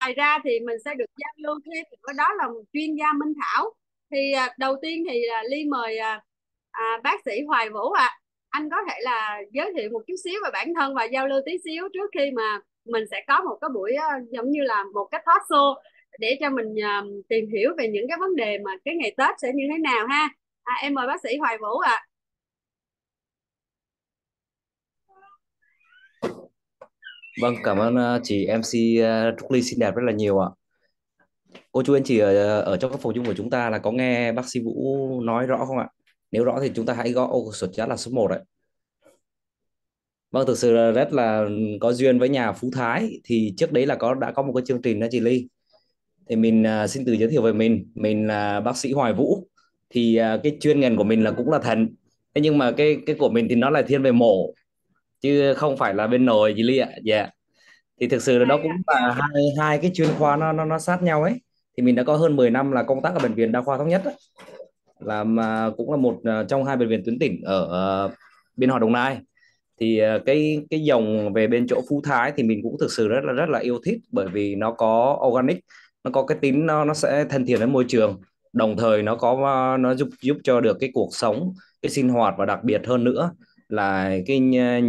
ngoài ra thì mình sẽ được giao lưu thêm ở đó là một chuyên gia Minh Thảo thì à, đầu tiên thì à, Ly mời à, à, bác sĩ Hoài Vũ ạ à. anh có thể là giới thiệu một chút xíu về bản thân và giao lưu tí xíu trước khi mà mình sẽ có một cái buổi à, giống như là một cái talk show để cho mình à, tìm hiểu về những cái vấn đề mà cái ngày Tết sẽ như thế nào ha à, em mời bác sĩ Hoài Vũ ạ à. Vâng, cảm ơn à, chị MC à, Trúc Ly xinh đẹp rất là nhiều ạ cô chú anh chị ở, ở trong các phòng chung của chúng ta là có nghe bác sĩ Vũ nói rõ không ạ? Nếu rõ thì chúng ta hãy gõ ô số chat là số 1 đấy. Vâng, thực sự là rất là có duyên với nhà Phú Thái thì trước đấy là có đã có một cái chương trình đó chị Ly. Thì mình uh, xin tự giới thiệu về mình, mình là bác sĩ Hoài Vũ. Thì uh, cái chuyên ngành của mình là cũng là thần. Thế nhưng mà cái cái của mình thì nó là thiên về mổ chứ không phải là bên nồi chị Ly ạ. Dạ. Yeah. Thì thực sự là đó cũng là hai hai cái chuyên khoa nó nó nó sát nhau ấy thì mình đã có hơn 10 năm là công tác ở bệnh viện đa khoa thống nhất đó. làm uh, cũng là một uh, trong hai bệnh viện tuyến tỉnh ở uh, biên hòa đồng nai thì uh, cái cái dòng về bên chỗ phú thái thì mình cũng thực sự rất là rất là yêu thích bởi vì nó có organic nó có cái tính nó nó sẽ thân thiện với môi trường đồng thời nó có nó giúp giúp cho được cái cuộc sống cái sinh hoạt và đặc biệt hơn nữa là cái ờ,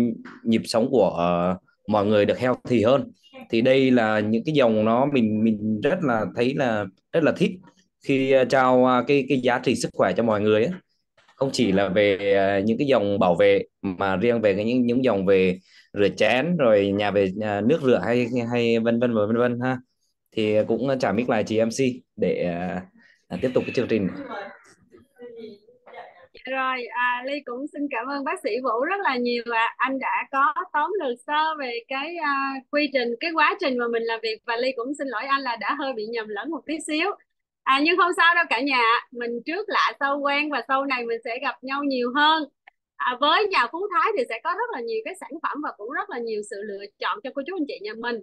nhịp sống của ờ, mọi người được healthy hơn. Thì đây là những cái dòng nó mình mình rất là thấy là rất là thích khi ờ, trao cái cái giá trị sức khỏe cho mọi người ấy. không chỉ là về những cái dòng bảo vệ mà riêng về cái những những dòng về rửa chén, rồi nhà về nhà nước rửa hay hay vân vân và vân vân ha. Thì cũng trả mic lại chị MC để tiếp tục cái chương trình rồi à, ly cũng xin cảm ơn bác sĩ vũ rất là nhiều ạ à. anh đã có tóm lược sơ về cái uh, quy trình cái quá trình mà mình làm việc và ly cũng xin lỗi anh là đã hơi bị nhầm lẫn một tí xíu à nhưng không sao đâu cả nhà mình trước lạ sau quen và sau này mình sẽ gặp nhau nhiều hơn à, với nhà phú thái thì sẽ có rất là nhiều cái sản phẩm và cũng rất là nhiều sự lựa chọn cho cô chú anh chị nhà mình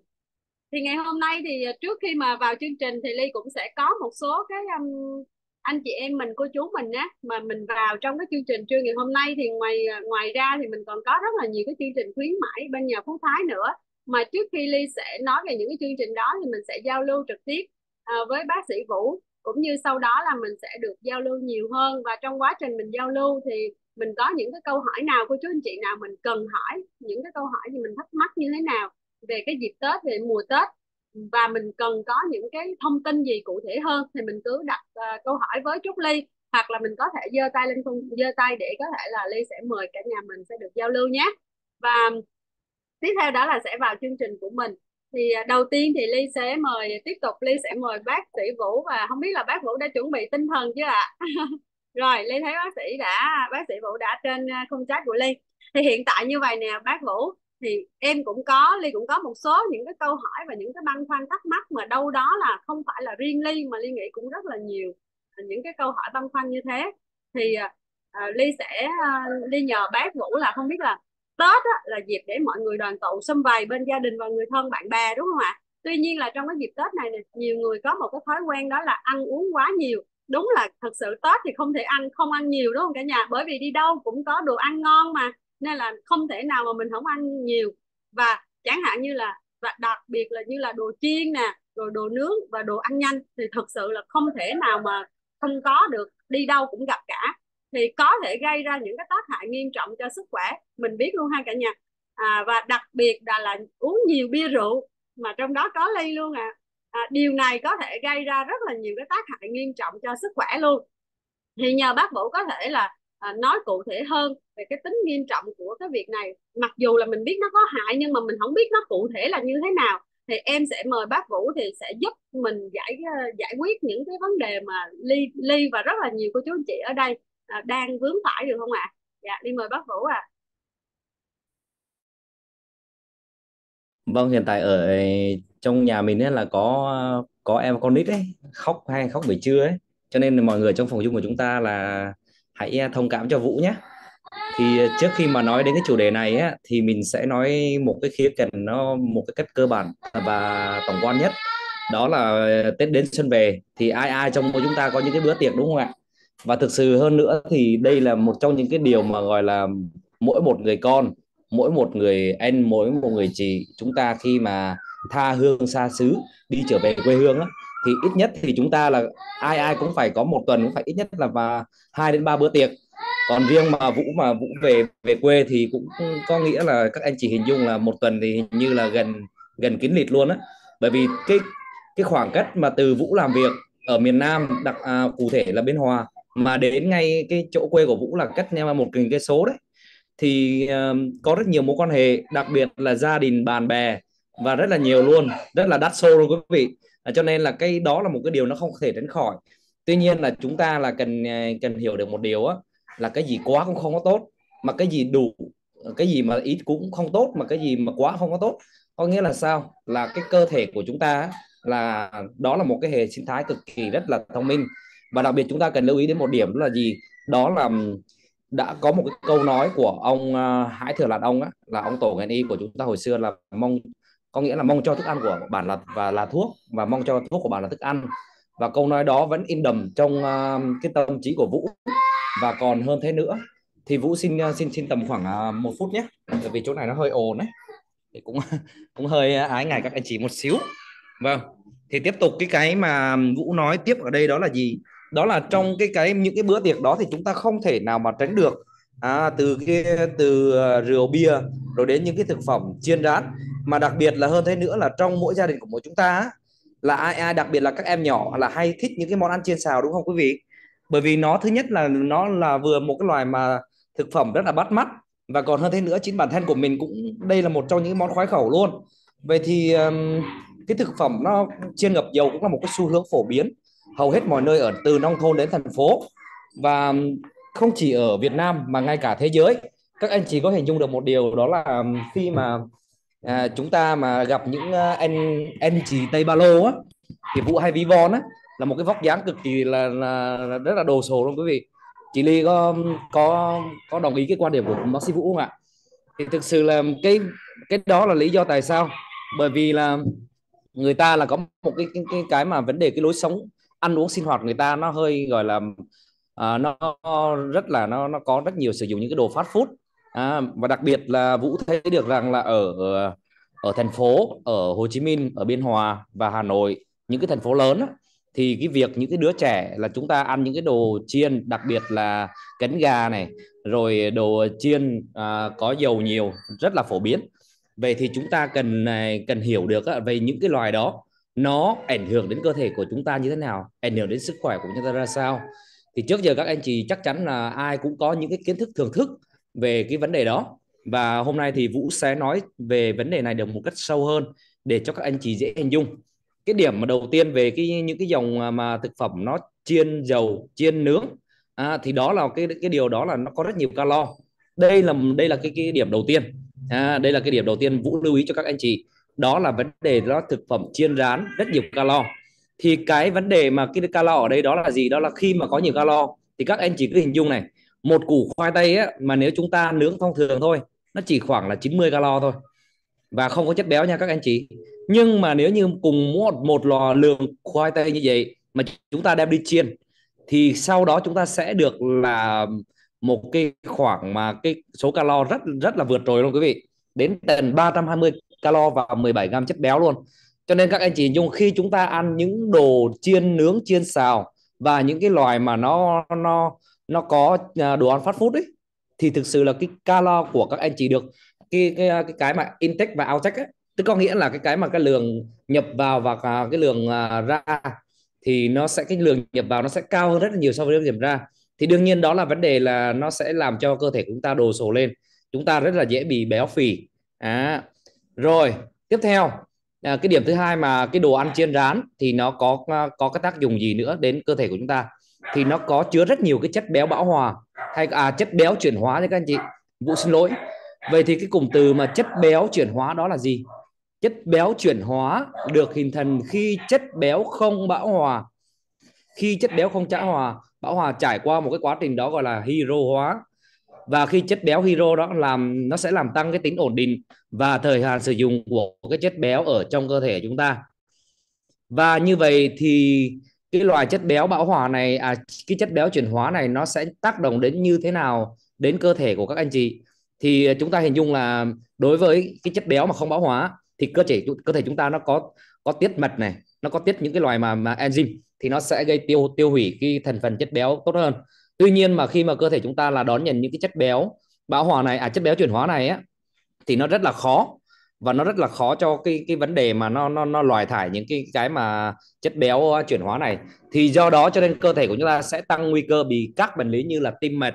thì ngày hôm nay thì à, trước khi mà vào chương trình thì ly cũng sẽ có một số cái um, anh chị em mình cô chú mình á mà mình vào trong cái chương trình trưa ngày hôm nay thì ngoài ngoài ra thì mình còn có rất là nhiều cái chương trình khuyến mãi bên nhà Phú Thái nữa. Mà trước khi Ly sẽ nói về những cái chương trình đó thì mình sẽ giao lưu trực tiếp uh, với bác sĩ Vũ. Cũng như sau đó là mình sẽ được giao lưu nhiều hơn. Và trong quá trình mình giao lưu thì mình có những cái câu hỏi nào cô chú anh chị nào mình cần hỏi những cái câu hỏi gì mình thắc mắc như thế nào về cái dịp Tết về mùa Tết và mình cần có những cái thông tin gì cụ thể hơn thì mình cứ đặt uh, câu hỏi với Trúc Ly hoặc là mình có thể giơ tay lên khung giơ tay để có thể là Ly sẽ mời cả nhà mình sẽ được giao lưu nhé. Và tiếp theo đó là sẽ vào chương trình của mình. Thì à, đầu tiên thì Ly sẽ mời tiếp tục Ly sẽ mời bác sĩ Vũ và không biết là bác Vũ đã chuẩn bị tinh thần chưa ạ? Rồi Ly thấy bác sĩ đã bác sĩ Vũ đã trên à, khung chat của Ly. Thì hiện tại như vậy nè bác Vũ thì em cũng có ly cũng có một số những cái câu hỏi và những cái băn khoăn thắc mắc mà đâu đó là không phải là riêng ly mà ly nghĩ cũng rất là nhiều à, những cái câu hỏi băn khoăn như thế. Thì uh, ly sẽ uh, ly nhờ bác vũ là không biết là tết á, là dịp để mọi người đoàn tụ xâm vầy bên gia đình và người thân bạn bè đúng không ạ? Tuy nhiên là trong cái dịp tết này, này nhiều người có một cái thói quen đó là ăn uống quá nhiều. Đúng là thật sự tết thì không thể ăn không ăn nhiều đúng không cả nhà? Bởi vì đi đâu cũng có đồ ăn ngon mà nên là không thể nào mà mình không ăn nhiều. Và chẳng hạn như là và đặc biệt là như là đồ chiên nè rồi đồ nướng và đồ ăn nhanh thì thật sự là không thể nào mà không có được đi đâu cũng gặp cả. Thì có thể gây ra những cái tác hại nghiêm trọng cho sức khỏe mình biết luôn ha cả nhà. À, và đặc biệt là là uống nhiều bia rượu mà trong đó có ly luôn à. à điều này có thể gây ra rất là nhiều cái tác hại nghiêm trọng cho sức khỏe luôn. Thì nhờ bác vũ có thể là à, nói cụ thể hơn về cái tính nghiêm trọng của cái việc này mặc dù là mình biết nó có hại nhưng mà mình không biết nó cụ thể là như thế nào thì em sẽ mời bác Vũ thì sẽ giúp mình giải à, giải quyết những cái vấn đề mà ly ly và rất là nhiều cô chú anh chị ở đây à, đang vướng phải được không ạ? À? Dạ đi mời bác Vũ à. Vâng hiện tại ở trong nhà mình ấy là có có em con nít ấy khóc hay khóc buổi trưa ấy cho nên là mọi người trong phòng chung của chúng ta là hãy à, thông cảm cho Vũ nhé. Thì à, trước khi mà nói đến cái chủ đề này á, thì mình sẽ nói một cái khía cạnh nó một cái cách cơ bản và tổng quan nhất. Đó là à, Tết đến xuân về thì ai ai trong chúng ta có những cái bữa tiệc đúng không ạ? Và thực sự hơn nữa thì đây là một trong những cái điều mà gọi là mỗi một người con mỗi một người anh mỗi một người chị chúng ta khi mà tha hương xa xứ đi trở về quê hương á thì ít nhất thì chúng ta là ai ai cũng phải có một tuần cũng phải ít nhất là và hai đến ba bữa tiệc. Còn riêng mà Vũ mà Vũ về về quê thì cũng có nghĩa là các anh chị hình dung là một tuần thì hình như là gần gần kín lịt luôn á. Bởi vì cái cái khoảng cách mà từ Vũ làm việc ở miền Nam đặc à, cụ thể là Biên Hòa mà đến ngay cái chỗ quê của Vũ là cách nhau một nghìn cây số đấy. Thì uh, có rất nhiều mối quan hệ đặc biệt là gia đình bạn bè và rất là nhiều luôn rất là đắt xô luôn quý vị à, cho nên là cái đó là một cái điều nó không thể tránh khỏi. Tuy nhiên là chúng ta là cần à, cần hiểu được một điều á là cái gì quá cũng không có tốt mà cái gì đủ cái gì mà ít cũng không tốt mà cái gì mà quá không có tốt. Có nghĩa là sao? Là cái cơ thể của chúng ta là đó là một cái hệ sinh thái cực kỳ rất là thông minh. Và đặc biệt chúng ta cần lưu ý đến một điểm đó là gì? Đó là đã có một cái câu nói của ông uh, Hải Thừa Lạt ông á là ông tổ ngành y của chúng ta hồi xưa là mong có nghĩa là mong cho thức ăn của bạn là và là thuốc và mong cho thuốc của bạn là thức ăn. Và câu nói đó vẫn in đầm trong uh, cái tâm trí của Vũ. Và còn hơn thế nữa thì Vũ xin uh, xin xin tầm khoảng uh, một phút nhé. Bởi vì chỗ này nó hơi ồn đấy thì cũng cũng hơi ái ngại các anh chị một xíu. Vâng. Thì tiếp tục cái cái mà Vũ nói tiếp ở đây đó là gì? Đó là trong cái cái những cái bữa tiệc đó thì chúng ta không thể nào mà tránh được à, từ cái từ ờ, rượu bia rồi đến những cái thực phẩm chiên rán. Mà đặc biệt là hơn thế nữa là trong mỗi gia đình của mỗi chúng ta là ai ai đặc biệt là các em nhỏ là hay thích những cái món ăn chiên xào đúng không quý vị? Bởi vì nó thứ nhất là nó là vừa một cái loài mà thực phẩm rất là bắt mắt. Và còn hơn thế nữa chính bản thân của mình cũng đây là một trong những món khoái khẩu luôn. Vậy thì cái thực phẩm nó chiên ngập dầu cũng là một cái xu hướng phổ biến. Hầu hết mọi nơi ở từ nông thôn đến thành phố. Và không chỉ ở Việt Nam mà ngay cả thế giới. Các anh chỉ có hình dung được một điều đó là khi mà à, chúng ta mà gặp những à, anh anh chị Tây Ba Lô á thì Vũ hay ví von á là một cái vóc dáng cực kỳ là, là, là rất là đồ sộ luôn quý vị. Chị Ly có có có đồng ý cái quan điểm của bác sĩ Vũ không ạ? Thì thực sự là cái cái đó là lý do tại sao. Bởi vì là người ta là có một cái cái cái, cái mà vấn đề cái lối sống ăn uống sinh hoạt người ta nó hơi gọi là à, nó rất là nó nó có rất nhiều sử dụng những cái đồ fast food. À, và đặc biệt là Vũ thấy được rằng là ở ở thành phố ở Hồ Chí Minh ở Biên Hòa và Hà Nội những cái thành phố lớn á, thì cái việc những cái đứa trẻ là chúng ta ăn những cái đồ chiên đặc biệt là cánh gà này rồi đồ chiên à, có dầu nhiều rất là phổ biến. Vậy thì chúng ta cần à, cần hiểu được á, về những cái loài đó nó ảnh hưởng đến cơ thể của chúng ta như thế nào ảnh hưởng đến sức khỏe của chúng ta ra sao thì trước giờ các anh chị chắc chắn là ai cũng có những cái kiến thức thưởng thức về cái vấn đề đó. Và hôm nay thì Vũ sẽ nói về vấn đề này được một cách sâu hơn để cho các anh chị dễ hình dung. Cái điểm mà đầu tiên về cái những cái dòng mà thực phẩm nó chiên dầu chiên nướng à, thì đó là cái cái điều đó là nó có rất nhiều calo. Đây là đây là cái cái điểm đầu tiên. À, đây là cái điểm đầu tiên Vũ lưu ý cho các anh chị. Đó là vấn đề đó thực phẩm chiên rán rất nhiều calo thì cái vấn đề mà cái calo ở đây đó là gì? Đó là khi mà có nhiều calo thì các anh chỉ cứ hình dung này một củ khoai tây á, mà nếu chúng ta nướng thông thường thôi nó chỉ khoảng là 90 calo thôi và không có chất béo nha các anh chị. Nhưng mà nếu như cùng một một lò lượng khoai tây như vậy mà chúng ta đem đi chiên thì sau đó chúng ta sẽ được là một cái khoảng mà cái số calo rất rất là vượt trội luôn quý vị. Đến tận 320 calo và 17 gram chất béo luôn cho nên các anh chị dùng khi chúng ta ăn những đồ chiên nướng chiên xào và những cái loài mà nó nó nó có à, đồ ăn fast food ấy thì thực sự là cái calo của các anh chị được cái cái cái, cái mà intake và outtake ấy, tức có nghĩa là cái cái mà cái lượng nhập vào và cái lượng à, ra thì nó sẽ cái lượng nhập vào nó sẽ cao hơn rất là nhiều so với lượng nhập ra. Thì đương nhiên đó là vấn đề là nó sẽ làm cho cơ thể của chúng ta đồ sổ lên. Chúng ta rất là dễ bị béo phì. À, rồi tiếp theo à, cái điểm thứ hai mà cái đồ ăn chiên rán thì nó có à, có cái tác dụng gì nữa đến cơ thể của chúng ta? Thì nó có chứa rất nhiều cái chất béo bão hòa hay à chất béo chuyển hóa đấy các anh chị. Vụ xin lỗi. Vậy thì cái cụm từ mà chất béo chuyển hóa đó là gì? Chất béo chuyển hóa được hình thành khi chất béo không bão hòa. Khi chất béo không trả hòa bão hòa trải qua một cái quá trình đó gọi là hydro hóa và khi chất béo hydro đó làm, nó sẽ làm tăng cái tính ổn định và thời hạn sử dụng của cái chất béo ở trong cơ thể chúng ta. Và như vậy thì cái loại chất béo bão hòa này à cái chất béo chuyển hóa này nó sẽ tác động đến như thế nào đến cơ thể của các anh chị? Thì chúng ta hình dung là đối với cái chất béo mà không bão hòa thì cơ thể cơ thể chúng ta nó có có tiết mật này, nó có tiết những cái loài mà mà enzyme thì nó sẽ gây tiêu tiêu hủy cái thành phần chất béo tốt hơn tuy nhiên mà khi mà cơ thể chúng ta là đón nhận những cái chất béo bão hòa này à chất béo chuyển hóa này á thì nó rất là khó. Và nó rất là khó cho cái cái vấn đề mà nó nó nó loại thải những cái cái mà chất béo à, chuyển hóa này. Thì do đó cho nên cơ thể của chúng ta sẽ tăng nguy cơ bị các bệnh lý như là tim mạch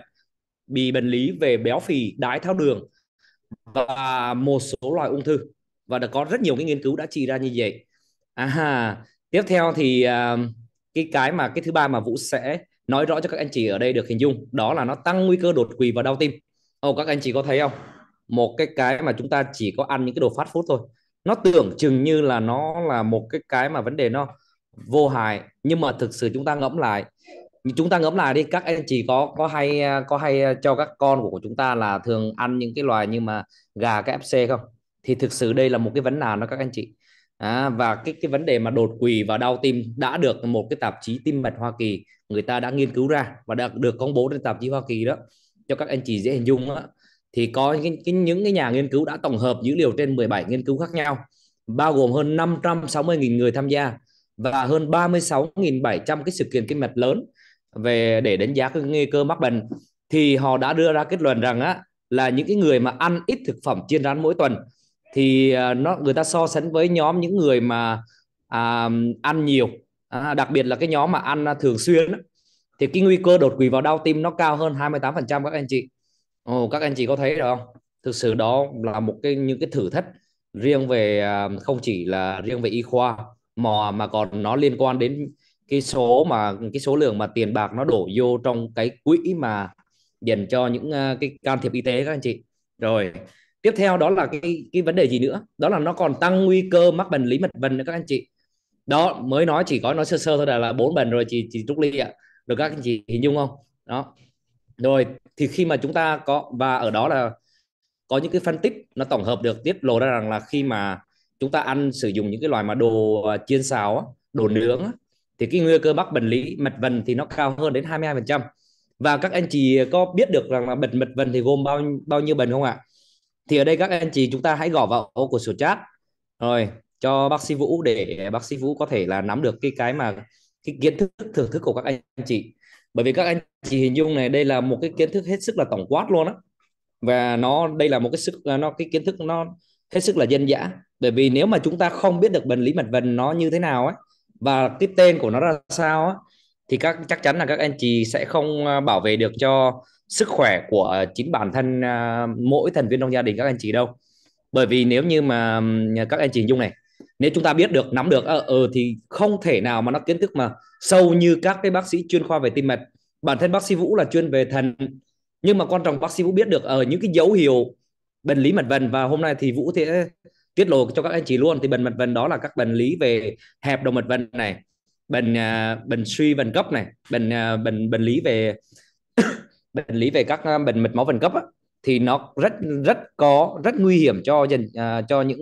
bị bệnh lý về béo phì đái tháo đường và một số loại ung thư. Và đã có rất nhiều cái nghiên cứu đã chỉ ra như vậy. À, tiếp theo thì uh, cái cái mà cái thứ ba mà Vũ sẽ nói rõ cho các anh chị ở đây được hình dung, đó là nó tăng nguy cơ đột quỵ và đau tim. Ồ, các anh chị có thấy không? Một cái cái mà chúng ta chỉ có ăn những cái đồ fast food thôi. Nó tưởng chừng như là nó là một cái cái mà vấn đề nó vô hại, nhưng mà thực sự chúng ta ngẫm lại chúng ta ngẫm lại đi, các anh chị có có hay có hay cho các con của chúng ta là thường ăn những cái loài như mà gà KFC không thì thực sự đây là một cái vấn nạn đó các anh chị à, và cái cái vấn đề mà đột quỵ và đau tim đã được một cái tạp chí tim mạch Hoa Kỳ người ta đã nghiên cứu ra và đã được công bố trên tạp chí Hoa Kỳ đó. Cho các anh chị dễ hình dung đó thì có những cái, những cái nhà nghiên cứu đã tổng hợp dữ liệu trên 17 nghiên cứu khác nhau bao gồm hơn 560.000 người tham gia và hơn 36.700 cái sự kiện tim mạch lớn về để đánh giá cái nguy cơ mắc bệnh. Thì họ đã đưa ra kết luận rằng á là những cái người mà ăn ít thực phẩm chiên rán mỗi tuần thì à, nó người ta so sánh với nhóm những người mà à, ăn nhiều à, đặc biệt là cái nhóm mà ăn à, thường xuyên đó, thì cái nguy cơ đột quỵ vào đau tim nó cao hơn 28% các anh chị. Ồ, các anh chị có thấy được không? Thực sự đó là một cái những cái thử thách riêng về à, không chỉ là riêng về y khoa mà mà còn nó liên quan đến cái số mà cái số lượng mà tiền bạc nó đổ vô trong cái quỹ mà dành cho những cái can thiệp y tế các anh chị. Rồi, tiếp theo đó là cái cái vấn đề gì nữa? Đó là nó còn tăng nguy cơ mắc bệnh lý mật vần nữa các anh chị. Đó, mới nói chỉ có nói sơ sơ thôi là là bốn bệnh rồi, chị chị Trúc Ly ạ. Được các anh chị hình dung không? Đó. Rồi thì khi mà chúng ta có, và ở đó là có những cái phân tích nó tổng hợp được, tiết lộ ra rằng là khi mà chúng ta ăn, sử dụng những cái loại mà đồ à, chiên xào đồ nướng thì cái nguy cơ mắc bệnh lý mật vần thì nó cao hơn đến 22% và các anh chị có biết được rằng là bệnh mật vần thì gồm bao bao nhiêu bệnh không ạ? Thì ở đây các anh chị chúng ta hãy gõ vào ô của sổ chat. Rồi, cho bác sĩ Vũ để bác sĩ Vũ có thể là nắm được cái cái mà, cái kiến thức, thưởng thức của các anh chị. Bởi vì các anh chị hình dung này, đây là một cái kiến thức hết sức là tổng quát luôn á. Và nó, đây là một cái sức, nó, cái kiến thức nó hết sức là dân dã. Bởi vì nếu mà chúng ta không biết được bệnh lý mạch vành nó như thế nào ấy và cái tên của nó ra sao á, thì các, chắc chắn là các anh chị sẽ không à, bảo vệ được cho sức khỏe của chính bản thân uh, mỗi thành viên trong gia đình các anh chị đâu. Bởi vì nếu như mà ừ, các anh chị dung này nếu chúng ta biết được nắm được ờ, ờ thì không thể nào mà nó kiến thức mà sâu như các cái bác sĩ chuyên khoa về tim mạch. Bản thân bác sĩ Vũ là chuyên về thần nhưng mà quan trọng bác sĩ Vũ biết được ở uh, những cái dấu hiệu bệnh lý mạch vành và hôm nay thì Vũ sẽ tiết lộ cho các anh chị luôn. Thì bệnh mạch vành đó là các bệnh lý về hẹp động mạch vành này bệnh uh, bệnh suy vành cấp này bệnh uh, bệnh bệnh lý về bệnh lý về các à, bệnh mạch máu vành cấp á, thì nó rất rất có rất nguy hiểm cho dần uh, à, cho những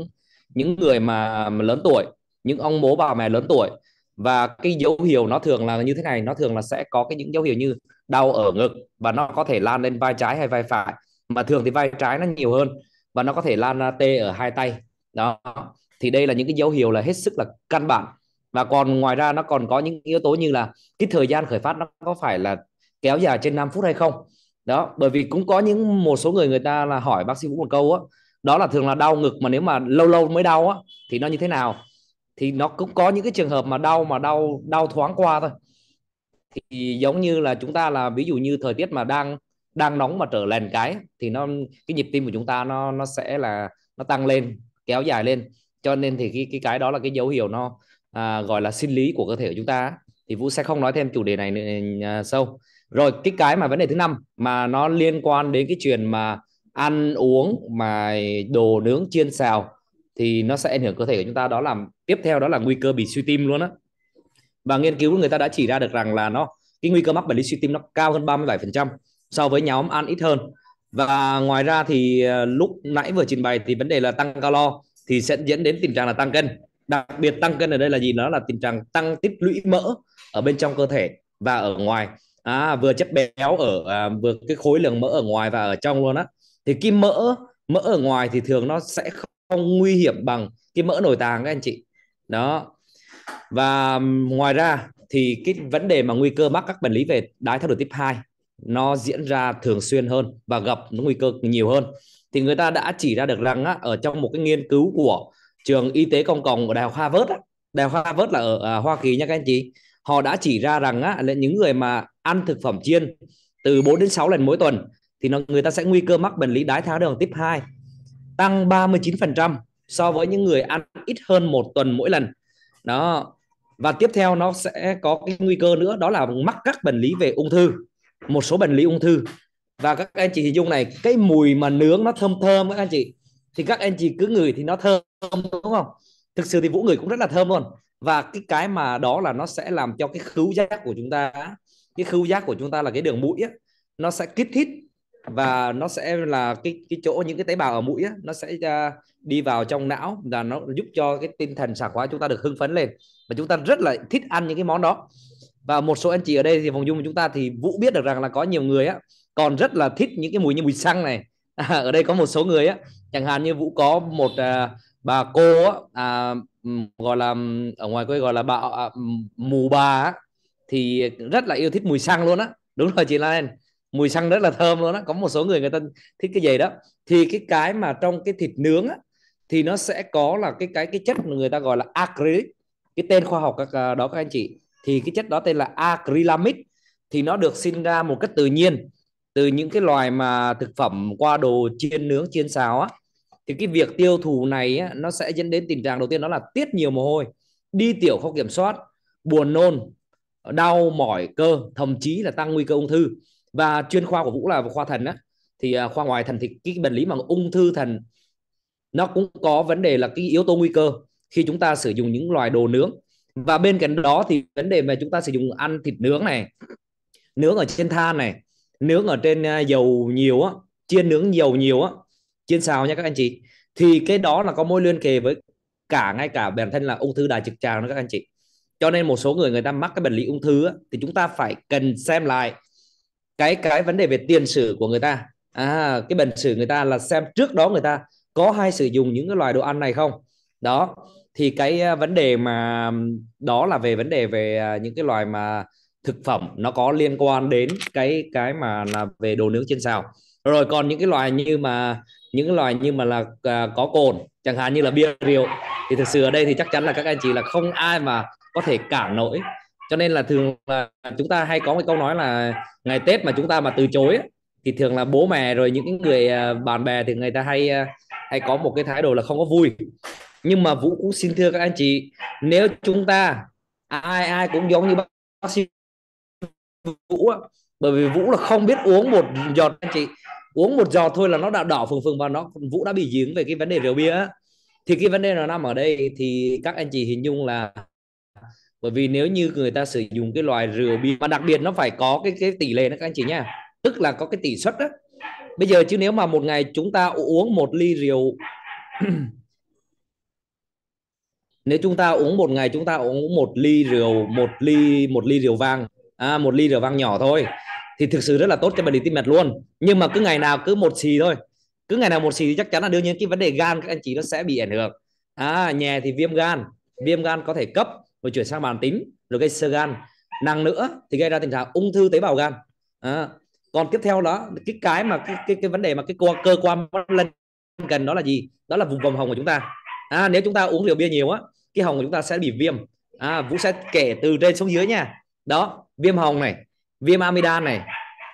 những người mà, mà lớn tuổi những ông bố bà mẹ lớn tuổi. Và cái dấu hiệu nó thường là như thế này nó thường là sẽ có cái những dấu hiệu như đau ở ngực và nó có thể lan lên vai trái hay vai phải. Mà thường thì vai trái nó nhiều hơn và nó có thể lan ra tê ở hai tay. Đó thì đây là những cái dấu hiệu là hết sức là căn bản. Và còn ngoài ra nó còn có những yếu tố như là cái thời gian khởi phát nó có phải là kéo dài trên 5 phút hay không? Đó bởi vì cũng có những một số người người ta là hỏi bác sĩ Vũ một câu á đó là thường là đau ngực mà nếu mà lâu lâu mới đau á thì nó như thế nào? Thì nó cũng có những cái trường hợp mà đau mà đau đau thoáng qua thôi. Thì giống như là chúng ta là ví dụ như thời tiết mà đang đang nóng mà trở lèn cái thì nó cái nhịp tim của chúng ta nó nó sẽ là nó tăng lên kéo dài lên. Cho nên thì cái cái cái đó là cái dấu hiệu nó à, gọi là sinh lý của cơ thể của chúng ta thì Vũ sẽ không nói thêm chủ đề này nữa, à, sâu rồi, cái cái mà vấn đề thứ năm mà nó liên quan đến cái chuyện mà ăn uống, mà đồ nướng chiên xào thì nó sẽ ảnh hưởng cơ thể của chúng ta. Đó là, tiếp theo đó là nguy cơ bị suy tim luôn á. Và nghiên cứu người ta đã chỉ ra được rằng là nó, cái nguy cơ mắc bệnh lý suy tim nó cao hơn 37% so với nhóm ăn ít hơn. Và ngoài ra thì ờ, lúc nãy vừa trình bày thì vấn đề là tăng calo thì sẽ dẫn đến tình trạng là tăng cân. Đặc biệt tăng cân ở đây là gì? Nó là tình trạng tăng tích lũy mỡ ở bên trong cơ thể và ở ngoài à, vừa chất béo ở à, vừa cái khối lượng mỡ ở ngoài và ở trong luôn á. Thì cái mỡ mỡ ở ngoài thì thường nó sẽ không nguy hiểm bằng cái mỡ nội tạng các anh chị. Đó. Và ngoài ra thì cái vấn đề mà nguy cơ mắc các bệnh lý về đái tháo đường tiếp 2 nó diễn ra thường xuyên hơn và gặp nguy cơ nhiều hơn. Thì người ta đã chỉ ra được rằng á, ở trong một cái nghiên cứu của trường y tế công cộng của đại học Harvard á, đại học Harvard là ở à, Hoa Kỳ nha các anh chị họ đã chỉ ra rằng á, là những người mà ăn thực phẩm chiên từ 4 đến 6 lần mỗi tuần thì nó, người ta sẽ nguy cơ mắc bệnh lý đái tháo đường tiếp 2 tăng 39% so với những người ăn ít hơn một tuần mỗi lần. Đó. Và tiếp theo nó sẽ có cái nguy cơ nữa đó là mắc các bệnh lý về ung thư một số bệnh lý ung thư. Và các anh chị hình dung này cái mùi mà nướng nó thơm thơm các anh chị thì các anh chị cứ ngửi thì nó thơm đúng không? Thực sự thì vũ ngửi cũng rất là thơm luôn. Và cái cái mà đó là nó sẽ làm cho cái khứu giác của chúng ta cái khứu giác của chúng ta là cái đường mũi á, nó sẽ kích thích và nó sẽ là cái cái chỗ những cái tế bào ở mũi á, nó sẽ uh, đi vào trong não và nó giúp cho cái tinh thần sảng khoái chúng ta được hưng phấn lên. Và chúng ta rất là thích ăn những cái món đó. Và một số anh chị ở đây thì vòng dung của chúng ta thì vũ biết được rằng là có nhiều người á còn rất là thích những cái mùi như mùi xăng này. À, ở đây có một số người á chẳng hạn như vũ có một à, bà cô á, à, gọi là ở ngoài quê gọi là bà à, mù bà á, thì rất là yêu thích mùi xăng luôn á. Đúng rồi chị Lan mùi xăng rất là thơm luôn á. Có một số người người ta thích cái gì đó. Thì cái cái mà trong cái thịt nướng á, thì nó sẽ có là cái cái cái chất mà người ta gọi là acrylic cái tên khoa học các à, đó các anh chị. Thì cái chất đó tên là acrylamide thì nó được sinh ra một cách tự nhiên từ những cái loài mà thực phẩm qua đồ chiên nướng chiên xào á. Thì cái việc tiêu thụ này á, nó sẽ dẫn đến tình trạng đầu tiên đó là tiết nhiều mồ hôi đi tiểu không kiểm soát buồn nôn đau mỏi cơ, thậm chí là tăng nguy cơ ung thư. Và chuyên khoa của Vũ là khoa thần á. Thì à, khoa ngoài thần thì cái bệnh lý mà ung thư thần, nó cũng có vấn đề là cái yếu tố nguy cơ khi chúng ta sử dụng những loài đồ nướng. Và bên cạnh đó thì vấn đề mà chúng ta sử dụng ăn thịt nướng này, nướng ở trên than này, nướng ở trên à, dầu nhiều á, chiên nướng dầu nhiều á, chiên xào nha các anh chị. Thì cái đó là có mối liên kề với cả, ngay cả bản thân là ung thư đại trực tràng đó các anh chị cho nên một số người người ta mắc cái bệnh lý ung thư á, thì chúng ta phải cần xem lại cái cái vấn đề về tiền sử của người ta. À cái bệnh sử người ta là xem trước đó người ta có hay sử dụng những cái loài đồ ăn này không? Đó thì cái à, vấn đề mà đó là về vấn đề về à, những cái loài mà thực phẩm nó có liên quan đến cái cái mà là về đồ nướng trên xào. Rồi còn những cái loài như mà những cái loài như mà là à, có cồn chẳng hạn như là bia rượu thì thực sự ở đây thì chắc chắn là các anh chị là không ai mà có thể cản nổi. Cho nên là thường là chúng ta hay có một câu nói là ngày Tết mà chúng ta mà từ chối thì thường là bố mẹ rồi những người à, bạn bè thì người ta hay à, hay có một cái thái độ là không có vui. Nhưng mà vũ cũng xin thưa các anh chị, nếu chúng ta, ai ai cũng giống như bác sĩ vũ bởi vì vũ là không biết uống một giọt anh chị, uống một giọt thôi là nó đã đỏ phừng phừng và nó, vũ đã bị dính về cái vấn đề rượu bia thì cái vấn đề nó nằm ở đây thì các anh chị hình dung là bởi vì nếu như người ta sử dụng cái loại rượu bia mà đặc biệt nó phải có cái cái tỷ lệ đó các anh chị nha tức là có cái tỷ suất đó. Bây giờ chứ nếu mà một ngày chúng ta uống một ly rượu nếu chúng ta uống một ngày chúng ta uống một ly rượu một ly một ly rượu vang à, một ly rượu vang nhỏ thôi thì thực sự rất là tốt cho bệnh lý tim mạch luôn. Nhưng mà cứ ngày nào cứ một xì thôi. Cứ ngày nào một xì thì chắc chắn là đương nhiên cái vấn đề gan các anh chị nó sẽ bị ảnh hưởng. À nhẹ thì viêm gan. Viêm gan có thể cấp rồi chuyển sang màn tính rồi gây sơ gan. Nặng nữa thì gây ra tình trạng ung thư tế bào gan. À, còn tiếp theo đó cái cái mà cái cái, cái vấn đề mà cái cơ, cơ quan lên gần đó là gì? Đó là vùng vòng hồng của chúng ta. À, nếu chúng ta uống rượu bia nhiều á cái hồng của chúng ta sẽ bị viêm. À, vũ sẽ kể từ trên xuống dưới nha. Đó viêm hồng này viêm amidan này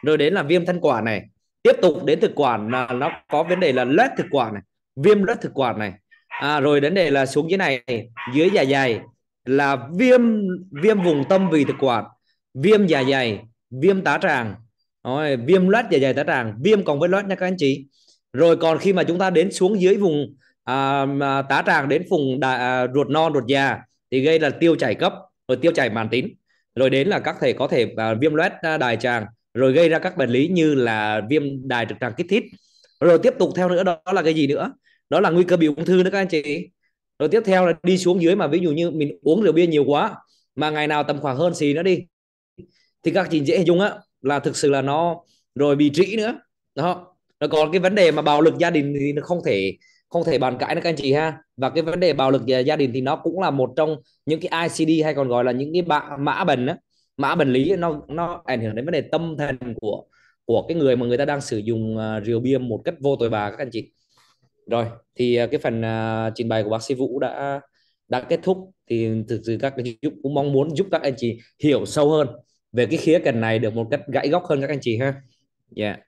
rồi đến là viêm thanh quản này. Tiếp tục đến thực quản là nó có vấn đề là loét thực quản này viêm loét thực quản này. À, rồi đến đây là xuống dưới này dưới dạ dày là viêm viêm vùng tâm vì thực quản viêm dạ dày viêm tá tràng. Rồi, viêm loét dạ dày tá tràng viêm còn với loét nha các anh chị. Rồi còn khi mà chúng ta đến xuống dưới vùng à, tá tràng đến vùng đà, à, ruột non ruột già thì gây là tiêu chảy cấp rồi tiêu chảy màn tính rồi đến là các thể có thể à, viêm loét à, đài đại tràng rồi gây ra các bệnh lý như là viêm đài trực tràng kích thích. Rồi tiếp tục theo nữa đó là cái gì nữa? Đó là nguy cơ bị ung thư nữa các anh chị rồi tiếp theo là đi xuống dưới mà ví dụ như mình uống rượu bia nhiều quá mà ngày nào tầm khoảng hơn xì nữa đi thì các chị dễ hình dung á là thực sự là nó rồi bị trĩ nữa. Đó nó còn cái vấn đề mà bạo lực gia đình thì nó không thể không thể bàn cãi được các anh chị ha. Và cái vấn đề bạo lực gia đình thì nó cũng là một trong những cái ICD hay còn gọi là những cái mã, mã bệnh á. Mã bệnh lý nó nó ảnh hưởng đến vấn đề tâm thần của của cái người mà người ta đang sử dụng uh, rượu bia một cách vô tội vạ các anh chị rồi thì à, cái phần uh, trình bày của bác sĩ Vũ đã đã kết thúc. Thì thực sự các anh chị cũng mong muốn giúp các anh chị hiểu sâu hơn về cái khía cạnh này được một cách gãy góc hơn các anh chị ha. Dạ. Yeah.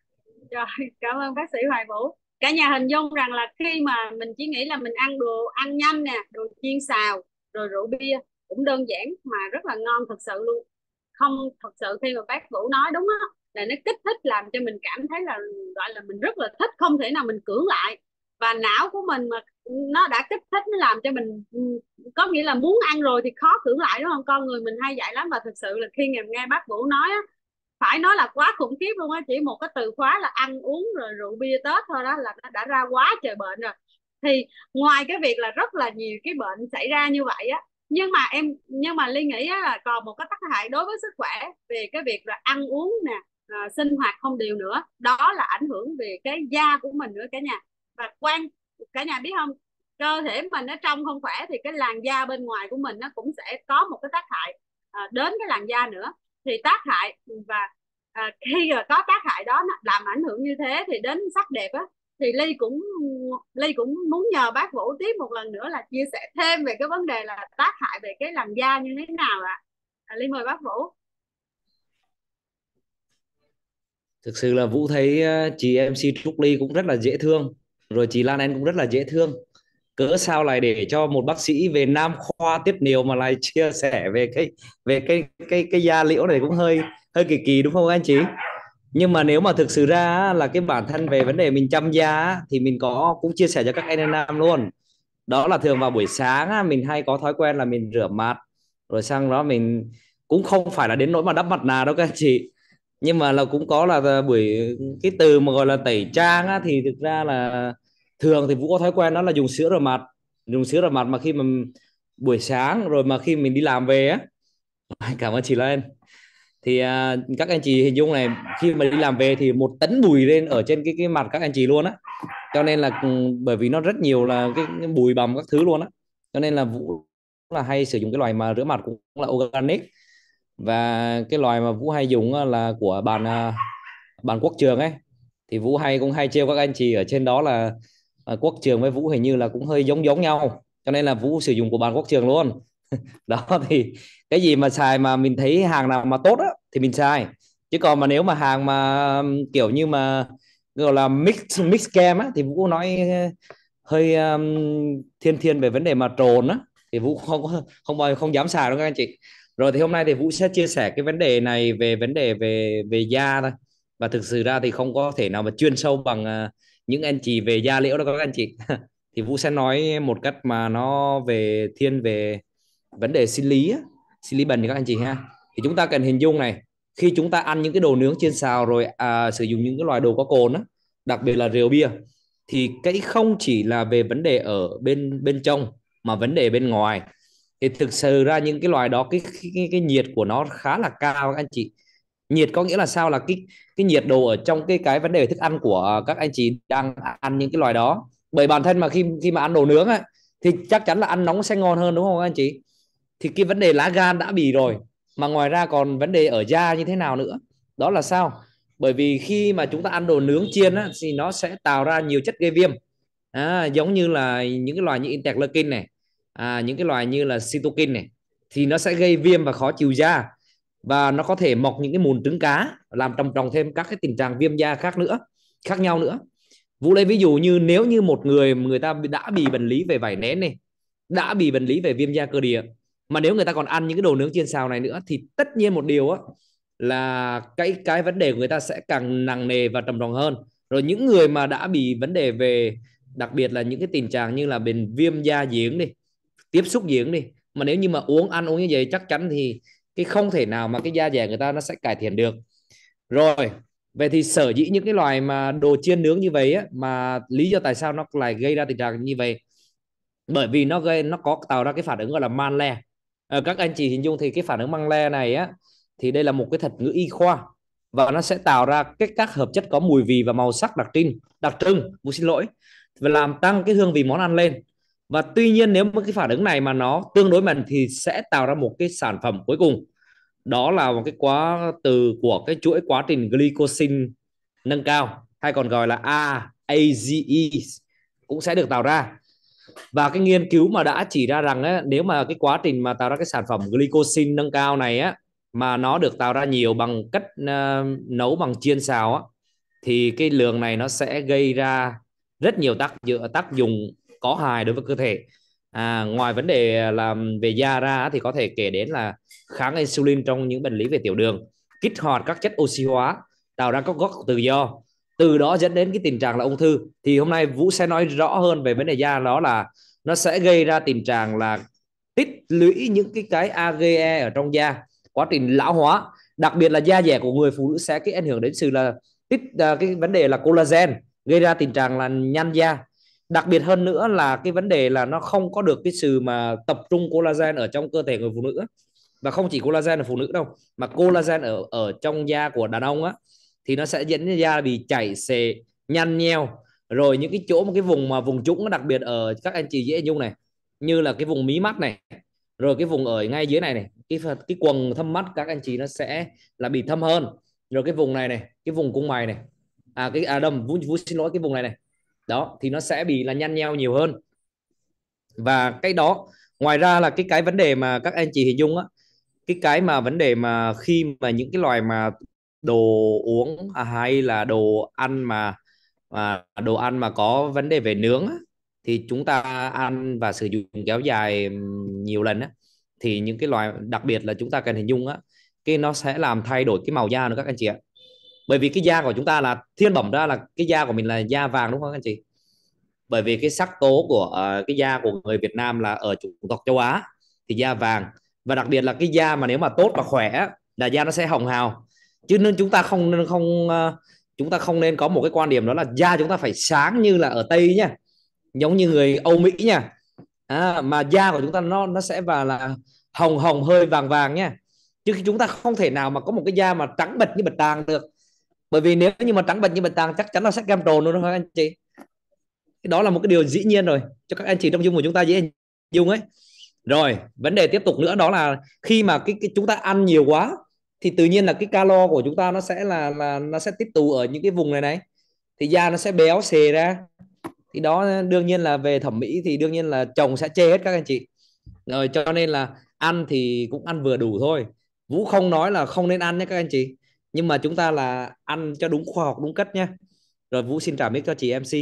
rồi cảm ơn bác sĩ Hoài Vũ. Cả nhà hình dung rằng là khi mà mình chỉ nghĩ là mình ăn đồ ăn nhanh nè đồ chiên xào rồi rượu bia cũng đơn giản mà rất là ngon thật sự luôn. Không thật sự khi mà bác Vũ nói đúng á là nó kích thích làm cho mình cảm thấy là gọi là mình rất là thích không thể nào mình cưỡng lại và não của mình mà nó đã kích thích nó làm cho mình ừ, có nghĩa là muốn ăn rồi thì khó cưỡng lại đúng không? Con người mình hay dạy lắm và thực sự là khi ngày nghe bác Vũ nói á phải nói là quá khủng khiếp luôn á chỉ một cái từ khóa là ăn uống rồi rượu bia tết thôi đó là nó đã ra quá trời bệnh rồi. Thì ngoài cái việc là rất là nhiều cái bệnh xảy ra như vậy á nhưng mà em nhưng mà ly nghĩ á, là còn một cái tác hại đối với sức khỏe về cái việc là ăn uống nè à, sinh hoạt không đều nữa đó là ảnh hưởng về cái da của mình nữa cả nhà và quan cả nhà biết không? Cơ thể mình nó trong không khỏe thì cái làn da bên ngoài của mình nó cũng sẽ có một cái tác hại à, đến cái làn da nữa. Thì tác hại và à, khi có tác hại đó làm ảnh hưởng như thế thì đến sắc đẹp á thì ly cũng ly cũng muốn nhờ bác vũ tiếp một lần nữa là chia sẻ thêm về cái vấn đề là tác hại về cái làn da như thế nào ạ. À? ly mời bác vũ. Thực sự là vũ thấy à, chị mc trúc ly cũng rất là dễ thương rồi chị lan anh cũng rất là dễ thương. Cỡ sao lại để cho một bác sĩ về nam khoa tiếp nhiều mà lại chia sẻ về cái về cái cái cái da liễu này cũng hơi hơi kỳ kỳ, đúng không anh chị? Nhưng mà nếu mà thực sự ra là cái bản thân về vấn đề mình chăm da thì mình có, cũng chia sẻ cho các anh nam luôn. Đó là thường vào buổi sáng mình hay có thói quen là mình rửa mặt, rồi sang đó mình cũng không phải là đến nỗi mà đắp mặt nạ đâu các anh chị nhưng mà là cũng có là buổi cái từ mà gọi là tẩy trang á, thì thực ra là thường thì vũ có thói quen đó là dùng sữa rửa mặt dùng sữa rửa mặt mà khi mà buổi sáng rồi mà khi mình đi làm về á. Cảm ơn chị lên thì à, các anh chị hình dung này khi mà đi làm về thì một tấn bùi lên ở trên cái cái mặt các anh chị luôn á. Cho nên là ừ, bởi vì nó rất nhiều là cái, cái bùi bằm các thứ luôn á. Cho nên là vũ là hay sử dụng cái loài mà rửa mặt cũng là organic và cái loài mà vũ hay dùng là của bạn à, bạn quốc trường ấy. Thì vũ hay cũng hay trêu các anh chị ở trên đó là à, quốc trường với vũ hình như là cũng hơi giống giống nhau. Cho nên là vũ sử dụng của bạn quốc trường luôn. Đó thì cái gì mà xài mà mình thấy hàng nào mà tốt á thì mình xài. Chứ còn mà nếu mà hàng mà kiểu như mà gọi là mix mix kem á thì vũ nói à, hơi um, thiên thiên về vấn đề mà trồn á thì vũ không không bao không dám xài đâu các anh chị rồi thì hôm nay thì vũ sẽ chia sẻ cái vấn đề này về vấn đề về về da thôi. Và thực sự ra thì không có thể nào mà chuyên sâu bằng à, những anh chị về da liễu đâu các anh chị. Thì vũ sẽ nói một cách mà nó về thiên về vấn đề sinh lý sinh lý bệnh thì các anh chị ha. Thì chúng ta cần hình dung này khi chúng ta ăn những cái đồ nướng trên xào rồi à, sử dụng những cái loại đồ có cồn á đặc biệt là rượu bia thì cái không chỉ là về vấn đề ở bên bên trong mà vấn đề bên ngoài thì thực sự ra những cái loài đó cái cái, cái, cái nhiệt của nó khá là cao các anh chị. Nhiệt có nghĩa là sao? Là cái cái nhiệt độ ở trong cái cái vấn đề thức ăn của các anh chị đang ăn những cái loài đó. Bởi bản thân mà khi khi mà ăn đồ nướng á thì chắc chắn là ăn nóng sẽ ngon hơn đúng không anh chị? Thì cái vấn đề lá gan đã bị rồi mà ngoài ra còn vấn đề ở da như thế nào nữa. Đó là sao? Bởi vì khi mà chúng ta ăn đồ nướng chiên á, thì nó sẽ tạo ra nhiều chất gây viêm. À, giống như là những cái loài như interleukin này à, những cái loài như là cytokine này thì nó sẽ gây viêm và khó chịu da. Và nó có thể mọc những cái mụn trứng cá làm trầm trọng thêm các cái tình trạng viêm da khác nữa khác nhau nữa. Vũ lấy ví dụ như nếu như một người người ta đã bị bệnh lý về vảy nén này đã bị bệnh lý về viêm da cơ địa mà nếu người ta còn ăn những cái đồ nướng chiên xào này nữa thì tất nhiên một điều á là cái cái vấn đề của người ta sẽ càng nặng nề và trầm trọng hơn. Rồi những người mà đã bị vấn đề về đặc biệt là những cái tình trạng như là bệnh viêm da giếng đi tiếp xúc diễn đi. Mà nếu như mà uống ăn uống như vậy chắc chắn thì cái không thể nào mà cái da dẻ người ta nó sẽ cải thiện được. Rồi vậy thì sở dĩ những cái loài mà đồ chiên nướng như vậy á mà lý do tại sao nó lại gây ra tình trạng như vậy? Bởi vì nó gây nó có tạo ra cái phản ứng gọi là man le à, ờ, các anh chị hình dung thì cái phản ứng man le này á thì đây là một cái thuật ngữ y khoa và nó sẽ tạo ra cái các hợp chất có mùi vị và màu sắc đặc trưng đặc trưng Vũ xin lỗi và làm tăng cái hương vị món ăn lên và tuy nhiên nếu mà cái phản ứng này mà nó tương đối mạnh thì sẽ tạo ra một cái sản phẩm cuối cùng. Đó là một cái quá từ của cái chuỗi quá trình glycosin nâng cao hay còn gọi là AAGE AGE cũng sẽ được tạo ra. Và cái nghiên cứu mà đã chỉ ra rằng ấy, nếu mà cái quá trình mà tạo ra cái sản phẩm glycosin nâng cao này á mà nó được tạo ra nhiều bằng cách uh, nấu bằng chiên xào á thì cái lượng này nó sẽ gây ra rất nhiều tác tác dụng có hại đối với cơ thể. À, ngoài vấn đề làm về da ra thì có thể kể đến là kháng insulin trong những bệnh lý về tiểu đường kích hoạt các chất oxy hóa tạo ra các gốc tự do. Từ đó dẫn đến cái tình trạng là ung thư. Thì hôm nay Vũ sẽ nói rõ hơn về vấn đề da đó là nó sẽ gây ra tình trạng là tích lũy những cái cái AGE ở trong da quá trình lão hóa. Đặc biệt là da dẻ của người phụ nữ sẽ cái ảnh hưởng đến sự là tích uh, cái vấn đề là collagen gây ra tình trạng là nhăn da đặc biệt hơn nữa là cái vấn đề là nó không có được cái sự mà tập trung collagen ở trong cơ thể người phụ nữ và không chỉ collagen ở phụ nữ đâu mà collagen ở ở trong da của đàn ông á thì nó sẽ dẫn đến da bị chảy xệ nhăn nheo. Rồi những cái chỗ một cái vùng mà vùng trũng đặc biệt ở các anh chị dễ nhung này như là cái vùng mí mắt này rồi cái vùng ở ngay dưới này này cái cái quần thâm mắt các anh chị nó sẽ là bị thâm hơn. Rồi cái vùng này này cái vùng cung mày này. À cái à đầm vũ, vũ xin lỗi cái vùng này này đó thì nó sẽ bị là nhăn nheo nhiều hơn. Và cái đó ngoài ra là cái cái vấn đề mà các anh chị hình dung á cái cái mà vấn đề mà khi mà những cái loài mà đồ uống à, hay là đồ ăn mà mà đồ ăn mà có vấn đề về nướng á, thì chúng ta ăn và sử dụng kéo dài nhiều lần á, thì những cái loài đặc biệt là chúng ta cần hình dung á cái nó sẽ làm thay đổi cái màu da nữa các anh chị ạ bởi vì cái da của chúng ta là thiên bẩm ra là cái da của mình là da vàng đúng không anh chị? Bởi vì cái sắc tố của uh, cái da của người Việt Nam là ở chủng tộc châu Á thì da vàng. Và đặc biệt là cái da mà nếu mà tốt và khỏe là da nó sẽ hồng hào. Chứ nên chúng ta không không uh, chúng ta không nên có một cái quan điểm đó là da chúng ta phải sáng như là ở tây nhá giống như người âu mỹ nha. À, mà da của chúng ta nó nó sẽ và là hồng hồng hơi vàng vàng nhá chứ chúng ta không thể nào mà có một cái da mà trắng bệch như bạch tàng được bởi vì nếu như mà trắng bạch như bạch tàng chắc chắn là sẽ kem trồn luôn đó các anh chị. Đó là một cái điều dĩ nhiên rồi cho các anh chị trong dung của chúng ta dễ dung ấy. Rồi vấn đề tiếp tục nữa đó là khi mà cái, cái chúng ta ăn nhiều quá thì tự nhiên là cái calo của chúng ta nó sẽ là là nó sẽ tích tụ ở những cái vùng này này. Thì da nó sẽ béo xề ra. Thì đó đương nhiên là về thẩm mỹ thì đương nhiên là chồng sẽ chê hết các anh chị. Rồi cho nên là ăn thì cũng ăn vừa đủ thôi. Vũ không nói là không nên ăn nhé các anh chị nhưng mà chúng ta là ăn cho đúng khoa học đúng cách nhé. Rồi Vũ xin trả mic cho chị MC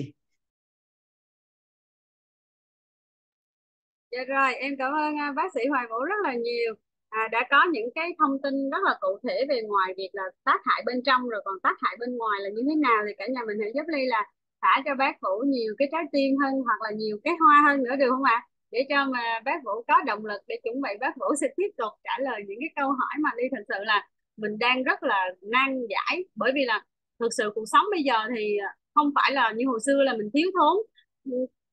Dạ rồi, em cảm ơn à, bác sĩ Hoài Vũ rất là nhiều. À, đã có những cái thông tin rất là cụ thể về ngoài việc là tác hại bên trong rồi còn tác hại bên ngoài là như thế nào thì cả nhà mình hãy giúp ly là thả cho bác Vũ nhiều cái trái tim hơn hoặc là nhiều cái hoa hơn nữa được không ạ? Để cho mà bác Vũ có động lực để chuẩn bị bác Vũ sẽ tiếp tục trả lời những cái câu hỏi mà Ly thật sự là mình đang rất là nan giải. Bởi vì là thực sự cuộc sống bây giờ thì không phải là như hồi xưa là mình thiếu thốn.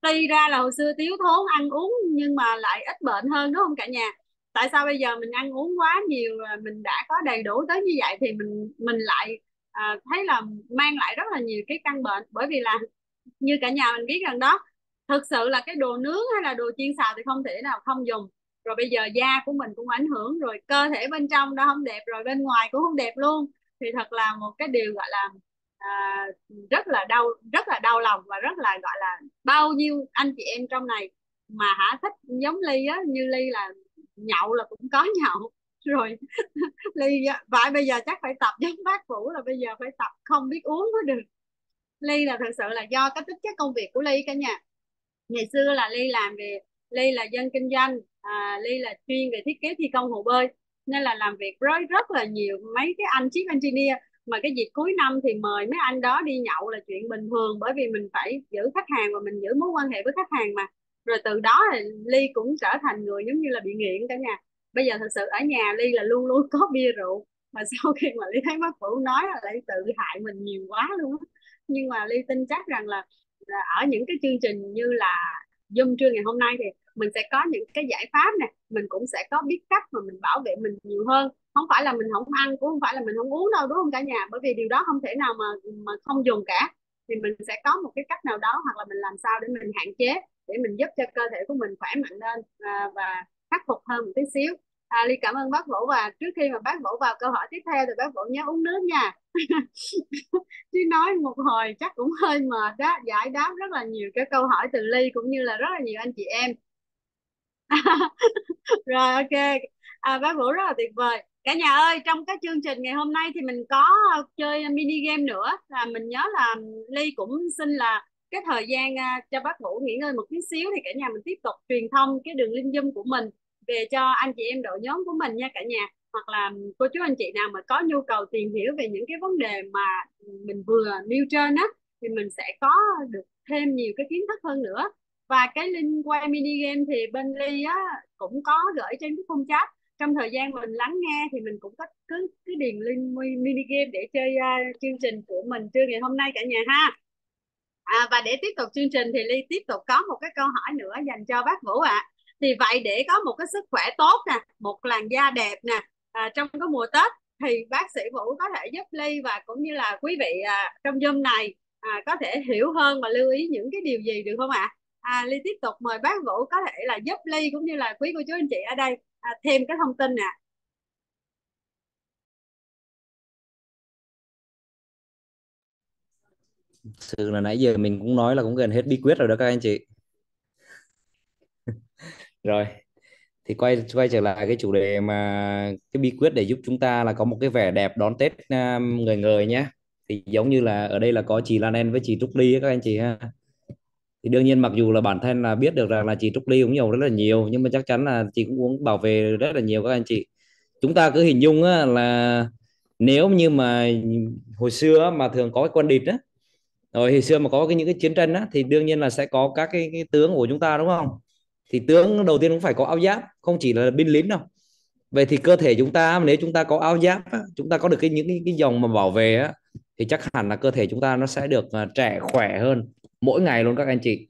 Tuy ra là hồi xưa thiếu thốn ăn uống nhưng mà lại ít bệnh hơn đúng không cả nhà? Tại sao bây giờ mình ăn uống quá nhiều mình đã có đầy đủ tới như vậy thì mình mình lại à, thấy là mang lại rất là nhiều cái căn bệnh. Bởi vì là như cả nhà mình biết rằng đó thực sự là cái đồ nướng hay là đồ chiên xào thì không thể nào không dùng rồi bây giờ da của mình cũng ảnh hưởng rồi cơ thể bên trong đó không đẹp rồi bên ngoài cũng không đẹp luôn. Thì thật là một cái điều gọi là à, rất là đau rất là đau lòng và rất là gọi là bao nhiêu anh chị em trong này mà hả thích giống ly á như ly là nhậu là cũng có nhậu. Rồi ly vậy bây giờ chắc phải tập giống bác vũ là bây giờ phải tập không biết uống mới được. Ly là thật sự là do cái tính chất công việc của ly cả nhà. Ngày xưa là ly làm về ly là dân kinh doanh à, ly là chuyên về thiết kế thi công hồ bơi nên là làm việc với rất là nhiều. Mấy cái anh chief engineer mà cái dịp cuối năm thì mời mấy anh đó đi nhậu là chuyện bình thường bởi vì mình phải giữ khách hàng và mình giữ mối quan hệ với khách hàng mà. Rồi từ đó thì ly cũng trở thành người giống như là bị nghiện cả nhà. Bây giờ thật sự ở nhà ly là luôn luôn có bia rượu mà sau khi mà ly thấy bác vũ nói là lại tự hại mình nhiều quá luôn á. Nhưng mà ly tin chắc rằng là, là ở những cái chương trình như là Zoom trưa ngày hôm nay thì mình sẽ có những cái giải pháp nè. Mình cũng sẽ có biết cách mà mình bảo vệ mình nhiều hơn. Không phải là mình không ăn, cũng không phải là mình không uống đâu, đúng không cả nhà? Bởi vì điều đó không thể nào mà mà không dùng cả. Thì mình sẽ có một cái cách nào đó hoặc là mình làm sao để mình hạn chế, để mình giúp cho cơ thể của mình khỏe mạnh lên à, và khắc phục hơn một tí xíu à, ly cảm ơn bác vũ và trước khi mà bác vũ vào câu hỏi tiếp theo thì bác vũ nhớ uống nước nha. Chứ nói một hồi chắc cũng hơi mệt đó giải đáp rất là nhiều cái câu hỏi từ ly cũng như là rất là nhiều anh chị em. Rồi ok. À, bác vũ rất là tuyệt vời. Cả nhà ơi trong cái chương trình ngày hôm nay thì mình có chơi mini game nữa. Là mình nhớ là ly cũng xin là cái thời gian à, cho bác vũ nghỉ ngơi một tí xíu thì cả nhà mình tiếp tục truyền thông cái đường link zoom của mình về cho anh chị em đội nhóm của mình nha cả nhà. Hoặc là cô chú anh chị nào mà có nhu cầu tìm hiểu về những cái vấn đề mà mình vừa nêu trên á thì mình sẽ có được thêm nhiều cái kiến thức hơn nữa. Và cái link quay mini game thì bên ly á cũng có gửi trên cái khung chat. Trong thời gian mình lắng nghe thì mình cũng có cứ cứ điền link mini game để chơi uh, chương trình của mình trưa ngày hôm nay cả nhà ha. À, và để tiếp tục chương trình thì ly tiếp tục có một cái câu hỏi nữa dành cho bác vũ ạ. à thì vậy để có một cái sức khỏe tốt nè một làn da đẹp nè à, trong cái mùa tết thì bác sĩ vũ có thể giúp ly và cũng như là quý vị à, trong zoom này à, có thể hiểu hơn và lưu ý những cái điều gì được không ạ à? à, ly tiếp tục mời bác vũ có thể là giúp ly cũng như là quý cô chú anh chị ở đây à, thêm cái thông tin nè sự là nãy giờ mình cũng nói là cũng gần hết bí quyết rồi đó các anh chị rồi thì quay quay trở lại cái chủ đề mà cái bí quyết để giúp chúng ta là có một cái vẻ đẹp đón Tết um, người người nhé. Thì giống như là ở đây là có chị Lan En với chị Trúc Ly các anh chị ha. Thì đương nhiên mặc dù là bản thân là biết được rằng là chị Trúc Ly uống nhiều rất là nhiều nhưng mà chắc chắn là chị cũng uống bảo vệ rất là nhiều các anh chị. Chúng ta cứ hình dung á, là nếu như mà hồi xưa mà thường có cái quân địch á rồi hồi xưa mà có cái những cái chiến tranh á thì đương nhiên là sẽ có các cái, cái tướng của chúng ta đúng không? Thì tướng đầu tiên cũng phải có áo giáp không chỉ là binh lính đâu. Vậy thì cơ thể chúng ta nếu chúng ta có áo giáp chúng ta có được cái những cái, cái dòng mà bảo vệ á, thì chắc hẳn là cơ thể chúng ta nó sẽ được à, trẻ khỏe hơn mỗi ngày luôn các anh chị.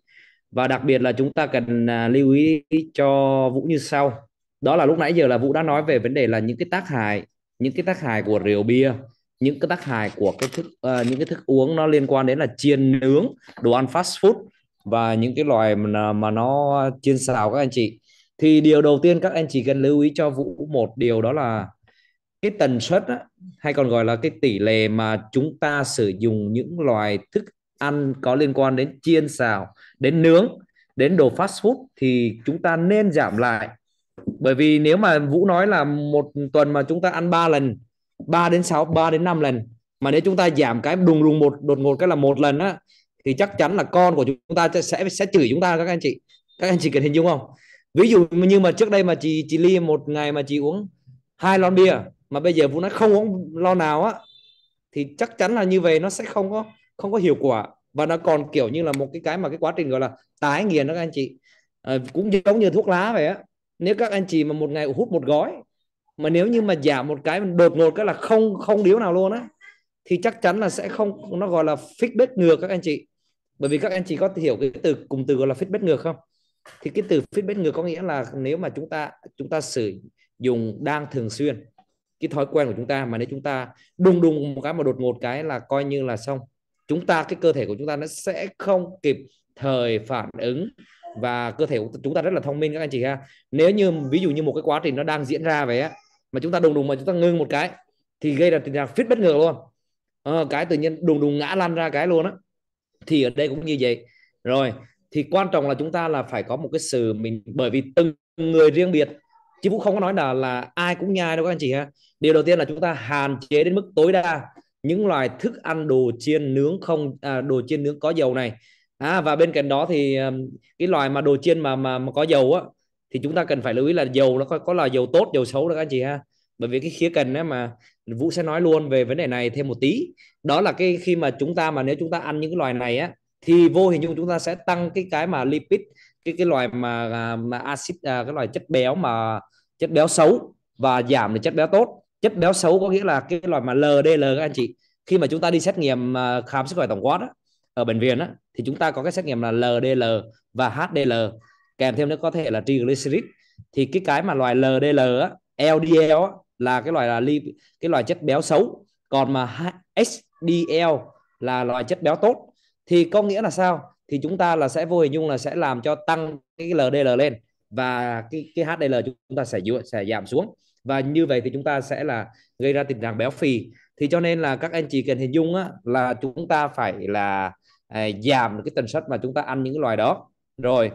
Và đặc biệt là chúng ta cần à, lưu ý cho Vũ như sau. Đó là lúc nãy giờ là Vũ đã nói về vấn đề là những cái tác hại những cái tác hại của rượu bia những cái tác hại của cái thức uh, những cái thức uống nó liên quan đến là chiên nướng đồ ăn fast food và những cái loài mà, mà nó chiên xào các anh chị. Thì điều đầu tiên các anh chị cần lưu ý cho Vũ một điều đó là cái tần suất á, hay còn gọi là cái tỷ lệ mà chúng ta sử dụng những loài thức ăn có liên quan đến chiên xào đến nướng đến đồ fast food thì chúng ta nên giảm lại. Bởi vì nếu mà Vũ nói là một tuần mà chúng ta ăn 3 lần 3 đến 6 3 đến 5 lần mà nếu chúng ta giảm cái đùng đùng một đột ngột cái là một lần á thì chắc chắn là con của chúng ta sẽ sẽ chửi chúng ta các anh chị. Các anh chị cần hình dung không? Ví dụ như mà trước đây mà chị chị ly một ngày mà chị uống hai lon bia mà bây giờ Vũ nói không uống lon nào á thì chắc chắn là như vậy nó sẽ không có không có hiệu quả. Và nó còn kiểu như là một cái cái mà cái quá trình gọi là tái nghiền đó các anh chị. À, cũng giống như thuốc lá vậy á. Nếu các anh chị mà một ngày hút một gói mà nếu như mà giảm một cái đột ngột cái là không không điếu nào luôn á thì chắc chắn là sẽ không nó gọi là feedback ngược các anh chị bởi vì các anh chị có hiểu cái từ cùng từ gọi là feedback ngược không? Thì cái từ feedback ngược có nghĩa là nếu mà chúng ta chúng ta sử dụng đang thường xuyên cái thói quen của chúng ta mà nếu chúng ta đùng đùng một cái mà đột ngột cái là coi như là xong. Chúng ta cái cơ thể của chúng ta nó sẽ không kịp thời phản ứng và cơ thể của chúng ta rất là thông minh các anh chị ha. Nếu như ví dụ như một cái quá trình nó đang diễn ra vậy á mà chúng ta đùng đùng mà chúng ta ngưng một cái thì gây ra tình trạng fit bất ngờ luôn. À, cái tự nhiên đùng đùng ngã lăn ra cái luôn á thì ở đây cũng như vậy. Rồi thì quan trọng là chúng ta là phải có một cái sự mình bởi vì từng người riêng biệt. Chứ cũng không có nói là là ai cũng nhai đâu các anh chị ha. Điều đầu tiên là chúng ta hạn chế đến mức tối đa những loài thức ăn đồ chiên nướng không à, đồ chiên nướng có dầu này. À, và bên cạnh đó thì cái loài mà đồ chiên mà mà, mà có dầu á thì chúng ta cần phải lưu ý là dầu nó có, có là dầu tốt dầu xấu đó các anh chị ha. Bởi vì cái khía cạnh ấy mà Vũ sẽ nói luôn về vấn đề này thêm một tí. Đó là cái khi mà chúng ta mà nếu chúng ta ăn những cái loài này á thì vô hình dung chúng ta sẽ tăng cái cái mà lipid cái cái loài mà à, mà axit à, cái loài chất béo mà chất béo xấu và giảm được chất béo tốt. Chất béo xấu có nghĩa là cái loài mà LDL các anh chị khi mà chúng ta đi xét nghiệm à, khám sức khỏe tổng quát á, ở bệnh viện á, thì chúng ta có cái xét nghiệm là LDL và HDL kèm thêm nữa có thể là triglycerid thì cái cái mà loài LDL á, LDL á, là cái loại là cái loại chất béo xấu. Còn mà HDL là loại chất béo tốt thì có nghĩa là sao? Thì chúng ta là sẽ vô hình dung là sẽ làm cho tăng cái LDL lên và cái cái HDL chúng ta sẽ sẽ giảm xuống. Và như vậy thì chúng ta sẽ là gây ra tình trạng béo phì. Thì cho nên là các anh chị cần hình dung á, là chúng ta phải là à, giảm cái tần suất mà chúng ta ăn những cái loài đó. Rồi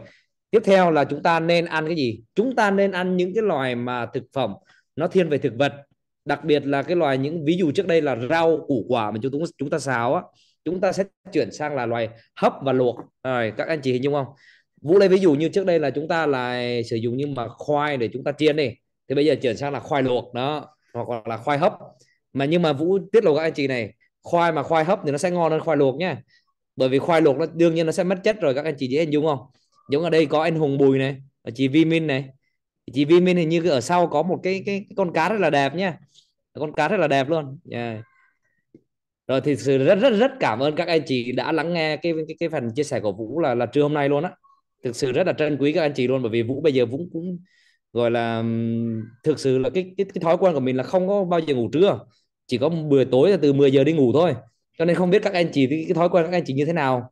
tiếp theo là chúng ta nên ăn cái gì? Chúng ta nên ăn những cái loài mà thực phẩm nó thiên về thực vật. Đặc biệt là cái loài những ví dụ trước đây là rau củ quả mà chúng chúng ta xào á chúng ta sẽ chuyển sang là loài hấp và luộc. Rồi các anh chị hình dung không? Vũ lấy ví dụ như trước đây là chúng ta là sử dụng nhưng mà khoai để chúng ta chiên đi thì bây giờ chuyển sang là khoai luộc đó hoặc là khoai hấp. Mà nhưng mà Vũ tiết lộ các anh chị này khoai mà khoai hấp thì nó sẽ ngon hơn khoai luộc nhá, bởi vì khoai luộc nó đương nhiên nó sẽ mất chất rồi các anh chị dễ hình dung không? Giống ở đây có anh Hùng Bùi này chị Vi Minh này chị Vi Minh hình như ở sau có một cái cái, cái con cá rất là đẹp nhá. Con cá rất là đẹp luôn. Yeah. rồi thì sự rất rất rất cảm ơn các anh chị đã lắng nghe cái cái, cái phần chia sẻ của Vũ là là trưa hôm nay luôn á. Thực sự rất là trân quý các anh chị luôn bởi vì Vũ bây giờ Vũ cũng gọi là thực sự là cái cái, cái thói quen của mình là không có bao giờ ngủ trưa. Chỉ có buổi tối là từ 10 giờ đi ngủ thôi. Cho nên không biết các anh chị cái, cái thói quen các anh chị như thế nào.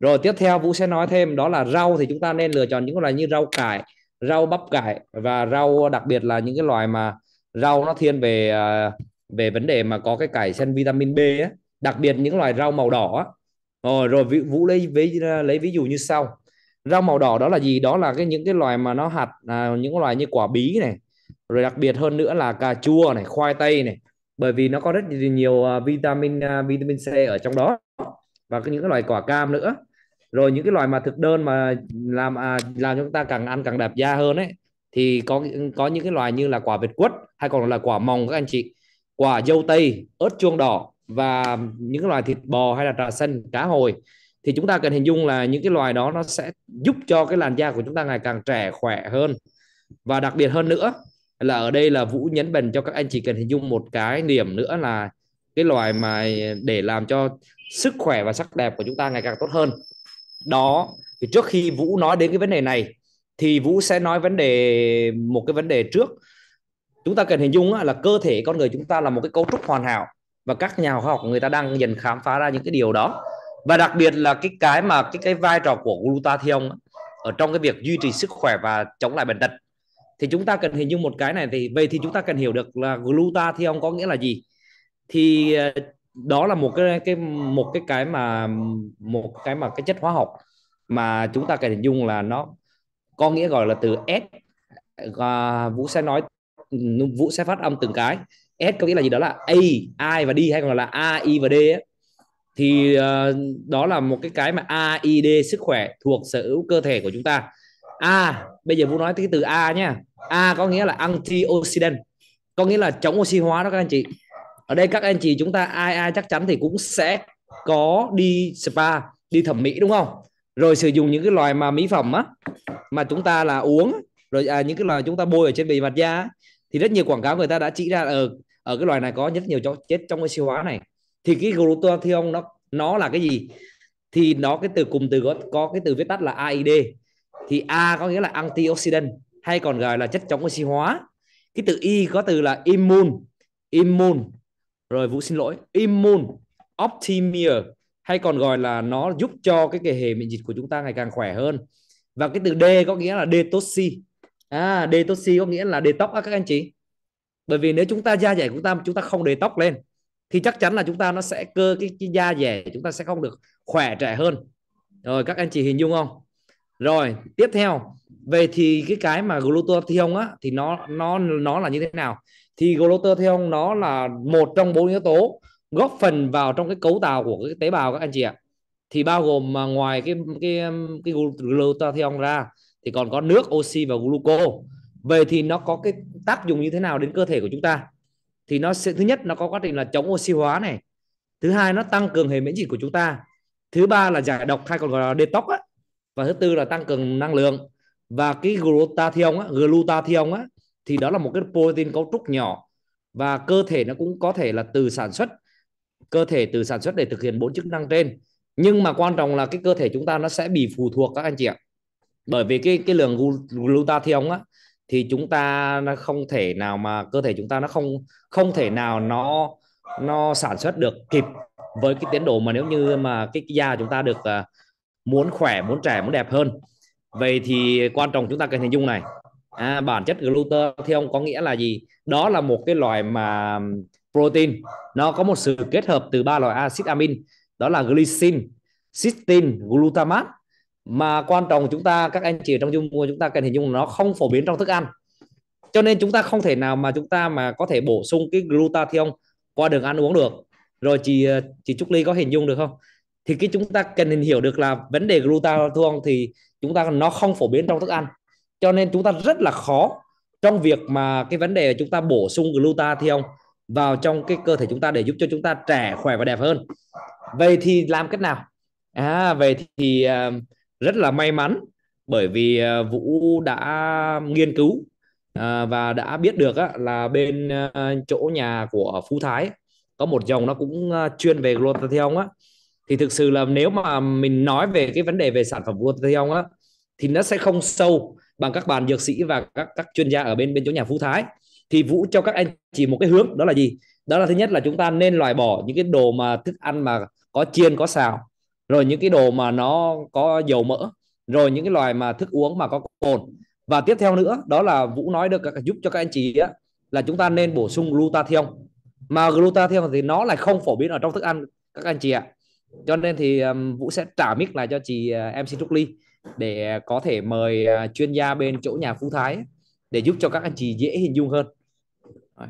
Rồi tiếp theo Vũ sẽ nói thêm đó là rau thì chúng ta nên lựa chọn những loại như rau cải rau bắp cải và rau đặc biệt là những cái loài mà rau nó thiên về à, về vấn đề mà có cái cải sen vitamin B á đặc biệt những loài rau màu đỏ ờ, rồi rồi Vũ lấy ví lấy ví dụ như sau. Rau màu đỏ đó là gì? Đó là cái những cái loài mà nó hạt à, những loài như quả bí này rồi đặc biệt hơn nữa là cà chua này khoai tây này. Bởi vì nó có rất nhiều à, vitamin à, vitamin C ở trong đó và những cái loài quả cam nữa rồi những cái loại mà thực đơn mà làm à, làm cho chúng ta càng ăn càng đẹp da hơn ấy thì có có những cái loại như là quả việt quất hay còn là quả mồng các anh chị. Quả dâu tây ớt chuông đỏ và những cái loại thịt bò hay là trà xanh cá hồi. Thì chúng ta cần hình dung là những cái loài đó nó sẽ giúp cho cái làn da của chúng ta ngày càng trẻ khỏe hơn. Và đặc biệt hơn nữa là ở đây là Vũ nhấn bền cho các anh chị cần hình dung một cái điểm nữa là cái loài mà để làm cho sức khỏe và sắc đẹp của chúng ta ngày càng tốt hơn đó, thì trước khi Vũ nói đến cái vấn đề này, thì Vũ sẽ nói vấn đề, một cái vấn đề trước. Chúng ta cần hình dung là cơ thể con người chúng ta là một cái cấu trúc hoàn hảo và các nhà khoa học người ta đang dần khám phá ra những cái điều đó. Và đặc biệt là cái cái mà cái cái vai trò của glutathione ở trong cái việc duy trì sức khỏe và chống lại bệnh tật. Thì chúng ta cần hình dung một cái này, thì vậy thì chúng ta cần hiểu được là glutathione có nghĩa là gì? Thì ờ, đó là một cái cái một cái cái mà một cái mà cái chất hóa học mà chúng ta cần hình dung là nó có nghĩa gọi là từ S à, Vũ sẽ nói ừ, Vũ sẽ phát âm từng cái. S có nghĩa là gì đó là A I và D hay còn là A I và D ấy thì uh, đó là một cái cái mà a i d sức khỏe thuộc sở hữu cơ thể của chúng ta. A bây giờ Vũ nói cái từ A nhé A có nghĩa là antioxidant có nghĩa là chống oxy hóa đó các anh chị ở đây các anh chị chúng ta ai ai chắc chắn thì cũng sẽ có đi spa đi thẩm mỹ đúng không? Rồi sử dụng những cái loại mà mỹ phẩm á mà chúng ta là uống rồi à, những cái loại chúng ta bôi ở trên bề mặt da thì rất nhiều quảng cáo người ta đã chỉ ra ở ờ, ở cái loại này có rất nhiều chết trong oxy hóa này. Thì cái glutathione nó nó là cái gì? Thì nó cái từ cùng từ có, có cái từ viết tắt là AID thì A có nghĩa là antioxidant hay còn gọi là chất chống oxy hóa. Cái từ Y có từ là immune immune rồi Vũ xin lỗi. Immune optimia hay còn gọi là nó giúp cho cái hệ miễn dịch của chúng ta ngày càng khỏe hơn. Và cái từ D có nghĩa là detoxi. À detoxi có nghĩa là detox các anh chị. Bởi vì nếu chúng ta da dẻ của chúng ta chúng ta không detox lên thì chắc chắn là chúng ta nó sẽ cơ cái, cái da dẻ chúng ta sẽ không được khỏe trẻ hơn. Rồi các anh chị hình dung không? Rồi tiếp theo. Về thì cái cái mà glutathione á thì nó nó nó là như thế nào? Thì glutathione nó là một trong bốn yếu tố góp phần vào trong cái cấu tạo của cái tế bào các anh chị ạ. Thì bao gồm mà ngoài cái cái um, cái glutathione ra thì còn có nước oxy và gluco về thì nó có cái tác dụng như thế nào đến cơ thể của chúng ta? Thì nó sẽ thứ nhất nó có quá trình là chống oxy hóa này. Thứ hai nó tăng cường hệ miễn dịch của chúng ta. Thứ ba là giải độc hay còn gọi là detox á. Và thứ tư là tăng cường năng lượng. Và cái glutathione á, glutathione á thì đó là một cái protein cấu trúc nhỏ và cơ thể nó cũng có thể là từ sản xuất cơ thể từ sản xuất để thực hiện bốn chức năng trên. Nhưng mà quan trọng là cái cơ thể chúng ta nó sẽ bị phụ thuộc các anh chị ạ. Bởi vì cái cái lượng glutathione á thì chúng ta nó không thể nào mà cơ thể chúng ta nó không không thể nào nó nó sản xuất được kịp với cái tiến độ mà nếu như mà cái, cái da chúng ta được uh, muốn khỏe muốn trẻ muốn đẹp hơn. Vậy thì quan trọng chúng ta cần hình dung này à, bản chất glutathione có nghĩa là gì? Đó là một cái loại mà protein. Nó có một sự kết hợp từ ba loại axit amin đó là glycine cysteine glutamate mà quan trọng chúng ta các anh chị trong dung mua chúng ta cần hình dung nó không phổ biến trong thức ăn. Cho nên chúng ta không thể nào mà chúng ta mà có thể bổ sung cái glutathione qua đường ăn uống được. Rồi chị ờ, chị Trúc Ly có hình dung được không? Thì cái chúng ta cần hiểu được là vấn đề glutathione thì chúng ta nó không phổ biến trong thức ăn cho nên chúng ta rất là khó trong việc mà cái vấn đề chúng ta bổ sung glutathione vào trong cái cơ thể chúng ta để giúp cho chúng ta trẻ khỏe và đẹp hơn. Vậy thì làm cách nào? À vậy thì uh, rất là may mắn bởi vì uh, Vũ đã nghiên cứu uh, và đã biết được uh, là bên uh, chỗ nhà của Phú Thái có một dòng nó cũng uh, chuyên về glutathione á. Thì thực sự là nếu mà mình nói về cái vấn đề về sản phẩm glutathione á thì nó sẽ không sâu bằng các bạn dược sĩ và các các chuyên gia ở bên bên chỗ nhà Phú Thái. Thì Vũ cho các anh chỉ một cái hướng đó là gì? Đó là thứ nhất là chúng ta nên loại bỏ những cái đồ mà thức ăn mà có chiên có xào rồi những cái đồ mà nó có dầu mỡ rồi những cái loài mà thức uống mà có cồn. Và tiếp theo nữa đó là Vũ nói được giúp cho các anh chị á, là chúng ta nên bổ sung glutathione. Mà glutathione thì nó lại không phổ biến ở trong thức ăn các anh chị ạ. Cho nên thì um, Vũ sẽ trả mic lại cho chị à, uh, MC Trúc Ly để có thể mời à, chuyên gia bên chỗ nhà Phú Thái để giúp cho các anh chị dễ hình dung hơn. Rồi.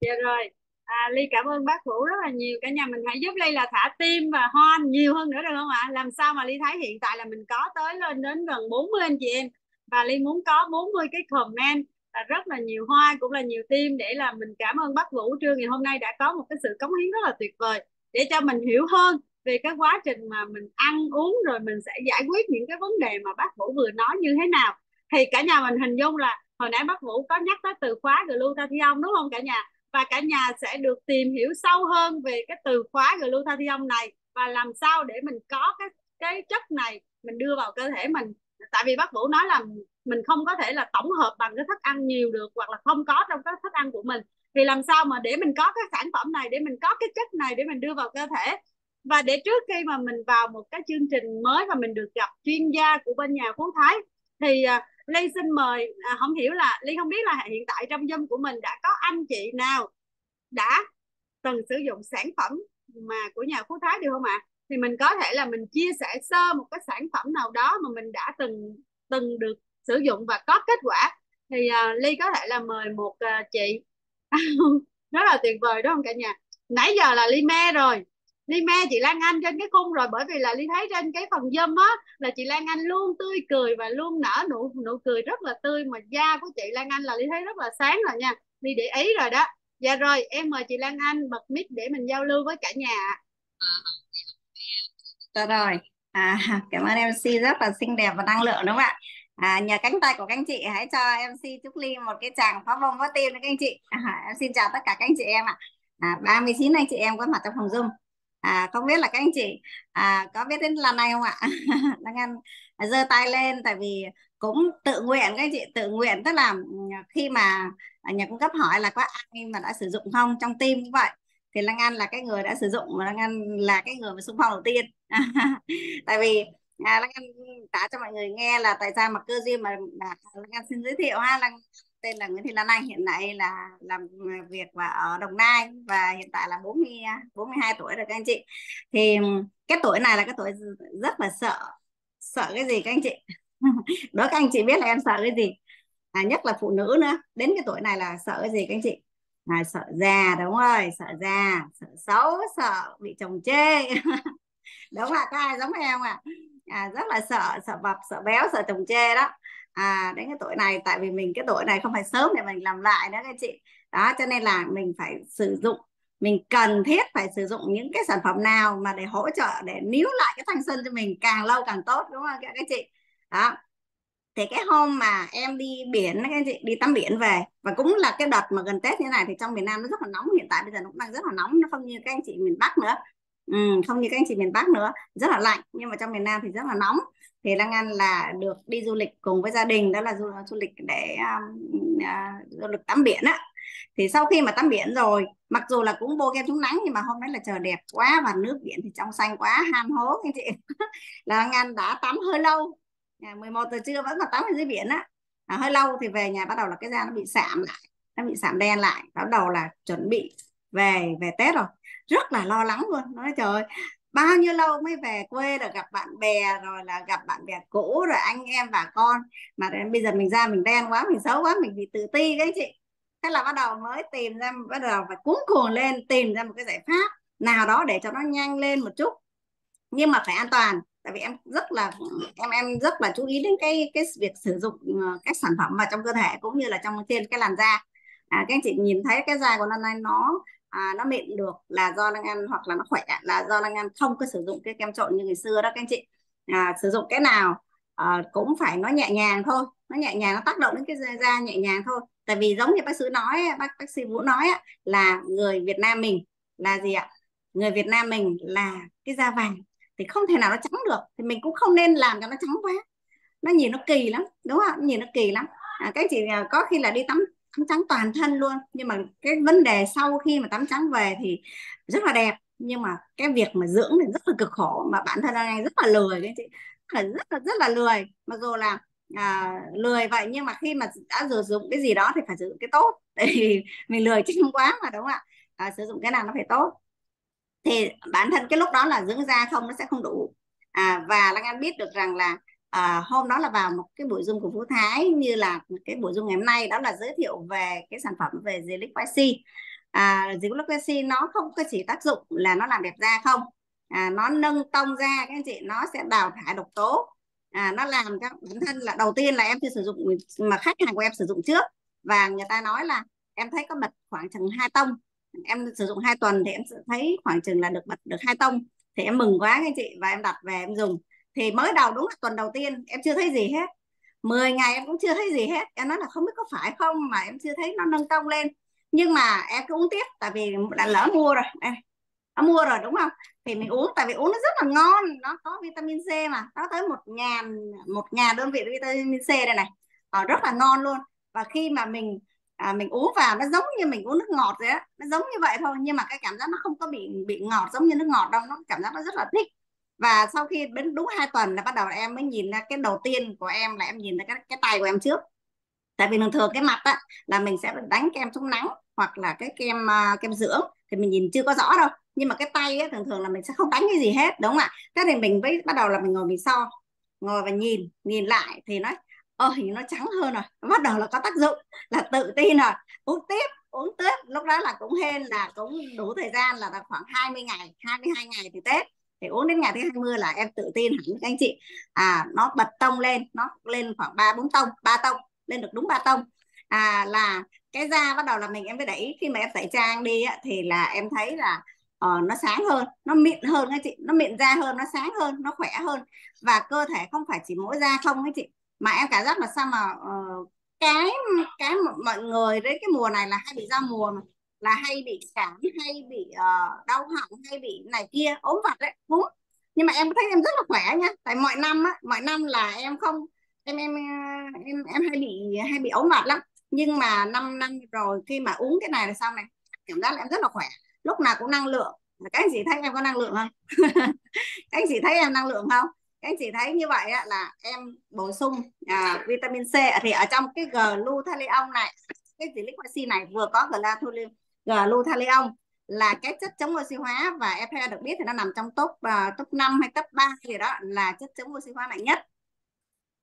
Dạ rồi. À, Ly cảm ơn bác Vũ rất là nhiều. Cả nhà mình hãy giúp Ly là thả tim và hoan nhiều hơn nữa được không ạ? Làm sao mà Ly thấy hiện tại là mình có tới lên đến gần 40 anh chị em và Ly muốn có 40 cái comment là rất là nhiều hoa cũng là nhiều tim để là mình cảm ơn bác Vũ trưa ngày hôm nay đã có một cái sự cống hiến rất là tuyệt vời để cho mình hiểu hơn về cái quá trình mà mình ăn uống rồi mình sẽ giải quyết những cái vấn đề mà bác Vũ vừa nói như thế nào. Thì cả nhà mình hình dung là hồi nãy bác Vũ có nhắc tới từ khóa glutathione, đúng không cả nhà? Và cả nhà sẽ được tìm hiểu sâu hơn về cái từ khóa glutathione này và làm sao để mình có cái cái chất này mình đưa vào cơ thể mình. Tại vì bác Vũ nói là mình không có thể là tổng hợp bằng cái thức ăn nhiều được hoặc là không có trong cái thức ăn của mình. Thì làm sao mà để mình có cái sản phẩm này, để mình có cái chất này để mình đưa vào cơ thể? Và để trước khi mà mình vào một cái chương trình mới và mình được gặp chuyên gia của bên nhà Phú Thái thì à, uh, Ly xin mời à, không hiểu là Ly không biết là hiện tại trong Zoom của mình đã có anh chị nào đã từng sử dụng sản phẩm mà của nhà Phú Thái được không ạ? À? Thì mình có thể là mình chia sẻ sơ một cái sản phẩm nào đó mà mình đã từng từng được sử dụng và có kết quả thì à, uh, Ly có thể là mời một uh, chị rất là tuyệt vời đúng không cả nhà nãy giờ là ly me rồi ly me chị Lan Anh trên cái khung rồi bởi vì là ly thấy trên cái phần dâm á là chị Lan Anh luôn tươi cười và luôn nở nụ nụ cười rất là tươi. Mà da của chị Lan Anh là ly thấy rất là sáng rồi nha ly để ý rồi đó. Dạ rồi em mời chị Lan Anh bật mic để mình giao lưu với cả nhà. Được rồi. À, cảm ơn MC rất là xinh đẹp và năng lượng đúng không ạ? À, nhờ cánh tay của các anh chị hãy cho MC Trúc Ly một cái chàng pháo bông pháo tim các anh chị. À, em xin chào tất cả các anh chị em ạ. À, 39 anh chị em có mặt trong phòng Zoom à, không biết là các anh chị à, có biết đến lần này không ạ? Đang ăn à, giơ tay lên tại vì cũng tự nguyện các anh chị tự nguyện. Tức là ừ, khi mà nhà cung cấp hỏi là có ai mà đã sử dụng không trong tim như vậy thì Lan Anh là cái người đã sử dụng và Lan Anh là cái người mà xung phong đầu tiên. Tại vì à, Lan Anh tả cho mọi người nghe là tại sao mà cơ duyên mà, mà Lan Anh xin giới thiệu ha Lan tên là Nguyễn Thị Lan Anh hiện nay là làm việc và ở Đồng Nai và hiện tại là 40 42 tuổi rồi các anh chị. Thì cái tuổi này là cái tuổi rất là sợ sợ cái gì các anh chị? Đó các anh chị biết là em sợ cái gì? À, nhất là phụ nữ nữa. Đến cái tuổi này là sợ cái gì các anh chị? À, sợ già đúng rồi sợ già sợ xấu sợ bị chồng chê. Đúng là có ai giống em à à, rất là sợ sợ bập sợ béo sợ chồng chê đó à đến cái tuổi này, tại vì mình, cái tuổi này không phải sớm để mình làm lại nữa các chị. Đó, cho nên là mình phải sử dụng, mình cần thiết phải sử dụng những cái sản phẩm nào mà để hỗ trợ, để níu lại cái thanh xuân cho mình càng lâu càng tốt, đúng không các chị? Đó. Thì cái hôm mà em đi biển các anh chị, đi tắm biển về, và cũng là cái đợt mà gần Tết như này thì trong miền Nam nó rất là nóng, hiện tại bây giờ nó cũng đang rất là nóng, nó không như các anh chị miền Bắc nữa ừ, không như các anh chị miền Bắc nữa rất là lạnh nhưng mà trong miền Nam thì rất là nóng. Thì Lan Anh là được đi du lịch cùng với gia đình đó là du, du lịch để um, uh, du lịch tắm biển á. Thì sau khi mà tắm biển rồi mặc dù là cũng bôi kem chống nắng nhưng mà hôm nay là trời đẹp quá và nước biển thì trong xanh quá ham hố anh chị. Là Anh đã tắm hơi lâu à, 11 giờ trưa vẫn còn tắm ở dưới biển á. À, hơi lâu thì về nhà bắt đầu là cái da nó bị sạm lại nó bị sạm đen lại bắt đầu là chuẩn bị về về Tết rồi rất là lo lắng luôn. Nói trời ơi bao nhiêu lâu mới về quê được gặp bạn bè rồi là gặp bạn bè cũ rồi anh em và con. Mà bây giờ mình ra mình đen quá mình xấu quá mình bị tự ti đấy chị. Thế là bắt đầu mới tìm ra bắt đầu phải cuống cuồng lên tìm ra một cái giải pháp nào đó để cho nó nhanh lên một chút. Nhưng mà phải an toàn tại vì em rất là em em rất là chú ý đến cái cái việc sử dụng ờ, các sản phẩm vào trong cơ thể cũng như là trong trên cái làn da. À, các anh chị nhìn thấy cái da của năm nay nó à, nó mịn được là do đang ăn hoặc là nó khỏe là do đang ăn. Không có sử dụng cái kem trộn như ngày xưa đó các anh chị. À, sử dụng cái nào à, cũng phải nó nhẹ nhàng thôi. Nó nhẹ nhàng nó tác động đến cái da nhẹ nhàng thôi. Tại vì giống như bác sĩ nói bác bác sĩ vũ nói là người Việt Nam mình là gì ạ? Người Việt Nam mình là cái da vàng thì không thể nào nó trắng được. Thì mình cũng không nên làm cho nó trắng quá. Nó nhìn nó kỳ lắm đúng không nhìn nó kỳ lắm. À, các chị à, có khi là đi tắm tắm trắng toàn thân luôn. Nhưng mà cái vấn đề sau khi mà tắm trắng về thì rất là đẹp. Nhưng mà cái việc mà dưỡng thì rất là cực khổ. Mà bản thân anh rất là lười đấy chị. Rất là rất là lười. Mặc dù là à, lười vậy nhưng mà khi mà đã sử dụng cái gì đó thì phải sử dụng cái tốt. Thì mình lười chứ không quá mà đúng không ạ? À, sử dụng cái nào nó phải tốt. Thì bản thân cái lúc đó là dưỡng da không nó sẽ không đủ. À, và Lan Anh biết được rằng là à, hôm đó là vào một cái buổi zoom của Phú Thái như là cái buổi zoom ngày hôm nay đó là giới thiệu về cái sản phẩm về Zelic à, Zelic nó không có chỉ tác dụng là nó làm đẹp da không. À, nó nâng tông da các anh chị nó sẽ đào thải độc tố. À, nó làm cho bản thân là đầu tiên là em chưa sử dụng mà khách hàng của em sử dụng trước. Và người ta nói là em thấy có bật khoảng chừng hai tông. Em sử dụng hai tuần thì em thấy khoảng chừng là được bật được hai tông. Thì em mừng quá các anh chị và em đặt về em dùng thì mới đầu đúng là tuần đầu tiên em chưa thấy gì hết. 10 ngày em cũng chưa thấy gì hết. Em nói là không biết có phải không mà em chưa thấy nó nâng tông lên. Nhưng mà em cứ uống tiếp tại vì đã lỡ mua rồi. Em đã mua rồi đúng không? Thì mình uống tại vì uống nó rất là ngon. Nó có vitamin C mà. Nó tới một ngàn một ngàn đơn vị vitamin C đây này. À, rất là ngon luôn. Và khi mà mình à, mình uống vào nó giống như mình uống nước ngọt vậy á. Nó giống như vậy thôi nhưng mà cái cảm giác nó không có bị bị ngọt giống như nước ngọt đâu. Nó cảm giác nó rất là thích và sau khi đến đúng hai tuần là bắt đầu em mới nhìn ra cái đầu tiên của em là em nhìn ra cái cái tay của em trước. Tại vì thường thường cái mặt á là mình sẽ đánh kem chống nắng hoặc là cái kem uh, kem dưỡng thì mình nhìn chưa có rõ đâu. Nhưng mà cái tay á, thường thường là mình sẽ không đánh cái gì hết đúng không ạ? Thế thì mình mới bắt đầu là mình ngồi mình so ngồi và nhìn nhìn lại thì nói ơ hình nó trắng hơn rồi. Bắt đầu là có tác dụng là tự tin rồi. Uống tiếp uống tiếp. Lúc đó là cũng hên là cũng đủ thời gian là khoảng 20 ngày 22 ngày thì Tết thì uống đến ngày thứ 20 là em tự tin hẳn các anh chị. À nó bật tông lên nó lên khoảng ba bốn tông ba tông lên được đúng ba tông. À là cái da bắt đầu là mình em mới để ý khi mà em tẩy trang đi á, thì là em thấy là uh, nó sáng hơn nó mịn hơn các chị. Nó mịn da hơn nó sáng hơn nó khỏe hơn. Và cơ thể không phải chỉ mỗi da không các chị. Mà em cảm giác là sao mà uh, cái cái mọi người đến cái mùa này là hay bị da mùa mà là hay bị cảm hay bị uh, đau họng hay bị này kia ốm vặt đấy cúm nhưng mà em thấy em rất là khỏe nha tại mọi năm á mọi năm là em không em em ờ, em em hay bị hay bị ốm vặt lắm. Nhưng mà năm năm rồi khi mà uống cái này là sao này cảm giác là em rất là khỏe. Lúc nào cũng năng lượng. Các anh chị thấy em có năng lượng không? Các anh chị thấy em năng lượng không? Các anh chị thấy như vậy là em bổ sung à, vitamin C. Thì ở trong cái glutathione này cái gì liquid này vừa có glutathione là cái chất chống oxy hóa và EPA được biết thì nó nằm trong top uh, top 5 hay top 3 gì đó là chất chống oxy hóa mạnh nhất.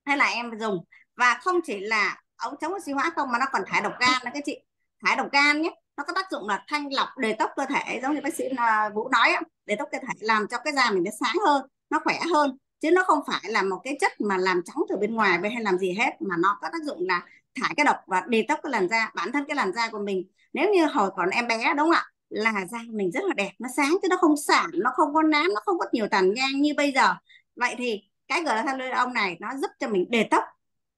Hay là em dùng. Và không chỉ là ống chống oxy hóa không mà nó còn thải độc gan nữa các chị. Thải độc gan nhé nó có tác dụng là thanh lọc đề tốc cơ thể giống như bác sĩ uh, Vũ nói đề tốc cơ thể làm cho cái da mình nó sáng hơn nó khỏe hơn. Chứ nó không phải là một cái chất mà làm trắng từ bên ngoài hay làm gì hết mà nó có tác dụng là thải cái độc và detox cái làn da, bản thân cái làn da của mình. Nếu như hồi còn em bé, đúng không ạ? Là da mình rất là đẹp, nó sáng chứ nó không sạm, nó không có nám, nó không có nhiều tàn nhang như bây giờ. Vậy thì cái ông này, nó giúp cho mình detox.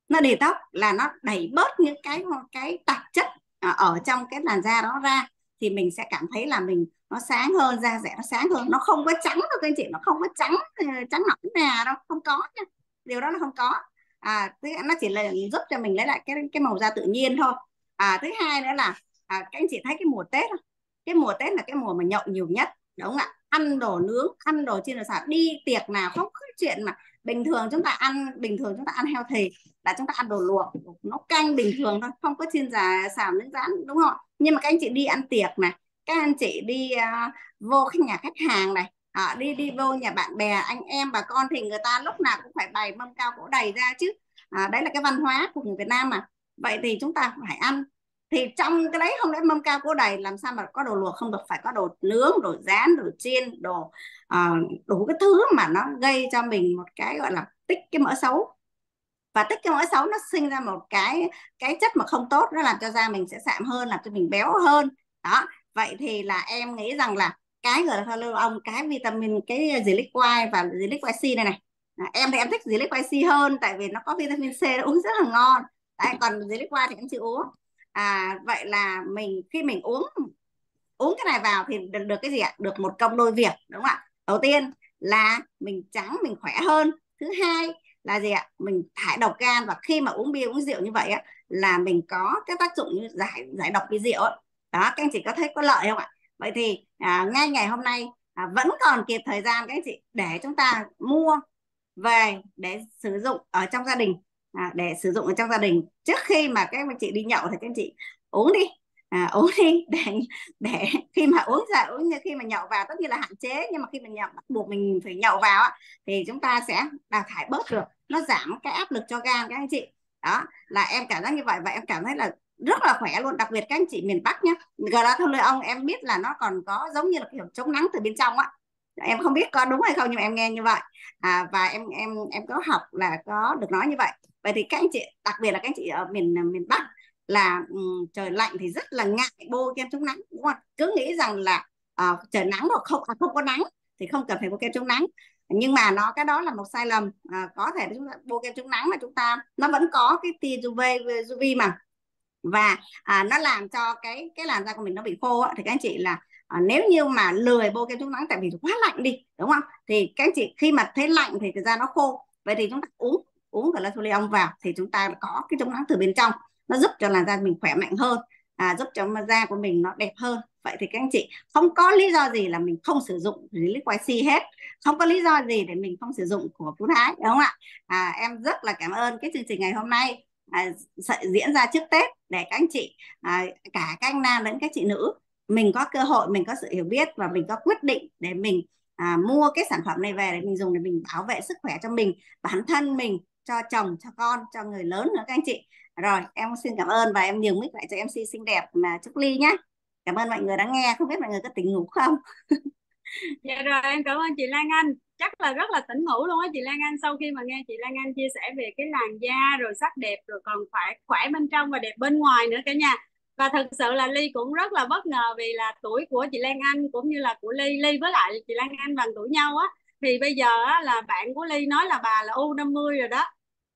Nó detox là nó đẩy bớt những cái cái tạp chất à, ở trong cái làn da đó ra, thì mình sẽ cảm thấy là mình nó sáng hơn, da rẻ nó sáng hơn. Nó không có trắng đâu các anh chị, nó không có trắng ờ, trắng nõn nà đâu, không có nha. Điều đó là không có à thứ nó chỉ là giúp cho mình lấy lại cái cái màu da tự nhiên thôi. À thứ hai nữa là à, các anh chị thấy cái mùa Tết không? Cái mùa Tết là cái mùa mà nhậu nhiều nhất đúng không ạ? Ăn đồ nướng ăn đồ chiên đồ xào đi tiệc nào không có chuyện mà bình thường chúng ta ăn bình thường chúng ta ăn heo thì là chúng ta ăn đồ luộc nó canh bình thường thôi không có chiên già xào nướng rán đúng không nhưng mà các anh chị đi ăn tiệc này các anh chị đi uh, vô khách nhà khách hàng này à, đi đi vô nhà bạn bè anh em bà con thì người ta lúc nào cũng phải bày mâm cao cỗ đầy ra chứ. À, đấy là cái văn hóa của người Việt Nam mà. Vậy thì chúng ta phải ăn. Thì trong cái đấy không lẽ mâm cao cỗ đầy làm sao mà có đồ luộc không được phải có đồ nướng đồ rán đồ chiên đồ uh, đủ cái thứ mà nó gây cho mình một cái gọi là tích cái mỡ xấu. Và tích cái mỡ xấu nó sinh ra một cái cái chất mà không tốt nó làm cho da mình sẽ sạm hơn làm cho mình béo hơn. Đó vậy thì là em nghĩ rằng là cái gọi là lưu ông cái vitamin cái Zilic Y và Zilic YC này này. À, em thì em thích Zilic YC hơn tại vì nó có vitamin C nó uống rất là ngon. Đấy, còn Zilic Y thì em chưa uống. À, vậy là mình khi mình uống uống cái này vào thì được, được cái gì ạ? Được một công đôi việc đúng không ạ? Đầu tiên là mình trắng mình khỏe hơn. Thứ hai là gì ạ? Mình thải độc gan và khi mà uống bia uống rượu như vậy á là mình có cái tác dụng như giải giải độc bia rượu ấy. đó các anh chị có thấy có lợi không ạ? Vậy thì à, ngay ngày hôm nay à, vẫn còn kịp thời gian các anh chị để chúng ta mua về để sử dụng ở trong gia đình. À, để sử dụng ở trong gia đình. Trước khi mà các anh chị đi nhậu thì các anh chị uống đi. À, uống đi để để khi mà uống ra uống như khi mà nhậu vào tất nhiên là hạn chế nhưng mà khi mình nhậu bắt buộc mình phải nhậu vào thì chúng ta sẽ đào thải bớt được nó giảm cái áp lực cho gan các anh chị. Đó là em cảm giác như vậy và em cảm thấy là rất là khỏe luôn. Đặc biệt các anh chị miền Bắc nhé ông em biết là nó còn có giống như là kiểu chống nắng từ bên trong á. Em không biết có đúng hay không nhưng mà em nghe như vậy. À, và em em em có học là có được nói như vậy. Vậy thì các anh chị đặc biệt là các anh chị ở miền miền Bắc là um, trời lạnh thì rất là ngại bôi kem chống nắng đúng không? cứ nghĩ rằng là uh, trời nắng hoặc không à, không có nắng thì không cần phải bôi kem chống nắng. Nhưng mà nó cái đó là một sai lầm. À, có thể chúng ta bôi kem chống nắng mà chúng ta nó vẫn có cái tia UV UV mà và à, nó làm cho cái cái làn da của mình nó bị khô á, thì các anh chị là à, nếu như mà lười bôi kem chống nắng tại vì quá lạnh đi đúng không? Thì các anh chị khi mà thấy lạnh thì da nó khô. Vậy thì chúng ta uống uống glycerin vào thì chúng ta có cái chống nắng từ bên trong. Nó giúp cho làn da mình khỏe mạnh hơn à, giúp cho da của mình nó đẹp hơn. Vậy thì các anh chị không có lý do gì là mình không sử dụng liquid C hết. Không có lý do gì để mình không sử dụng của Phú Thái đúng không ạ? À, em rất là cảm ơn cái chương trình ngày hôm nay à, diễn ra trước Tết để các anh chị à, cả các anh nam lẫn các chị nữ mình có cơ hội mình có sự hiểu biết và mình có quyết định để mình à, mua cái sản phẩm này về để mình dùng để mình bảo vệ sức khỏe cho mình bản thân mình cho chồng cho con cho người lớn nữa các anh chị. Rồi em xin cảm ơn và em nhường mic lại cho MC xinh đẹp mà Trúc Ly nhé cảm ơn mọi người đã nghe không biết mọi người có tỉnh ngủ không? Dạ rồi em cảm ơn chị Lan Anh chắc là rất là tỉnh ngủ luôn á chị Lan Anh. Sau khi mà nghe chị Lan Anh chia sẻ về cái làn da rồi sắc đẹp rồi còn phải khỏe bên trong và đẹp bên ngoài nữa cả nhà. Và thật sự là Ly cũng rất là bất ngờ vì là tuổi của chị Lan Anh cũng như là của Ly Ly với lại chị Lan Anh bằng tuổi nhau á. Thì bây giờ á, là bạn của Ly nói là bà là U50 rồi đó.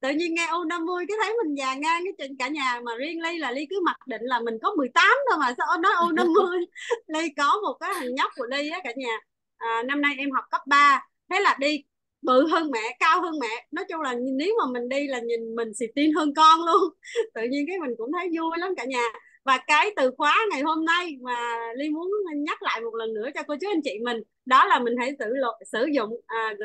Tự nhiên nghe U50 cái thấy mình già ngang cái chân cả nhà mà riêng Ly là Ly cứ mặc định là mình có 18 thôi mà sao nói U50 Ly có một cái thằng nhóc của Ly á cả nhà. À, năm nay em học cấp 3 thế là đi bự hơn mẹ cao hơn mẹ. Nói chung là nếu mà mình đi là nhìn mình xì tin hơn con luôn. Tự nhiên cái mình cũng thấy vui lắm cả nhà. Và cái từ khóa ngày hôm nay mà ly muốn nhắc lại một lần nữa cho cô chú anh chị mình đó là mình hãy sử sử dụng uh,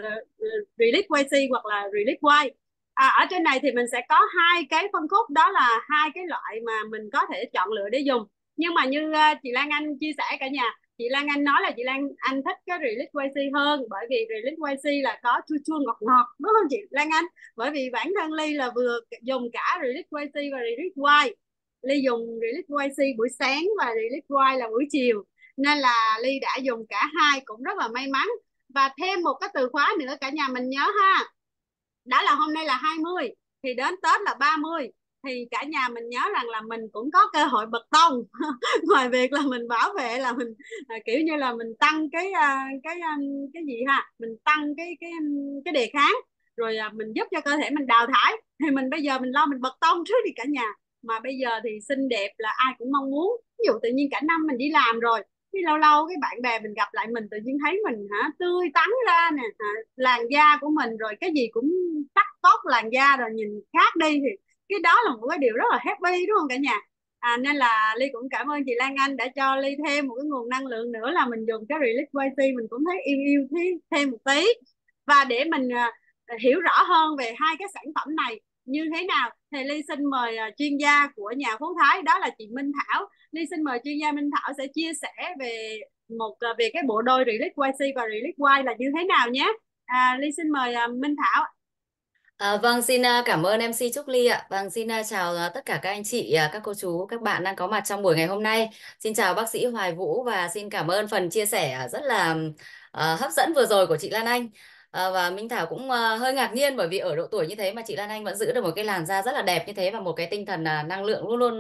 release YC hoặc là release Y. À, ở trên này thì mình sẽ có hai cái phân khúc đó là hai cái loại mà mình có thể chọn lựa để dùng. Nhưng mà như uh, chị Lan Anh chia sẻ cả nhà chị Lan Anh nói là chị Lan Anh thích cái Relic YC hơn, bởi vì Relic YC là có chua chua ngọt ngọt, đúng không chị Lan Anh? Bởi vì bản thân Ly là vừa dùng cả Relic YC và Relic Y. Ly dùng Relic YC buổi sáng và Relic Y là buổi chiều, nên là Ly đã dùng cả hai cũng rất là may mắn. Và thêm một cái từ khóa nữa, cả nhà mình nhớ ha. Đó là hôm nay là 20 thì đến Tết là 30 thì cả nhà mình nhớ rằng là mình cũng có cơ hội bật tông. Ngoài việc là mình bảo vệ là mình à, kiểu như là mình tăng cái à, cái à, cái gì ha? Mình tăng cái cái cái đề kháng rồi à, mình giúp cho cơ thể mình đào thải. Thì mình bây giờ mình lo mình bật tông trước đi cả nhà. Mà bây giờ thì xinh đẹp là ai cũng mong muốn. Ví dụ tự nhiên cả năm mình đi làm rồi cái lâu lâu cái bạn bè mình gặp lại mình tự nhiên thấy mình hả tươi tắn ra nè hả, làn da của mình rồi cái gì cũng tắt tốt làn da rồi nhìn khác đi thì cái đó là một cái điều rất là happy đúng không cả nhà? À, nên là ly cũng cảm ơn chị Lan Anh đã cho ly thêm một cái nguồn năng lượng nữa là mình dùng cái Relief YT mình cũng thấy yêu yêu thêm thêm một tí. Và để mình uh, hiểu rõ hơn về hai cái sản phẩm này như thế nào thì ly xin mời uh, chuyên gia của nhà phú thái đó là chị minh thảo. Ly xin mời chuyên gia minh thảo sẽ chia sẻ về một uh, về cái bộ đôi release YC và release Y là như thế nào nhé. À, ly xin mời uh, minh thảo À, vâng, xin à, cảm ơn MC Trúc Ly ạ. Vâng, xin à, chào à, tất cả các anh chị, các cô chú, các bạn đang có mặt trong buổi ngày hôm nay. Xin chào bác sĩ Hoài Vũ và xin cảm ơn phần chia sẻ rất là hấp dẫn vừa rồi của chị Lan Anh. À, và Minh Thảo cũng hơi ngạc nhiên bởi vì ở độ tuổi như thế mà chị Lan Anh vẫn giữ được một cái làn da rất là đẹp như thế và một cái tinh thần năng lượng luôn luôn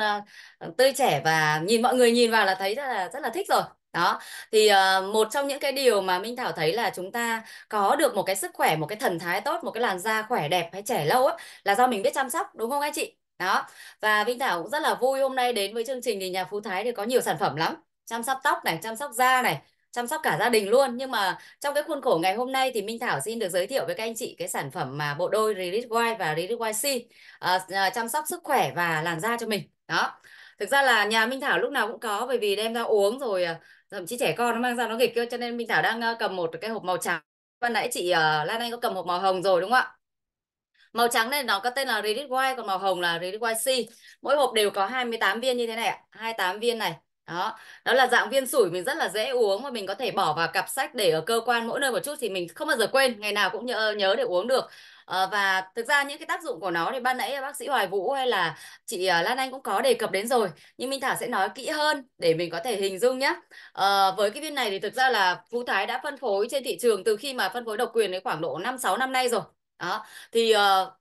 tươi trẻ và nhìn mọi người nhìn vào là thấy rất là rất là thích rồi đó thì uh, một trong những cái điều mà Minh Thảo thấy là chúng ta có được một cái sức khỏe một cái thần thái tốt một cái làn da khỏe đẹp hay trẻ lâu á là do mình biết chăm sóc đúng không anh chị? Đó và Minh Thảo cũng rất là vui hôm nay đến với chương trình thì nhà Phú Thái thì có nhiều sản phẩm lắm. Chăm sóc tóc này chăm sóc da này chăm sóc cả gia đình luôn. Nhưng mà trong cái khuôn khổ ngày hôm nay thì Minh Thảo xin được giới thiệu với các anh chị cái sản phẩm mà bộ đôi Relish White và Relish White C uh, chăm sóc sức khỏe và làn da cho mình. Đó thực ra là nhà Minh Thảo lúc nào cũng có bởi vì đem ra uống rồi thậm chí trẻ con nó mang ra nó nghịch cơ cho nên Minh Thảo đang cầm một cái hộp màu trắng. Ban nãy chị uh, Lan Anh có cầm hộp màu hồng rồi đúng không ạ? Màu trắng này nó có tên là Reddit White còn màu hồng là Reddit White C. Mỗi hộp đều có 28 viên như thế này ạ 28 viên này. Đó đó là dạng viên sủi mình rất là dễ uống và mình có thể bỏ vào cặp sách để ở cơ quan mỗi nơi một chút thì mình không bao giờ quên ngày nào cũng nhớ nhớ để uống được à, và thực ra những cái tác dụng của nó thì ban nãy bác sĩ Hoài Vũ hay là chị ờ, Lan Anh cũng có đề cập đến rồi nhưng Minh Thảo sẽ nói kỹ hơn để mình có thể hình dung nhé à, ờ, với cái viên này thì thực ra là Phú Thái đã phân phối trên thị trường từ khi mà phân phối độc quyền đến khoảng độ 5 6 năm nay rồi. Đó thì uh,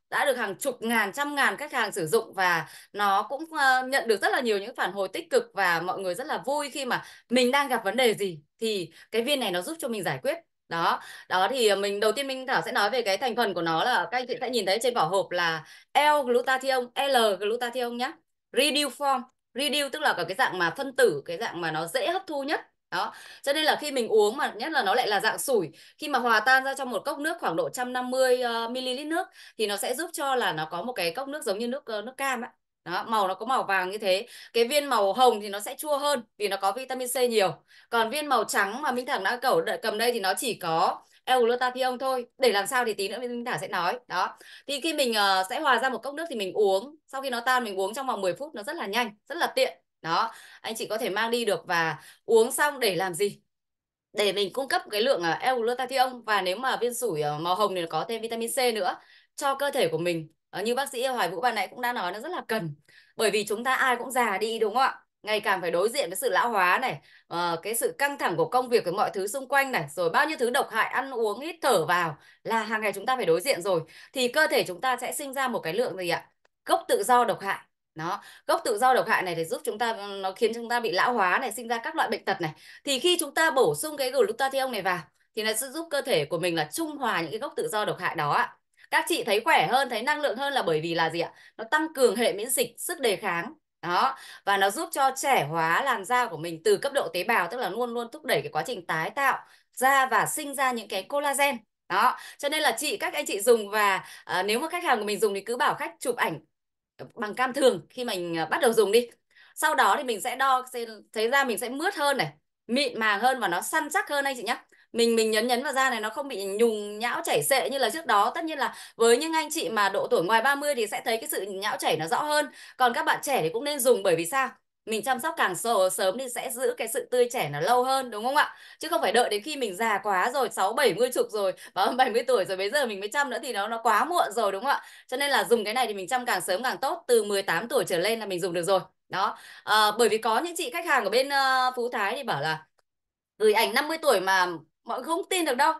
đã được hàng chục ngàn trăm ngàn khách hàng sử dụng và nó cũng uh, nhận được rất là nhiều những phản hồi tích cực và mọi người rất là vui khi mà mình đang gặp vấn đề gì thì cái viên này nó giúp cho mình giải quyết đó đó thì à, mình, đầu tiên mình thảo sẽ nói về cái thành phần của nó là các anh chị sẽ nhìn thấy trên vỏ hộp là L glutathione L glutathione nhá. Reduce form, reduce tức là cả cái dạng mà phân tử, cái dạng mà nó dễ hấp thu nhất. Đó, cho nên là khi mình uống mà, nhất là nó lại là dạng sủi, khi mà hòa tan ra trong một cốc nước khoảng độ 150 ờ, ml nước thì nó sẽ giúp cho là nó có một cái cốc nước giống như nước ờ, nước cam ấy đó màu nó có màu vàng như thế. Cái viên màu hồng thì nó sẽ chua hơn vì nó có vitamin C nhiều. Còn viên màu trắng mà Minh Thảo đã cẩu cầm đây thì nó chỉ có L-glutathione thôi. Để làm sao thì tí nữa Minh Thảo sẽ nói. Đó. Thì khi mình uh, sẽ hòa ra một cốc nước thì mình uống. Sau khi nó tan mình uống trong vòng 10 phút nó rất là nhanh rất là tiện. Đó. Anh chị có thể mang đi được và uống xong để làm gì? Để mình cung cấp cái lượng ờ, L-glutathione và nếu mà viên sủi ờ, màu hồng thì có thêm vitamin C nữa cho cơ thể của mình. Ờ, như bác sĩ Hoài Vũ ban nãy cũng đã nói nó rất là cần. Bởi vì chúng ta ai cũng già đi đúng không ạ? Ngày càng phải đối diện với sự lão hóa này uh, cái sự căng thẳng của công việc với mọi thứ xung quanh này rồi bao nhiêu thứ độc hại ăn uống hít thở vào là hàng ngày chúng ta phải đối diện rồi. Thì cơ thể chúng ta sẽ sinh ra một cái lượng gì ạ? Gốc tự do độc hại. Nó gốc tự do độc hại này để giúp chúng ta ừ, nó khiến chúng ta bị lão hóa này sinh ra các loại bệnh tật này. Thì khi chúng ta bổ sung cái glutathione này vào thì nó sẽ giúp cơ thể của mình là trung hòa những cái gốc tự do độc hại đó ạ các chị thấy khỏe hơn thấy năng lượng hơn là bởi vì là gì ạ? Nó tăng cường hệ miễn dịch sức đề kháng. Đó và nó giúp cho trẻ hóa làn da của mình từ cấp độ tế bào tức là luôn luôn thúc đẩy cái quá trình tái tạo da và sinh ra những cái collagen. Đó cho nên là chị các anh chị dùng và à, nếu mà khách hàng của mình dùng thì cứ bảo khách chụp ảnh bằng cam thường khi mình à, bắt đầu dùng đi. Sau đó thì mình sẽ đo thấy da mình sẽ mướt hơn này mịn màng hơn và nó săn chắc hơn anh chị nhé mình mình nhấn nhấn vào da này nó không bị nhùng nhão chảy xệ như là trước đó. Tất nhiên là với những anh chị mà độ tuổi ngoài 30 thì sẽ thấy cái sự nhão chảy nó rõ hơn. Còn các bạn trẻ thì cũng nên dùng bởi vì sao? Mình chăm sóc càng sớm thì sẽ giữ cái sự tươi trẻ nó lâu hơn đúng không ạ? Chứ không phải đợi đến khi mình già quá rồi sáu bảy mươi chục rồi và 70 tuổi rồi bây giờ mình mới chăm nữa thì nó nó quá muộn rồi đúng không ạ? Cho nên là dùng cái này thì mình chăm càng sớm càng tốt từ 18 tuổi trở lên là mình dùng được rồi. Đó. À, bởi vì có những chị khách hàng ở bên uh, Phú Thái thì bảo là gửi ảnh 50 tuổi mà mọi người không tin được đâu.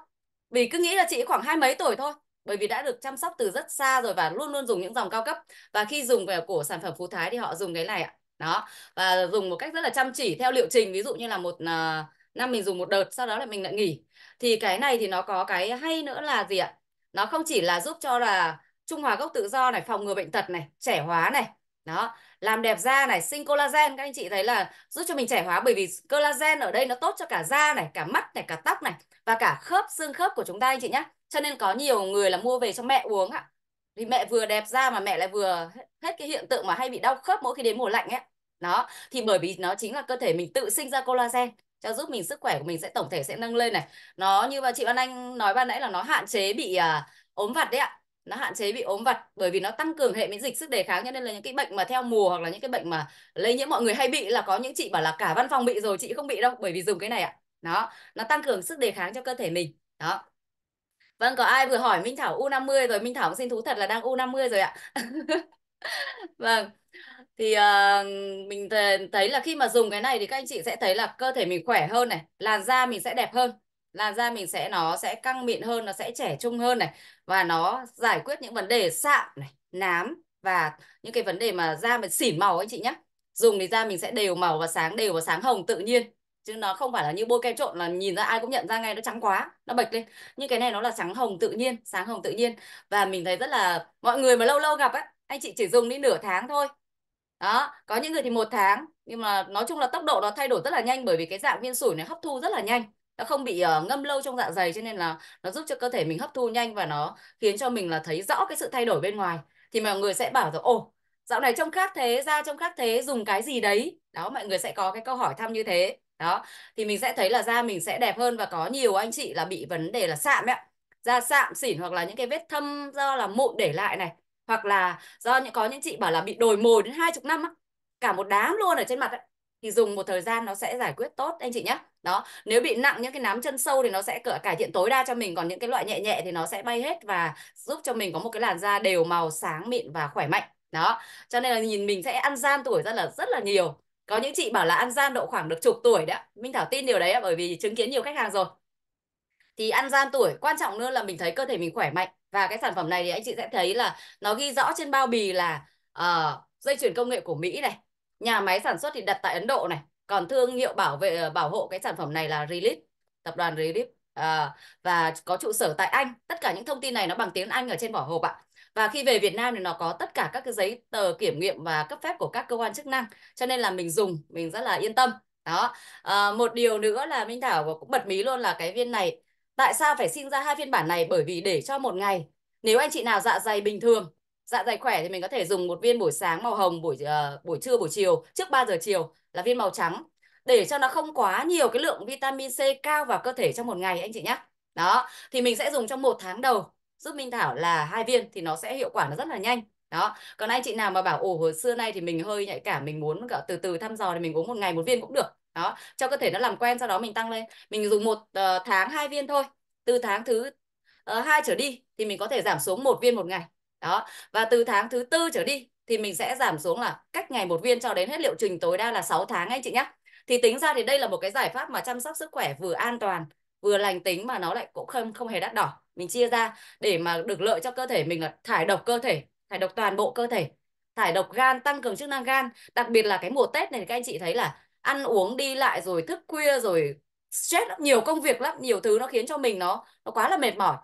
Vì cứ nghĩ là chị khoảng hai mấy tuổi thôi. Bởi vì đã được chăm sóc từ rất xa rồi và luôn luôn dùng những dòng cao cấp. Và khi dùng về của sản phẩm Phú Thái thì họ dùng cái này ạ. Đó. Và dùng một cách rất là chăm chỉ theo liệu trình. Ví dụ như là một uh, năm mình dùng một đợt sau đó là mình lại nghỉ. Thì cái này thì nó có cái hay nữa là gì ạ? Nó không chỉ là giúp cho là trung hòa gốc tự do này phòng ngừa bệnh tật này trẻ hóa này đó làm đẹp da này sinh collagen các anh chị thấy là giúp cho mình trẻ hóa bởi vì collagen ở đây nó tốt cho cả da này cả mắt này cả tóc này và cả khớp xương khớp của chúng ta anh chị nhé cho nên có nhiều người là mua về cho mẹ uống ạ. Vì mẹ vừa đẹp da mà mẹ lại vừa hết cái hiện tượng mà hay bị đau khớp mỗi khi đến mùa lạnh ấy. Đó thì bởi vì nó chính là cơ thể mình tự sinh ra collagen cho giúp mình sức khỏe của mình sẽ tổng thể sẽ nâng lên này. Nó như bà chị Văn Anh nói ban nãy là nó hạn chế bị à, ốm vặt đấy ạ nó hạn chế bị ốm vặt bởi vì nó tăng cường hệ miễn dịch sức đề kháng cho nên là những cái bệnh mà theo mùa hoặc là những cái bệnh mà lây nhiễm mọi người hay bị là có những chị bảo là cả văn phòng bị rồi chị không bị đâu bởi vì dùng cái này ạ. Đó nó tăng cường sức đề kháng cho cơ thể mình. Đó. Vâng có ai vừa hỏi Minh Thảo U50 rồi? Minh Thảo xin thú thật là đang U50 rồi ạ. Vâng. Thì uh, mình thấy là khi mà dùng cái này thì các anh chị sẽ thấy là cơ thể mình khỏe hơn này làn da mình sẽ đẹp hơn. Làn da mình sẽ nó sẽ căng mịn hơn nó sẽ trẻ trung hơn này và nó giải quyết những vấn đề sạm này, nám và những cái vấn đề mà da mình xỉn màu anh chị nhé dùng thì da mình sẽ đều màu và sáng, đều và sáng hồng tự nhiên. Chứ nó không phải là như bôi kem trộn là nhìn ra ai cũng nhận ra ngay, nó trắng quá, nó bệch lên. Nhưng cái này nó là trắng hồng tự nhiên, sáng hồng tự nhiên. Và mình thấy rất là, mọi người mà lâu lâu gặp á, anh chị chỉ dùng đi nửa tháng thôi. Đó, có những người thì một tháng. Nhưng mà nói chung là tốc độ nó thay đổi rất là nhanh bởi vì cái dạng viên sủi này hấp thu rất là nhanh nó không bị uh, ngâm lâu trong dạ dày cho nên là nó giúp cho cơ thể mình hấp thu nhanh và nó khiến cho mình là thấy rõ cái sự thay đổi bên ngoài. Thì mọi người sẽ bảo rằng ồ dạo này trông khác thế da trông khác thế dùng cái gì đấy? Đó mọi người sẽ có cái câu hỏi thăm như thế. Đó thì mình sẽ thấy là da mình sẽ đẹp hơn và có nhiều anh chị là bị vấn đề là sạm ấy da sạm xỉn hoặc là những cái vết thâm do là mụn để lại này hoặc là do những có những chị bảo là bị đồi mồi đến hai chục năm á. Cả một đám luôn ở trên mặt ấy thì dùng một thời gian nó sẽ giải quyết tốt anh chị nhé đó nếu bị nặng những cái nám chân sâu thì nó sẽ cải thiện tối đa cho mình còn những cái loại nhẹ nhẹ thì nó sẽ bay hết và giúp cho mình có một cái làn da đều màu sáng mịn và khỏe mạnh. Đó cho nên là nhìn mình sẽ ăn gian tuổi ra là rất là nhiều. Có những chị bảo là ăn gian độ khoảng được chục tuổi đấy Minh Thảo tin điều đấy bởi vì chứng kiến nhiều khách hàng rồi. Thì ăn gian tuổi quan trọng nữa là mình thấy cơ thể mình khỏe mạnh. Và cái sản phẩm này thì anh chị sẽ thấy là nó ghi rõ trên bao bì là uh, dây chuyển công nghệ của Mỹ này nhà máy sản xuất thì đặt tại Ấn Độ này còn thương hiệu bảo vệ bảo hộ cái sản phẩm này là Relip, tập đoàn Relip. À, và có trụ sở tại Anh. Tất cả những thông tin này nó bằng tiếng Anh ở trên vỏ hộp ạ. Và khi về Việt Nam thì nó có tất cả các cái giấy tờ kiểm nghiệm và cấp phép của các cơ quan chức năng. Cho nên là mình dùng mình rất là yên tâm. Đó. À, một điều nữa là Minh Thảo cũng bật mí luôn là cái viên này tại sao phải xin ra hai phiên bản này? Bởi vì để cho một ngày nếu anh chị nào dạ dày bình thường dạ dày khỏe thì mình có thể dùng một viên buổi sáng màu hồng buổi uh, buổi trưa buổi chiều trước 3 giờ chiều là viên màu trắng. Để cho nó không quá nhiều cái lượng vitamin C cao vào cơ thể trong một ngày anh chị nhé đó thì mình sẽ dùng trong một tháng đầu. Giúp Minh Thảo là hai viên thì nó sẽ hiệu quả nó rất là nhanh. Đó còn anh chị nào mà bảo ồ hồi xưa nay thì mình hơi nhạy cảm mình muốn từ từ thăm dò thì mình uống một ngày một viên cũng được. Đó cho cơ thể nó làm quen sau đó mình tăng lên. Mình dùng một uh, tháng hai viên thôi. Từ tháng thứ uh, hai trở đi thì mình có thể giảm xuống một viên một ngày đó và từ tháng thứ tư trở đi thì mình sẽ giảm xuống là cách ngày một viên cho đến hết liệu trình tối đa là 6 tháng anh chị nhé thì tính ra thì đây là một cái giải pháp mà chăm sóc sức khỏe vừa an toàn vừa lành tính mà nó lại cũng không không hề đắt đỏ. Mình chia ra để mà được lợi cho cơ thể mình là thải độc cơ thể thải độc toàn bộ cơ thể thải độc gan tăng cường chức năng gan. Đặc biệt là cái mùa tết này thì các anh chị thấy là ăn uống đi lại rồi thức khuya rồi stress lắm, nhiều công việc lắm nhiều thứ nó khiến cho mình nó nó quá là mệt mỏi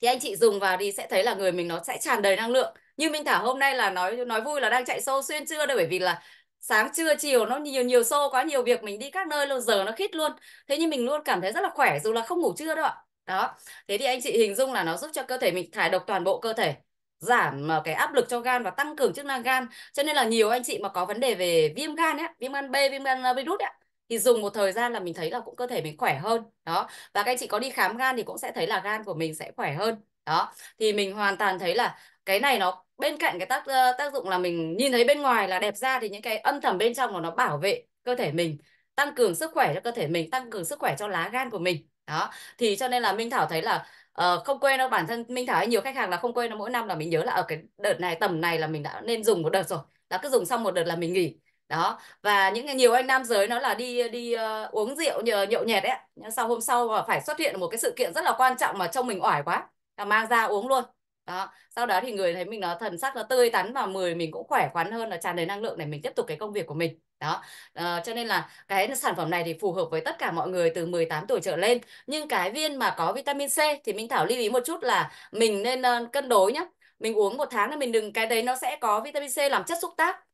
thì anh chị dùng vào đi, sẽ thấy là người mình nó sẽ tràn đầy năng lượng. Như Minh Thảo hôm nay là nói nói vui là đang chạy xô xuyên trưa đây, bởi vì là sáng trưa chiều nó nhiều nhiều xô quá nhiều việc, mình đi các nơi luôn, giờ nó khít luôn. Thế nhưng mình luôn cảm thấy rất là khỏe, dù là không ngủ trưa đâu ạ. Đó. Thế thì anh chị hình dung là nó giúp cho cơ thể mình thải độc toàn bộ cơ thể, giảm ờ, cái áp lực cho gan và tăng cường chức năng gan. Cho nên là nhiều anh chị mà có vấn đề về viêm gan ấy, viêm gan B, viêm gan virus ấy thì dùng một thời gian là mình thấy là cũng cơ thể mình khỏe hơn đó. Và các anh chị có đi khám gan thì cũng sẽ thấy là gan của mình sẽ khỏe hơn đó. Thì mình hoàn toàn thấy là cái này nó bên cạnh cái tác tác dụng là mình nhìn thấy bên ngoài là đẹp da thì những cái âm thầm bên trong của nó bảo vệ cơ thể mình tăng cường sức khỏe cho cơ thể mình tăng cường sức khỏe cho lá gan của mình đó. Thì cho nên là Minh Thảo thấy là uh, không quên đâu bản thân Minh Thảo hay nhiều khách hàng là không quên đâu mỗi năm là mình nhớ là ở cái đợt này tầm này là mình đã nên dùng một đợt rồi là cứ dùng xong một đợt là mình nghỉ đó và những nhiều anh nam giới nó là đi đi uh, uống rượu nhờ nhậu nhẹt ấy. Sau hôm sau mà phải xuất hiện một cái sự kiện rất là quan trọng mà trông mình oải quá là mang ra uống luôn. Đó sau đó thì người thấy mình nó thần sắc nó tươi tắn và mười mình cũng khỏe khoắn hơn là tràn đầy năng lượng để mình tiếp tục cái công việc của mình. Đó à, cho nên là cái sản phẩm này thì phù hợp với tất cả mọi người từ 18 tuổi trở lên. Nhưng cái viên mà có vitamin C thì mình thảo lưu ý một chút là mình nên uh, cân đối nhá. Mình uống một tháng là mình đừng cái đấy nó sẽ có vitamin C làm chất xúc tác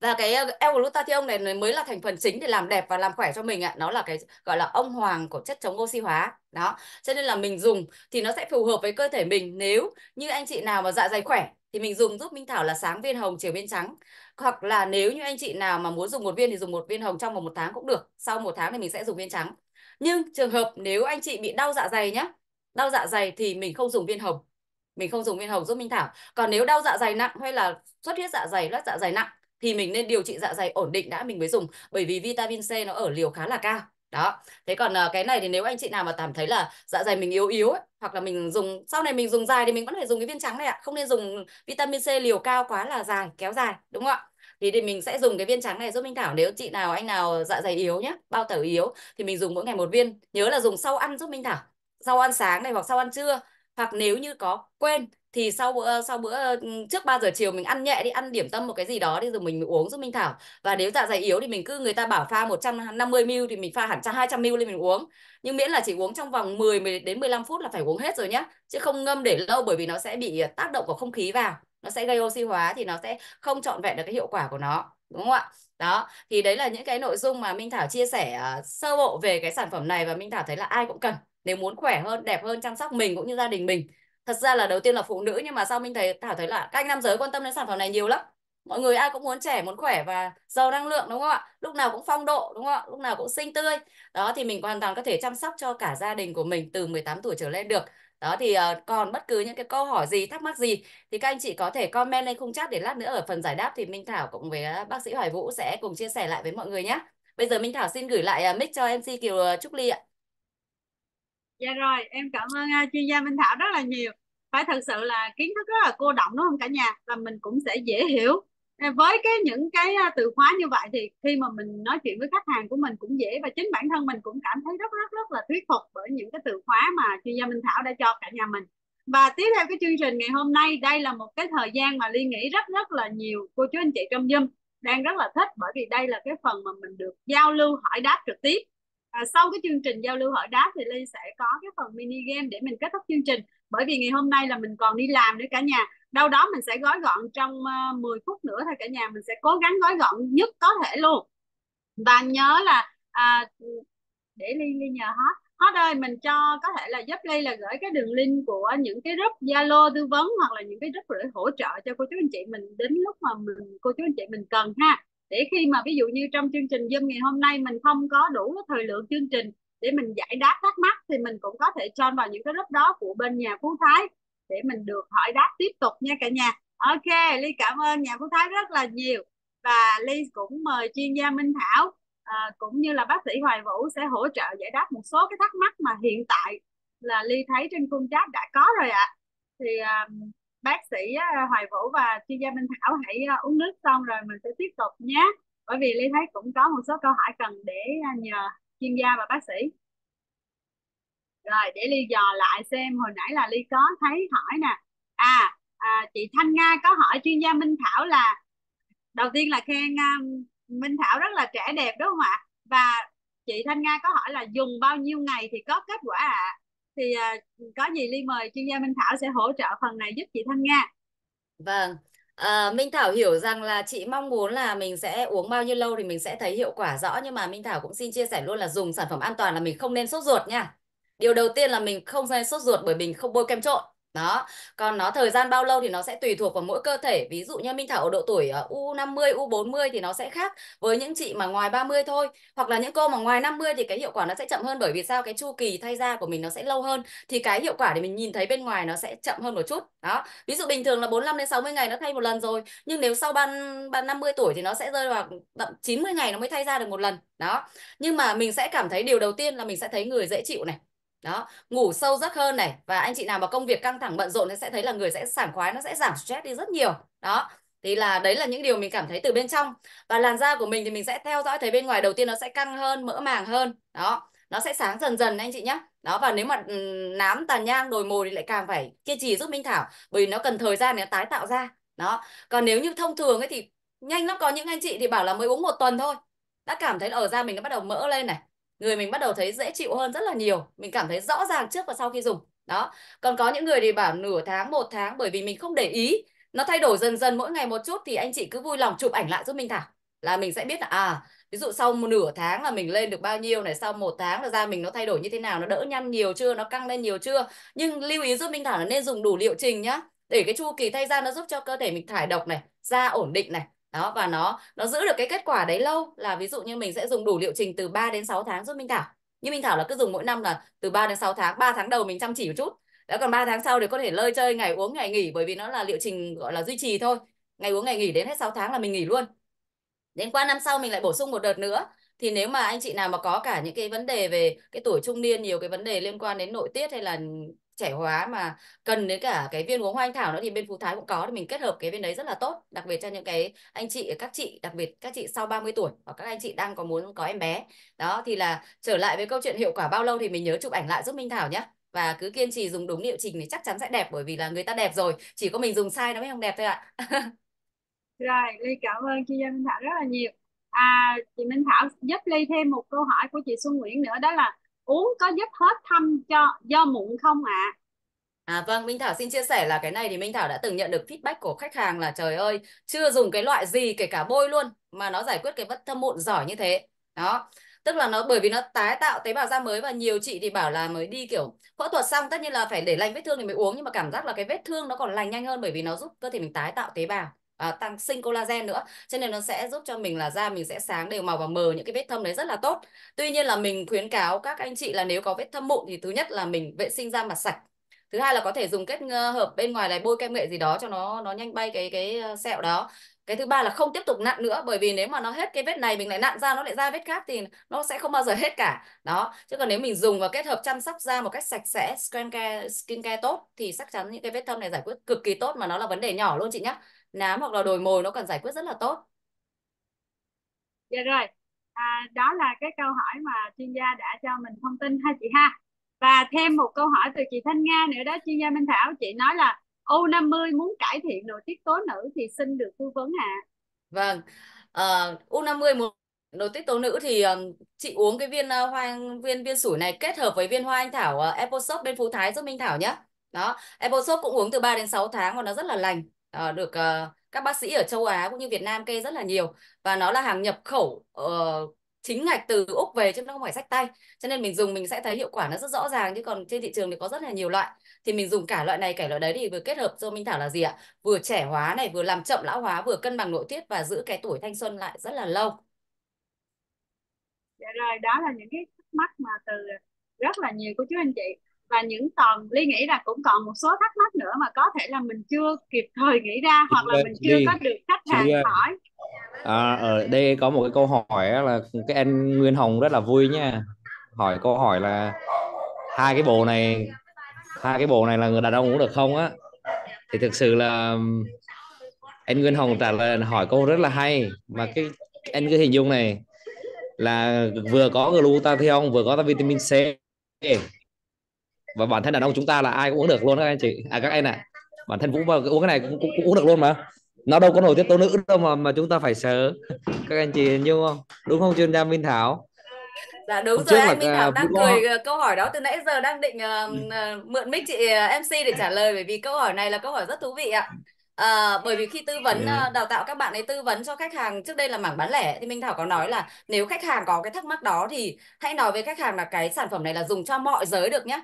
và cái ờ, L-glutathione này mới là thành phần chính để làm đẹp và làm khỏe cho mình ạ. Nó là cái, gọi là, ông hoàng của chất chống oxy hóa. Đó. Cho nên là mình dùng thì nó sẽ phù hợp với cơ thể mình. Nếu như anh chị nào mà dạ dày khỏe thì mình dùng giúp Minh Thảo là sáng viên hồng, chiều viên trắng. Hoặc là nếu như anh chị nào mà muốn dùng một viên thì dùng một viên hồng trong vòng một tháng cũng được. Sau một tháng thì mình sẽ dùng viên trắng. Nhưng trường hợp nếu anh chị bị đau dạ dày nhá, đau dạ dày thì mình không dùng viên hồng. Mình không dùng viên hồng giúp Minh Thảo. Còn nếu đau dạ dày nặng hay là xuất huyết dạ dày, loét dạ dày nặng thì mình nên điều trị dạ dày ổn định đã mình mới dùng bởi vì vitamin C nó ở liều khá là cao. Đó. Thế còn uh, cái này thì nếu anh chị nào mà cảm thấy là dạ dày mình yếu yếu ấy, hoặc là mình dùng sau này mình dùng dài thì mình vẫn phải dùng cái viên trắng này ạ không nên dùng vitamin C liều cao quá là dài kéo dài đúng không ạ? Thì, thì mình sẽ dùng cái viên trắng này giúp Minh Thảo nếu chị nào anh nào dạ dày yếu nhé bao tử yếu thì mình dùng mỗi ngày một viên. Nhớ là dùng sau ăn giúp Minh Thảo sau ăn sáng này hoặc sau ăn trưa hoặc nếu như có quên thì sau bữa sau bữa trước 3 giờ chiều mình ăn nhẹ đi ăn điểm tâm một cái gì đó đi rồi mình uống giúp Minh Thảo. Và nếu dạ dày yếu thì mình cứ người ta bảo pha 150 ml thì mình pha hẳn cho 200 ml lên mình uống. Nhưng miễn là chỉ uống trong vòng 10 đến 15 phút là phải uống hết rồi nhé chứ không ngâm để lâu bởi vì nó sẽ bị ờ, tác động của không khí vào. Nó sẽ gây oxy hóa thì nó sẽ không trọn vẹn được cái hiệu quả của nó đúng không ạ? Đó thì đấy là những cái nội dung mà Minh Thảo chia sẻ uh, sơ bộ về cái sản phẩm này và Minh Thảo thấy là ai cũng cần nếu muốn khỏe hơn đẹp hơn chăm sóc mình cũng như gia đình mình. Thật ra là đầu tiên là phụ nữ nhưng mà sau mình thấy thảo thấy là các anh nam giới quan tâm đến sản phẩm này nhiều lắm. Mọi người ai cũng muốn trẻ muốn khỏe và giàu năng lượng đúng không ạ? Lúc nào cũng phong độ đúng không ạ? Lúc nào cũng xinh tươi. Đó thì mình hoàn toàn có thể chăm sóc cho cả gia đình của mình từ 18 tuổi trở lên được. Đó thì uh, còn bất cứ những cái câu hỏi gì thắc mắc gì thì các anh chị có thể comment lên khung chat để lát nữa ở phần giải đáp thì Minh Thảo cùng với ờ, bác sĩ Hoài Vũ sẽ cùng chia sẻ lại với mọi người nhé bây giờ Minh Thảo xin gửi lại uh, mic cho MC Kiều Trúc Ly ạ. Dạ rồi, em cảm ơn uh, chuyên gia Minh Thảo rất là nhiều. Phải thật sự là kiến thức rất là cô động đúng không cả nhà? Và mình cũng sẽ dễ hiểu. Với cái những cái à, từ khóa như vậy thì khi mà mình nói chuyện với khách hàng của mình cũng dễ và chính bản thân mình cũng cảm thấy rất rất rất là thuyết phục bởi những cái từ khóa mà chuyên gia Minh Thảo đã cho cả nhà mình. Và tiếp theo cái chương trình ngày hôm nay đây là một cái thời gian mà Ly nghĩ rất rất là nhiều cô chú anh chị trong Zoom đang rất là thích bởi vì đây là cái phần mà mình được giao lưu hỏi đáp trực tiếp à, sau cái chương trình giao lưu hỏi đáp thì ly sẽ có cái phần mini game để mình kết thúc chương trình. Bởi vì ngày hôm nay là mình còn đi làm nữa cả nhà. Đâu đó mình sẽ gói gọn trong ờ, uh, 10 phút nữa thôi cả nhà. Mình sẽ cố gắng gói gọn nhất có thể luôn. Và nhớ là à, để ly ly nhờ hết, hết ơi mình cho có thể là giúp ly là gửi cái đường link của những cái group zalo tư vấn hoặc là những cái group để hỗ trợ cho cô chú anh chị mình đến lúc mà mình cô chú anh chị mình cần ha để khi mà ví dụ như trong chương trình Zoom ngày hôm nay mình không có đủ thời lượng chương trình để mình giải đáp thắc mắc thì mình cũng có thể join vào những cái lớp đó của bên nhà Phú Thái để mình được hỏi đáp tiếp tục nha cả nhà ok Ly cảm ơn nhà Phú Thái rất là nhiều và Ly cũng mời chuyên gia Minh Thảo à, cũng như là bác sĩ Hoài Vũ sẽ hỗ trợ giải đáp một số cái thắc mắc mà hiện tại là Ly thấy trên khung chat đã có rồi ạ à. thì à, bác sĩ Hoài Vũ và chuyên gia Minh Thảo hãy uống nước xong rồi mình sẽ tiếp tục nhé. Bởi vì Lý thấy cũng có một số câu hỏi cần để nhờ chuyên gia và bác sĩ. Rồi để Ly dò lại xem hồi nãy là Ly có thấy hỏi nè. À, à chị Thanh Nga có hỏi chuyên gia Minh Thảo là đầu tiên là khen um, Minh Thảo rất là trẻ đẹp đúng không ạ? Và chị Thanh Nga có hỏi là dùng bao nhiêu ngày thì có kết quả ạ? à? Thì à, có gì Ly mời chuyên gia Minh Thảo sẽ hỗ trợ phần này giúp chị Thanh Nga. Vâng. À, Minh Thảo hiểu rằng là chị mong muốn là mình sẽ uống bao nhiêu lâu thì mình sẽ thấy hiệu quả rõ nhưng mà Minh Thảo cũng xin chia sẻ luôn là dùng sản phẩm an toàn là mình không nên sốt ruột nha. Điều đầu tiên là mình không nên sốt ruột bởi mình không bôi kem trộn đó, còn nó thời gian bao lâu thì nó sẽ tùy thuộc vào mỗi cơ thể. Ví dụ như Minh Thảo ở độ tuổi ờ, U50 U40 thì nó sẽ khác với những chị mà ngoài 30 thôi. Hoặc là những cô mà ngoài 50 thì cái hiệu quả nó sẽ chậm hơn, bởi vì sao? Cái chu kỳ thay da của mình nó sẽ lâu hơn. Thì cái hiệu quả để mình nhìn thấy bên ngoài nó sẽ chậm hơn một chút. Đó, ví dụ bình thường là 45 đến 60 ngày nó thay một lần rồi, nhưng nếu sau ban ban 50 tuổi thì nó sẽ rơi vào tận 90 ngày nó mới thay da được một lần. Đó, nhưng mà mình sẽ cảm thấy điều đầu tiên là mình sẽ thấy người dễ chịu này đó, ngủ sâu giấc hơn này. Và anh chị nào mà công việc căng thẳng bận rộn thì sẽ thấy là người sẽ sảng khoái, nó sẽ giảm stress đi rất nhiều. Đó, thì là đấy là những điều mình cảm thấy từ bên trong. Và làn da của mình thì mình sẽ theo dõi, thấy bên ngoài đầu tiên nó sẽ căng hơn, mỡ màng hơn. Đó, nó sẽ sáng dần dần anh chị nhé đó, và nếu mà ừ, nám tàn nhang, đồi mồi thì lại càng phải kiên trì giúp Minh Thảo, bởi vì nó cần thời gian để nó tái tạo ra. Đó, còn nếu như thông thường ấy thì nhanh lắm, có những anh chị thì bảo là mới uống một tuần thôi. Đã cảm thấy ở da mình nó bắt đầu mỡ lên này người mình bắt đầu thấy dễ chịu hơn rất là nhiều. Mình cảm thấy rõ ràng trước và sau khi dùng. Đó. Còn có những người thì bảo nửa tháng, một tháng bởi vì mình không để ý. Nó thay đổi dần dần mỗi ngày một chút thì anh chị cứ vui lòng chụp ảnh lại giúp mình thảo là mình sẽ biết là à ví dụ sau một nửa tháng là mình lên được bao nhiêu này, sau một tháng là da mình nó thay đổi như thế nào, nó đỡ nhăn nhiều chưa, nó căng lên nhiều chưa? Nhưng lưu ý giúp Minh Thảo là nên dùng đủ liệu trình nhá. Để cái chu kỳ thay da nó giúp cho cơ thể mình thải độc này, da ổn định này đó, và nó nó giữ được cái kết quả đấy lâu. Là ví dụ như mình sẽ dùng đủ liệu trình từ 3 đến 6 tháng giúp Minh Thảo. Như Minh Thảo là cứ dùng mỗi năm là từ 3 đến 6 tháng 3 tháng đầu mình chăm chỉ một chút. Đó, còn 3 tháng sau thì có thể lơi chơi, ngày uống, ngày nghỉ, bởi vì nó là liệu trình, gọi là, duy trì thôi. Ngày uống, ngày nghỉ đến hết 6 tháng là mình nghỉ luôn. Đến qua năm sau mình lại bổ sung một đợt nữa. Thì nếu mà anh chị nào mà có cả những cái vấn đề về cái tuổi trung niên, nhiều cái vấn đề liên quan đến nội tiết hay là trẻ hóa mà cần đến cả cái viên uống hoa anh thảo nữa thì bên Phú Thái cũng có thì mình kết hợp cái viên đấy rất là tốt. Đặc biệt cho những cái anh chị, các chị, đặc biệt các chị sau 30 tuổi hoặc các anh chị đang có muốn có em bé. Đó, thì là trở lại với câu chuyện hiệu quả bao lâu thì mình nhớ chụp ảnh lại giúp Minh Thảo nhé và cứ kiên trì dùng đúng liệu trình thì chắc chắn sẽ đẹp bởi vì là người ta đẹp rồi, chỉ có mình dùng sai nó mới không đẹp thôi ạ. Rồi, ly cảm ơn chị Minh Thảo rất là nhiều. À chị Minh Thảo giúp ly thêm một câu hỏi của chị Xuân Nguyễn nữa, đó là uống có giúp hết thâm cho do mụn không ạ à? À vâng, Minh Thảo xin chia sẻ là cái này thì Minh Thảo đã từng nhận được feedback của khách hàng là trời ơi, chưa dùng cái loại gì kể cả bôi luôn mà nó giải quyết cái vết thâm mụn giỏi như thế. Đó. Tức là nó bởi vì nó tái tạo tế bào da mới và nhiều chị thì bảo là mới đi kiểu phẫu thuật xong tất nhiên là phải để lành vết thương thì mới uống nhưng mà cảm giác là cái vết thương nó còn lành nhanh hơn bởi vì nó giúp cơ thể mình tái tạo tế bào. À, tăng sinh collagen nữa. Cho nên nó sẽ giúp cho mình là da mình sẽ sáng đều màu và mờ những cái vết thâm đấy rất là tốt. Tuy nhiên là mình khuyến cáo các anh chị là nếu có vết thâm mụn thì thứ nhất là mình vệ sinh da mặt sạch. Thứ hai là có thể dùng kết hợp bên ngoài này bôi kem nghệ gì đó cho nó nó nhanh bay cái cái ờ, sẹo đó. Cái thứ ba là không tiếp tục nặn nữa bởi vì nếu mà nó hết cái vết này mình lại nặn ra nó lại ra vết khác thì nó sẽ không bao giờ hết cả. Đó chứ còn nếu mình dùng và kết hợp chăm sóc da một cách sạch sẽ skin care skin care tốt thì chắc chắn những cái vết thâm này giải quyết cực kỳ tốt mà nó là vấn đề nhỏ luôn chị nhé nám hoặc là đồi mồi nó cần giải quyết rất là tốt dạ rồi à, đó là cái câu hỏi mà chuyên gia đã cho mình thông tin ha chị ha và thêm một câu hỏi từ chị Thanh Nga nữa đó chuyên gia Minh Thảo chị nói là U50 muốn cải thiện nội tiết tố nữ thì xin được tư vấn ạ. À. Vâng. Uh, ờ, U50 muốn nội tiết tố nữ thì um, chị uống cái viên uh, hoa viên viên sủi này kết hợp với viên hoa anh thảo uh, Eposop bên Phú Thái giúp Minh Thảo nhé. Đó, Eposop cũng uống từ 3 đến 6 tháng và nó rất là lành. Uh, được uh, các bác sĩ ở châu Á cũng như Việt Nam kê rất là nhiều và nó là hàng nhập khẩu uh, chính ngạch từ Úc về chứ nó không phải sách tay. Cho nên mình dùng mình sẽ thấy hiệu quả nó rất rõ ràng chứ còn trên thị trường thì có rất là nhiều loại. Thì mình dùng cả loại này cả loại đấy thì vừa kết hợp cho Minh Thảo là gì ạ? Vừa trẻ hóa này vừa làm chậm lão hóa vừa cân bằng nội tiết và giữ cái tuổi thanh xuân lại rất là lâu. Dạ rồi đó là những cái thắc mắc mà từ rất là nhiều của chú anh chị và những còn ly nghĩ là cũng còn một số thắc mắc nữa mà có thể là mình chưa kịp thời nghĩ ra hoặc là mình chưa có được khách hàng hỏi. À, ở đây có một cái câu hỏi là cái anh Nguyên Hồng rất là vui nha. Hỏi câu hỏi là hai cái bộ này hai cái bộ này là người đàn ông uống được không á? Thì thực sự là anh Nguyên Hồng trả lời hỏi câu rất là hay. Mà cái anh cứ hình dung này là vừa có glutathione vừa có vitamin C và bản thân đàn ông chúng ta là ai cũng uống được luôn các anh chị. À các anh ạ à. bản thân Vũ uống cái này cũng, cũng, cũng uống được luôn mà. Nó đâu có nổi tiết tố nữ đâu mà mà chúng ta phải sợ. Các anh chị dung không? Đúng không chuyên gia Minh Thảo? Dạ đúng Hôm rồi anh Minh Thảo đang cười uh, câu hỏi đó từ nãy giờ đang định uh, mượn mic chị MC để trả lời bởi vì câu hỏi này là câu hỏi rất thú vị ạ. À, bởi vì khi tư vấn uh, đào tạo các bạn ấy tư vấn cho khách hàng trước đây là mảng bán lẻ thì Minh Thảo có nói là nếu khách hàng có cái thắc mắc đó thì hãy nói với khách hàng là cái sản phẩm này là dùng cho mọi giới được nhé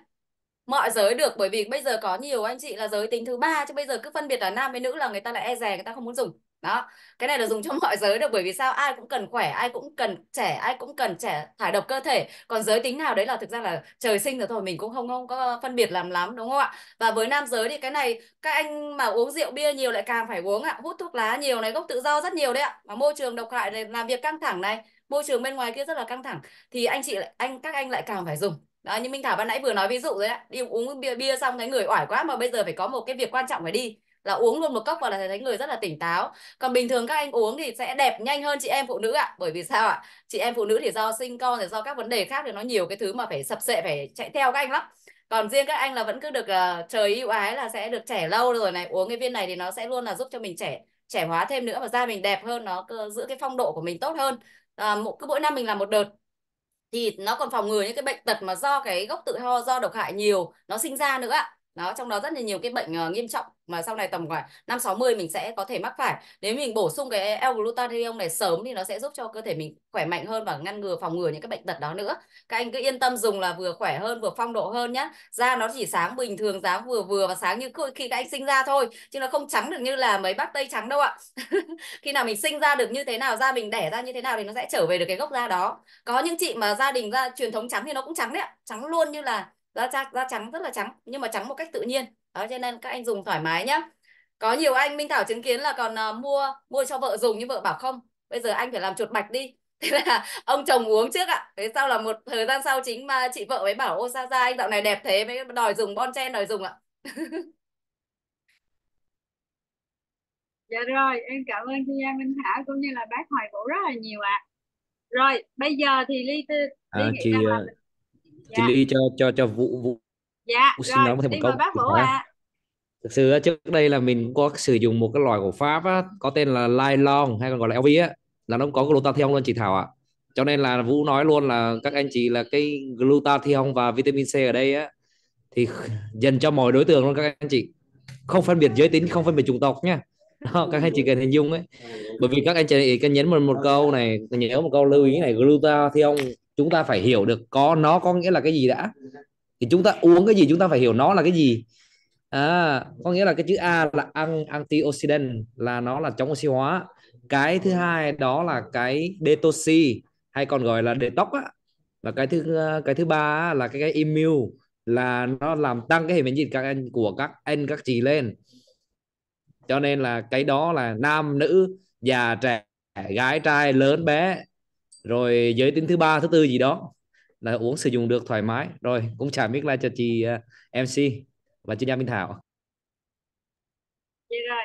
mọi giới được, bởi vì bây giờ có nhiều anh chị là giới tính thứ ba, chứ bây giờ cứ phân biệt là nam với nữ là người ta lại e dè, người ta không muốn dùng. Đó, cái này là dùng cho mọi giới được, bởi vì sao? Ai cũng cần khỏe, ai cũng cần trẻ, ai cũng cần trẻ thải độc cơ thể. Còn giới tính nào đấy là thực ra là trời sinh rồi thôi, mình cũng không không có phân biệt làm lắm, đúng không ạ? Và với nam giới thì cái này, các anh mà uống rượu bia nhiều lại càng phải uống ạ, hút thuốc lá nhiều này, gốc tự do rất nhiều đấy ạ. Mà môi trường độc hại này, làm việc căng thẳng này, môi trường bên ngoài kia rất là căng thẳng, thì anh chị lại, anh, các anh lại càng phải dùng đó như Minh Thảo ban nãy vừa nói ví dụ đấy ạ đi uống bia, bia xong thấy người oải quá mà bây giờ phải có một cái việc quan trọng phải đi là uống luôn một cốc vào là thấy người rất là tỉnh táo. Còn bình thường các anh uống thì sẽ đẹp nhanh hơn chị em phụ nữ ạ bởi vì sao ạ? Chị em phụ nữ thì do sinh con thì do các vấn đề khác thì nó nhiều cái thứ mà phải sập sệ phải chạy theo các anh lắm. Còn riêng các anh là vẫn cứ được uh, trời ưu ái là sẽ được trẻ lâu rồi này uống cái viên này thì nó sẽ luôn là giúp cho mình trẻ trẻ hóa thêm nữa và da mình đẹp hơn nó giữ cái phong độ của mình tốt hơn. Ờ, à, một cứ mỗi năm mình làm một đợt thì nó còn phòng ngừa những cái bệnh tật mà do cái gốc tự ho, do độc hại nhiều, nó sinh ra nữa ạ đó trong đó rất là nhiều cái bệnh uh, nghiêm trọng. Mà sau này tầm khoảng năm 60 mình sẽ có thể mắc phải. Nếu mình bổ sung cái L-glutathione này sớm thì nó sẽ giúp cho cơ thể mình khỏe mạnh hơn và ngăn ngừa phòng ngừa những cái bệnh tật đó nữa. Các anh cứ yên tâm dùng là vừa khỏe hơn vừa phong độ hơn nhá. Da nó chỉ sáng bình thường dáng vừa vừa và sáng như khi các anh sinh ra thôi chứ nó không trắng được như là mấy bác tây trắng đâu ạ. Khi nào mình sinh ra được như thế nào da mình đẻ ra như thế nào thì nó sẽ trở về được cái gốc da đó. Có những chị mà gia đình da truyền thống trắng thì nó cũng trắng đấy ạ trắng luôn như là da trắng da trắng rất là trắng nhưng mà trắng một cách tự nhiên. Đó cho nên các anh dùng thoải mái nhá. Có nhiều anh Minh Thảo chứng kiến là còn uh, mua mua cho vợ dùng nhưng vợ bảo không bây giờ anh phải làm chuột bạch đi. Thế là ông chồng uống trước ạ. Thế sau là một thời gian sau chính mà chị vợ mới bảo ô sa da anh dạo này đẹp thế mới đòi dùng bon chen đòi dùng ạ. Dạ rồi em cảm ơn chị Gia Minh Thảo cũng như là bác Hoài Vũ rất là nhiều ạ. Rồi bây giờ thì ly tư ly à, nghĩ chị rằng là ờ, chị Ly cho cho cho vụ vụ dạ xin rồi nói thêm một câu bác Vũ ạ. thực sự trước đây là mình cũng có sử dụng một cái loại của Pháp á, có tên là Lylon hay còn gọi là LV á là nó có glutathione luôn chị Thảo ạ. Cho nên là Vũ nói luôn là các anh chị là cái glutathione và vitamin C ở đây á thì dành cho mọi đối tượng luôn các anh chị. Không phân biệt giới tính không phân biệt chủng tộc nhá đó, các anh chị cần hình dung ấy. Bởi vì các anh chị cần nhấn một một câu này nhớ một câu lưu ý này glutathione chúng ta phải hiểu được có nó có nghĩa là cái gì đã. Thì chúng ta uống cái gì, chúng ta phải hiểu nó là cái gì. À có nghĩa là cái chữ A là ăn, antioxidant, là nó là chống oxy hóa. Cái thứ hai đó là cái detoxi, hay còn gọi là detox á. Và cái thứ cái thứ ba là cái cái immune, là nó làm tăng cái hệ miễn dịch các anh của các anh các chị lên. Cho nên là cái đó là nam nữ, già, trẻ, gái, trai, lớn, bé rồi giới tính thứ ba thứ tư gì đó là uống sử dụng được thoải mái. Rồi cũng trả mic lại cho chị à, uh, MC và chuyên gia Minh Thảo. Vậy rồi.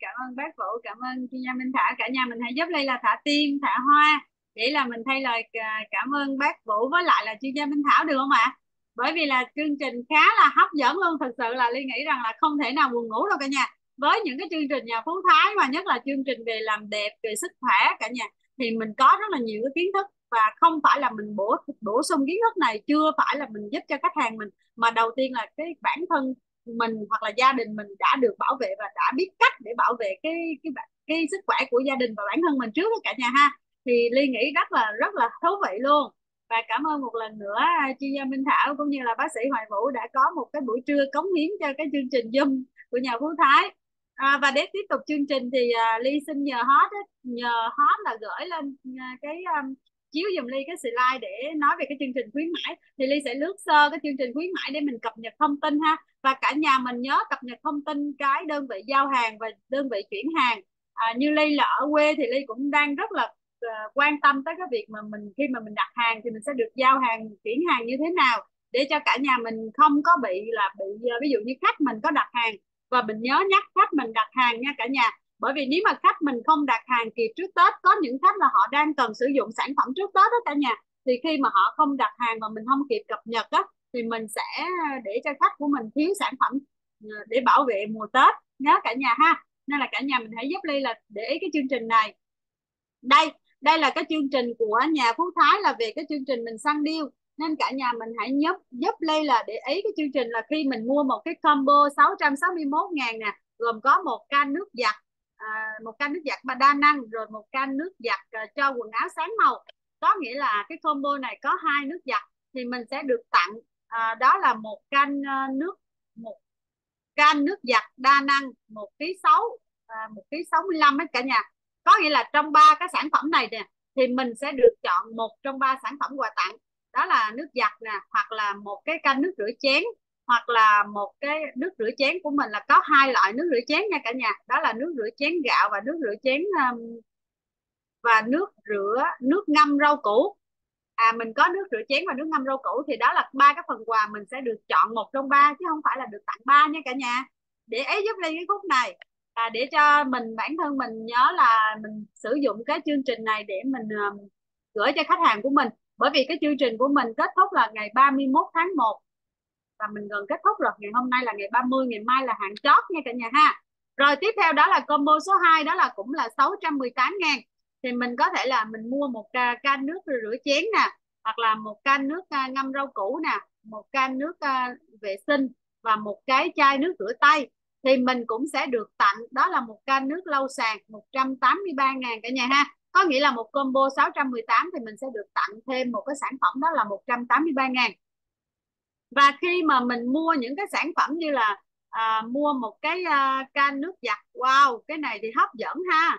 Cảm ơn bác Vũ cảm ơn chuyên gia Minh Thảo. Cả nhà mình hãy giúp đây là thả tim thả hoa. Để là mình thay lời à, cảm ơn bác Vũ với lại là chuyên gia Minh Thảo được không ạ? Bởi vì là chương trình khá là hấp dẫn luôn. Thực sự là Ly nghĩ rằng là không thể nào buồn ngủ đâu cả nhà. Với những cái chương trình nhà Phú Thái mà nhất là chương trình về làm đẹp về sức khỏe cả nhà thì mình có rất là nhiều cái kiến thức và không phải là mình bổ bổ sung kiến thức này, chưa phải là mình giúp cho khách hàng mình, mà đầu tiên là cái bản thân mình hoặc là gia đình mình đã được bảo vệ và đã biết cách để bảo vệ cái cái cái sức khỏe của gia đình và bản thân mình trước đó cả nhà ha. Thì ly nghĩ rất là rất là thú vị luôn. Và cảm ơn một lần nữa à, chuyên gia Minh Thảo cũng như là bác sĩ Hoài Vũ đã có một cái buổi trưa cống hiến cho cái chương trình Zoom của nhà Phú Thái à, và để tiếp tục chương trình thì uh, Ly xin nhờ hot nhờ hot là gửi lên uh, cái um, chiếu dùm Ly cái slide để nói về cái chương trình khuyến mãi. Thì Ly sẽ lướt sơ cái chương trình khuyến mãi để mình cập nhật thông tin ha. Và cả nhà mình nhớ cập nhật thông tin cái đơn vị giao hàng và đơn vị chuyển hàng. À, như Ly là ở quê thì Ly cũng đang rất là uh, quan tâm tới cái việc mà mình khi mà mình đặt hàng thì mình sẽ được giao hàng chuyển hàng như thế nào để cho cả nhà mình không có bị là bị uh, ví dụ như khách mình có đặt hàng và mình nhớ nhắc khách mình đặt hàng nha cả nhà. Bởi vì nếu mà khách mình không đặt hàng kịp trước Tết, có những khách là họ đang cần sử dụng sản phẩm trước Tết đó cả nhà. Thì khi mà họ không đặt hàng và mình không kịp cập nhật á, thì mình sẽ để cho khách của mình thiếu sản phẩm ờ, để bảo vệ mùa Tết nhớ cả nhà ha. Nên là cả nhà mình hãy giúp ly là để ý cái chương trình này. Đây đây là cái chương trình của nhà Phú Thái là về cái chương trình mình săn điêu nên cả nhà mình hãy giúp giúp Ly là để ý cái chương trình là khi mình mua một cái combo 661 ngàn nè gồm có một can nước giặt à, một can nước giặt đa năng rồi một can nước giặt à, cho quần áo sáng màu. Có nghĩa là cái combo này có hai nước giặt thì mình sẽ được tặng à, đó là một can à, nước một can nước giặt đa năng một ký sáu à, một ký sáu mươi lăm cả nhà. Có nghĩa là trong ba cái sản phẩm này nè thì mình sẽ được chọn một trong ba sản phẩm quà tặng đó là nước giặt nè hoặc là một cái canh nước rửa chén hoặc là một cái nước rửa chén của mình là có hai loại nước rửa chén nha cả nhà. Đó là nước rửa chén gạo và nước rửa chén um, và nước rửa nước ngâm rau củ. À mình có nước rửa chén và nước ngâm rau củ thì đó là ba cái phần quà mình sẽ được chọn một trong ba chứ không phải là được tặng ba nha cả nhà. Để ấy giúp lên cái khúc này à, để cho mình bản thân mình nhớ là mình sử dụng cái chương trình này để mình um, gửi cho khách hàng của mình bởi vì cái chương trình của mình kết thúc là ngày 31 tháng 1 và mình gần kết thúc rồi, ngày hôm nay là ngày 30 ngày mai là hạn chót nha cả nhà ha. Rồi tiếp theo đó là combo số 2 đó là cũng là 618 ngàn. Thì mình có thể là mình mua một can nước rửa chén nè, hoặc là một can nước à, ngâm rau củ nè, một can nước à, vệ sinh và một cái chai nước rửa tay. Thì mình cũng sẽ được tặng, đó là một can nước lau sàn 183 ngàn cả nhà ha có nghĩa là một combo 618 thì mình sẽ được tặng thêm một cái sản phẩm đó là 183 ngàn. Và khi mà mình mua những cái sản phẩm như là à, mua một cái à, can nước giặt wow cái này thì hấp dẫn ha.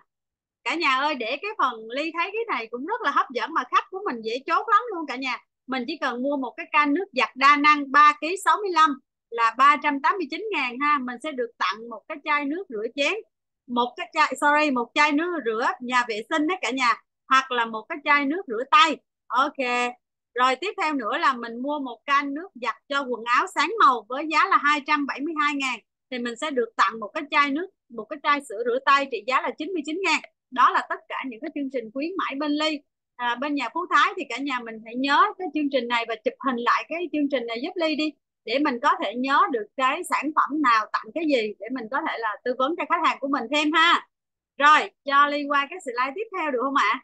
Cả nhà ơi để cái phần ly thấy cái này cũng rất là hấp dẫn mà khách của mình dễ chốt lắm luôn cả nhà. Mình chỉ cần mua một cái can nước giặt đa năng 3 kg 65 là 389 ngàn ha. Mình sẽ được tặng một cái chai nước rửa chén một cái chai sorry một chai nước rửa nhà vệ sinh đó cả nhà hoặc là một cái chai nước rửa tay. Ok. Rồi tiếp theo nữa là mình mua một can nước giặt cho quần áo sáng màu với giá là 272 ngàn. Thì mình sẽ được tặng một cái chai nước một cái chai sữa rửa tay trị giá là 99 ngàn. Đó là tất cả những cái chương trình khuyến mãi bên ly à, bên nhà Phú Thái. Thì cả nhà mình hãy nhớ cái chương trình này và chụp hình lại cái chương trình này giúp ly đi để mình có thể nhớ được cái sản phẩm nào tặng cái gì để mình có thể là tư vấn cho khách hàng của mình thêm ha. Rồi, cho ly qua cái slide tiếp theo được không ạ?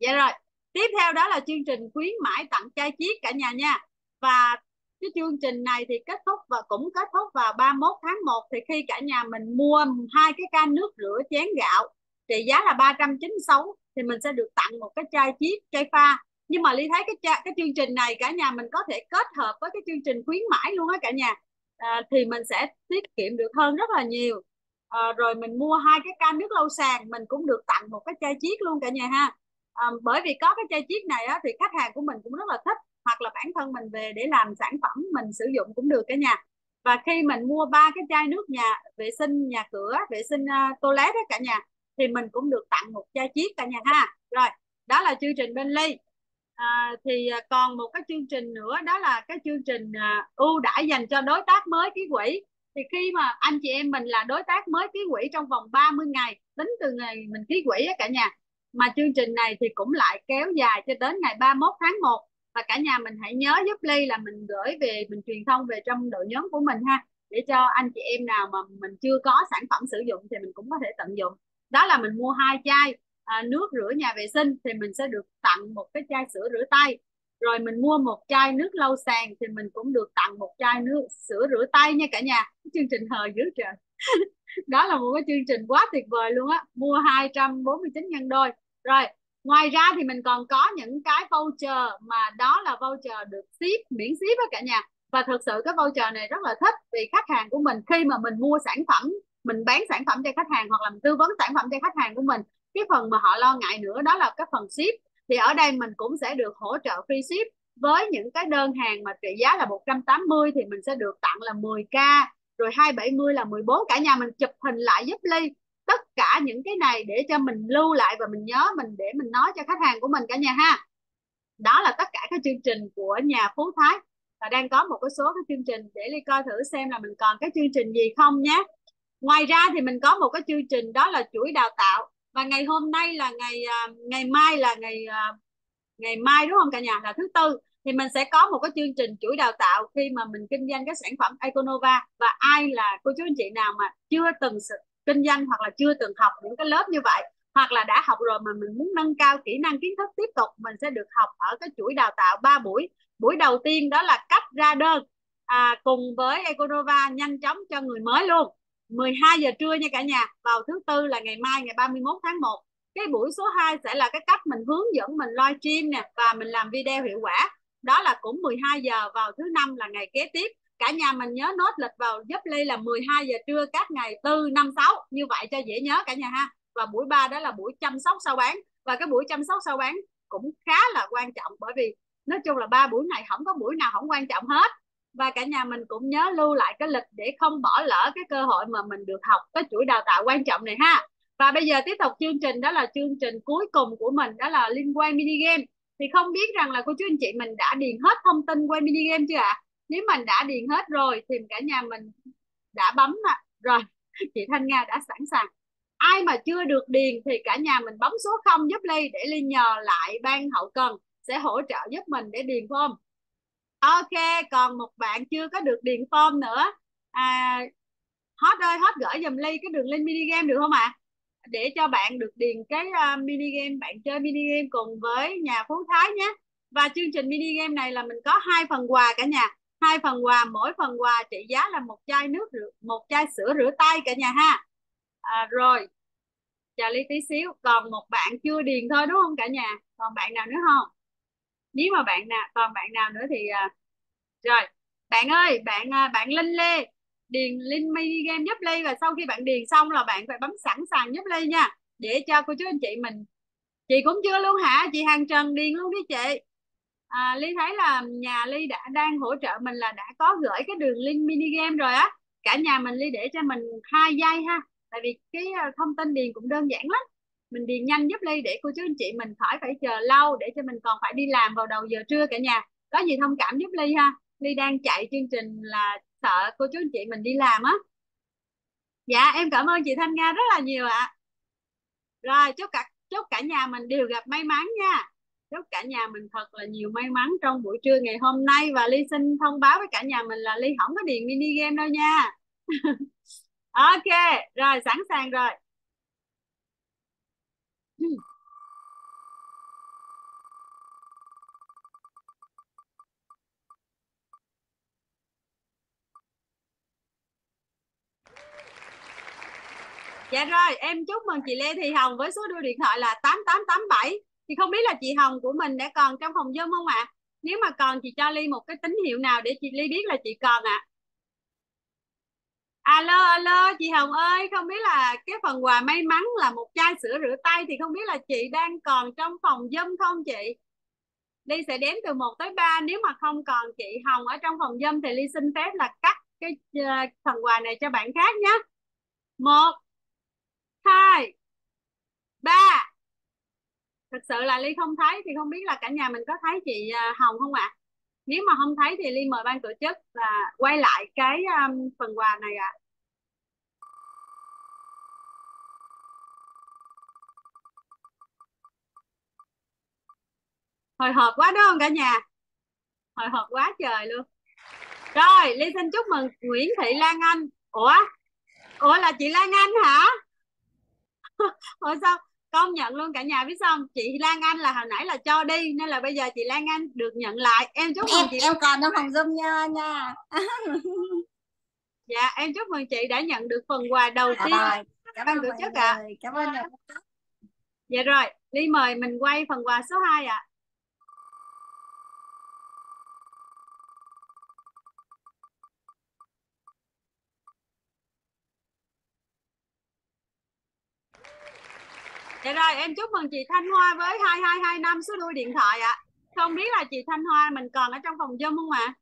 Dạ rồi. Tiếp theo đó là chương trình khuyến mãi tặng chai chiếc cả nhà nha. Và cái chương trình này thì kết thúc và cũng kết thúc vào 31 tháng 1 thì khi cả nhà mình mua hai cái can nước rửa chén gạo trị giá là 396 thì mình sẽ được tặng một cái chai chiếc chai pha nhưng mà ly thấy cái cái chương trình này cả nhà mình có thể kết hợp với cái chương trình khuyến mãi luôn á cả nhà. À, thì mình sẽ tiết kiệm được hơn rất là nhiều. À, rồi mình mua hai cái can nước lâu sàn mình cũng được tặng một cái chai chiết luôn cả nhà ha. À, bởi vì có cái chai chiết này á, thì khách hàng của mình cũng rất là thích hoặc là bản thân mình về để làm sản phẩm mình sử dụng cũng được cả nhà. Và khi mình mua ba cái chai nước nhà vệ sinh nhà cửa vệ sinh uh, toilet đó cả nhà thì mình cũng được tặng một chai chiếc cả nhà ha. Rồi đó là chương trình bên ly à, thì à, còn một cái chương trình nữa đó là cái chương trình à, ưu đãi dành cho đối tác mới ký quỹ. Thì khi mà anh chị em mình là đối tác mới ký quỹ trong vòng 30 ngày tính từ ngày mình ký quỹ á cả nhà. Mà chương trình này thì cũng lại kéo dài cho đến ngày 31 tháng 1 và cả nhà mình hãy nhớ giúp Ly là mình gửi về mình truyền thông về trong đội nhóm của mình ha để cho anh chị em nào mà mình chưa có sản phẩm sử dụng thì mình cũng có thể tận dụng. Đó là mình mua hai chai à, nước rửa nhà vệ sinh thì mình sẽ được tặng một cái chai sữa rửa tay. Rồi mình mua một chai nước lau sàn thì mình cũng được tặng một chai nước sữa rửa tay nha cả nhà. Chương trình hời dữ trời. Đó là một cái chương trình quá tuyệt vời luôn á. Mua 249 nhân đôi. Rồi ngoài ra thì mình còn có những cái voucher mà đó là voucher được ship miễn ship á cả nhà. Và thực sự cái voucher này rất là thích vì khách hàng của mình khi mà mình mua sản phẩm mình bán sản phẩm cho khách hàng hoặc là mình tư vấn sản phẩm cho khách hàng của mình cái phần mà họ lo ngại nữa đó là cái phần ship. Thì ở đây mình cũng sẽ được hỗ trợ free ship với những cái đơn hàng mà trị giá là 180 thì mình sẽ được tặng là 10k rồi 270 là 14 cả nhà mình chụp hình lại giúp ly tất cả những cái này để cho mình lưu lại và mình nhớ mình để mình nói cho khách hàng của mình cả nhà ha. Đó là tất cả các chương trình của nhà Phú Thái. Và đang có một cái số cái chương trình để ly coi thử xem là mình còn cái chương trình gì không nhé. Ngoài ra thì mình có một cái chương trình đó là chuỗi đào tạo và ngày hôm nay là ngày à, ngày mai là ngày à, ngày mai đúng không cả nhà? Là thứ tư. Thì mình sẽ có một cái chương trình chuỗi đào tạo khi mà mình kinh doanh các sản phẩm Econova và ai là cô chú anh chị nào mà chưa từng kinh doanh hoặc là chưa từng học những cái lớp như vậy hoặc là đã học rồi mà mình muốn nâng cao kỹ năng kiến thức tiếp tục mình sẽ được học ở cái chuỗi đào tạo 3 buổi. Buổi đầu tiên đó là cách ra đơn à, cùng với Econova nhanh chóng cho người mới luôn. 12 giờ trưa nha cả nhà. Vào thứ tư là ngày mai, ngày 31 tháng 1 cái buổi số 2 sẽ là cái cách mình hướng dẫn, mình live stream nè, và mình làm video hiệu quả. Đó là cũng 12 giờ vào thứ năm là ngày kế tiếp. Cả nhà mình nhớ nốt lịch vào giúp ly là 12 giờ trưa các ngày tư, năm, sáu. Như vậy cho dễ nhớ cả nhà ha. Và buổi 3 đó là buổi chăm sóc sau bán. Và cái buổi chăm sóc sau bán cũng khá là quan trọng bởi vì nói chung là ba buổi này không có buổi nào không quan trọng hết và cả nhà mình cũng nhớ lưu lại cái lịch để không bỏ lỡ cái cơ hội mà mình được học cái chuỗi đào tạo quan trọng này ha và bây giờ tiếp tục chương trình, đó là chương trình cuối cùng của mình, đó là liên quan mini game thì không biết rằng là cô chú anh chị mình đã điền hết thông tin quay mini game chưa ạ à? nếu mình đã điền hết rồi thì cả nhà mình đã bấm à. rồi, chị Thanh Nga đã sẵn sàng ai mà chưa được điền thì cả nhà mình bấm số 0 giúp Ly để Ly nhờ lại ban hậu cần sẽ hỗ trợ giúp mình để điền form ok còn một bạn chưa có được điền form nữa. À, hot ơi hot gửi dùm ly cái đường link mini game được không ạ? À? để cho bạn được điền cái uh, mini game bạn chơi mini game cùng với nhà phú thái nhé. Và chương trình mini game này là mình có hai phần quà cả nhà. Hai phần quà mỗi phần quà trị giá là một chai nước rửa, một chai sữa rửa tay cả nhà ha. À, rồi chờ ly tí xíu. Còn một bạn chưa điền thôi đúng không cả nhà? Còn bạn nào nữa không? Nếu mà bạn nào còn bạn nào nữa thì à, rồi bạn ơi bạn à, bạn Linh Lê điền link mini game giúp Ly và sau khi bạn điền xong là bạn phải bấm sẵn sàng giúp Ly nha để cho cô chú anh chị mình. Chị cũng chưa luôn hả? Chị Hàng Trần điền luôn đi chị. À, Ly thấy là nhà Ly đã đang hỗ trợ mình là đã có gửi cái đường link mini game rồi á. Cả nhà mình Ly để cho mình hai giây ha tại vì cái à, thông tin điền cũng đơn giản lắm mình điền nhanh giúp Ly để cô chú anh chị mình khỏi phải chờ lâu, để cho mình còn phải đi làm vào đầu giờ trưa cả nhà. Có gì thông cảm giúp Ly ha? Ly đang chạy chương trình là sợ cô chú anh chị mình đi làm á. Dạ em cảm ơn chị Thanh Nga rất là nhiều ạ. Rồi, chúc cả chúc cả nhà mình đều gặp may mắn nha. Chúc cả nhà mình thật là nhiều may mắn trong buổi trưa ngày hôm nay. Và Ly xin thông báo với cả nhà mình là Ly không có điền mini game đâu nha. Ok, rồi, sẵn sàng rồi. Ừ. Dạ rồi, em chúc mừng chị Lê Thị Hồng với số đuôi điện thoại là 8887. Thì không biết là chị Hồng của mình đã còn trong phòng Zoom không ạ? À? Nếu mà còn chị cho Ly một cái tín hiệu nào để chị Ly biết là chị còn ạ. À? Alo, alo, chị Hồng ơi, không biết là cái phần quà may mắn là một chai sữa rửa tay thì không biết là chị đang còn trong phòng Zoom không chị? Ly sẽ đếm từ 1 tới 3, nếu mà không còn chị Hồng ở trong phòng Zoom thì Ly xin phép là cắt cái uh, phần quà này cho bạn khác nhé. một hai ba thực sự là ly không thấy thì không biết là cả nhà mình có thấy chị ờ, hồng không ạ à? Nếu mà không thấy thì ly mời ban tổ chức là quay lại cái um, phần quà này ạ. À. hồi hộp quá đúng không cả nhà? Hồi hộp quá trời luôn. Rồi ly xin chúc mừng nguyễn thị lan anh. Ủa? Ủa là chị lan anh hả? Ủa sao? Công nhận luôn cả nhà biết sao chị Lan Anh là hồi nãy là cho đi nên là bây giờ chị Lan Anh được nhận lại. Em chúc mừng chị em còn trong phòng zoom nha nha. Dạ em chúc mừng chị đã nhận được phần quà đầu dạ tiên. rồi cảm ơn tổ chức ạ. cảm ơn dạ rồi đi mời mình quay phần quà số 2 ạ Dạ rồi em chúc mừng chị Thanh Hoa với 2225 số đuôi điện thoại ạ. À. Không biết là chị Thanh Hoa mình còn ở trong phòng Zoom không ạ? À?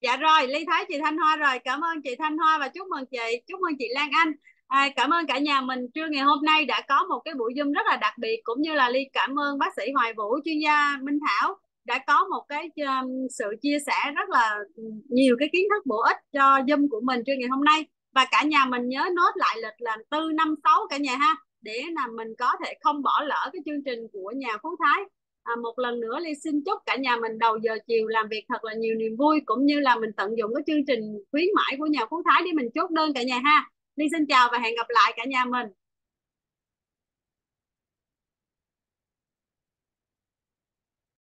Dạ rồi, Ly thấy chị Thanh Hoa rồi. Cảm ơn chị Thanh Hoa và chúc mừng chị, chúc mừng chị Lan Anh. À, cảm ơn cả nhà mình trưa ngày hôm nay đã có một cái buổi Zoom rất là đặc biệt cũng như là Ly cảm ơn bác sĩ Hoài Vũ chuyên gia Minh Thảo đã có một cái um, sự chia sẻ rất là nhiều cái kiến thức bổ ích cho Zoom của mình trưa ngày hôm nay và cả nhà mình nhớ nốt lại lịch là tư năm sáu cả nhà ha để là mình có thể không bỏ lỡ cái chương trình của nhà Phú Thái. À, một lần nữa Ly xin chúc cả nhà mình đầu giờ chiều làm việc thật là nhiều niềm vui cũng như là mình tận dụng cái chương trình khuyến mãi của nhà Phú Thái để mình chốt đơn cả nhà ha. Ly xin chào và hẹn gặp lại cả nhà mình.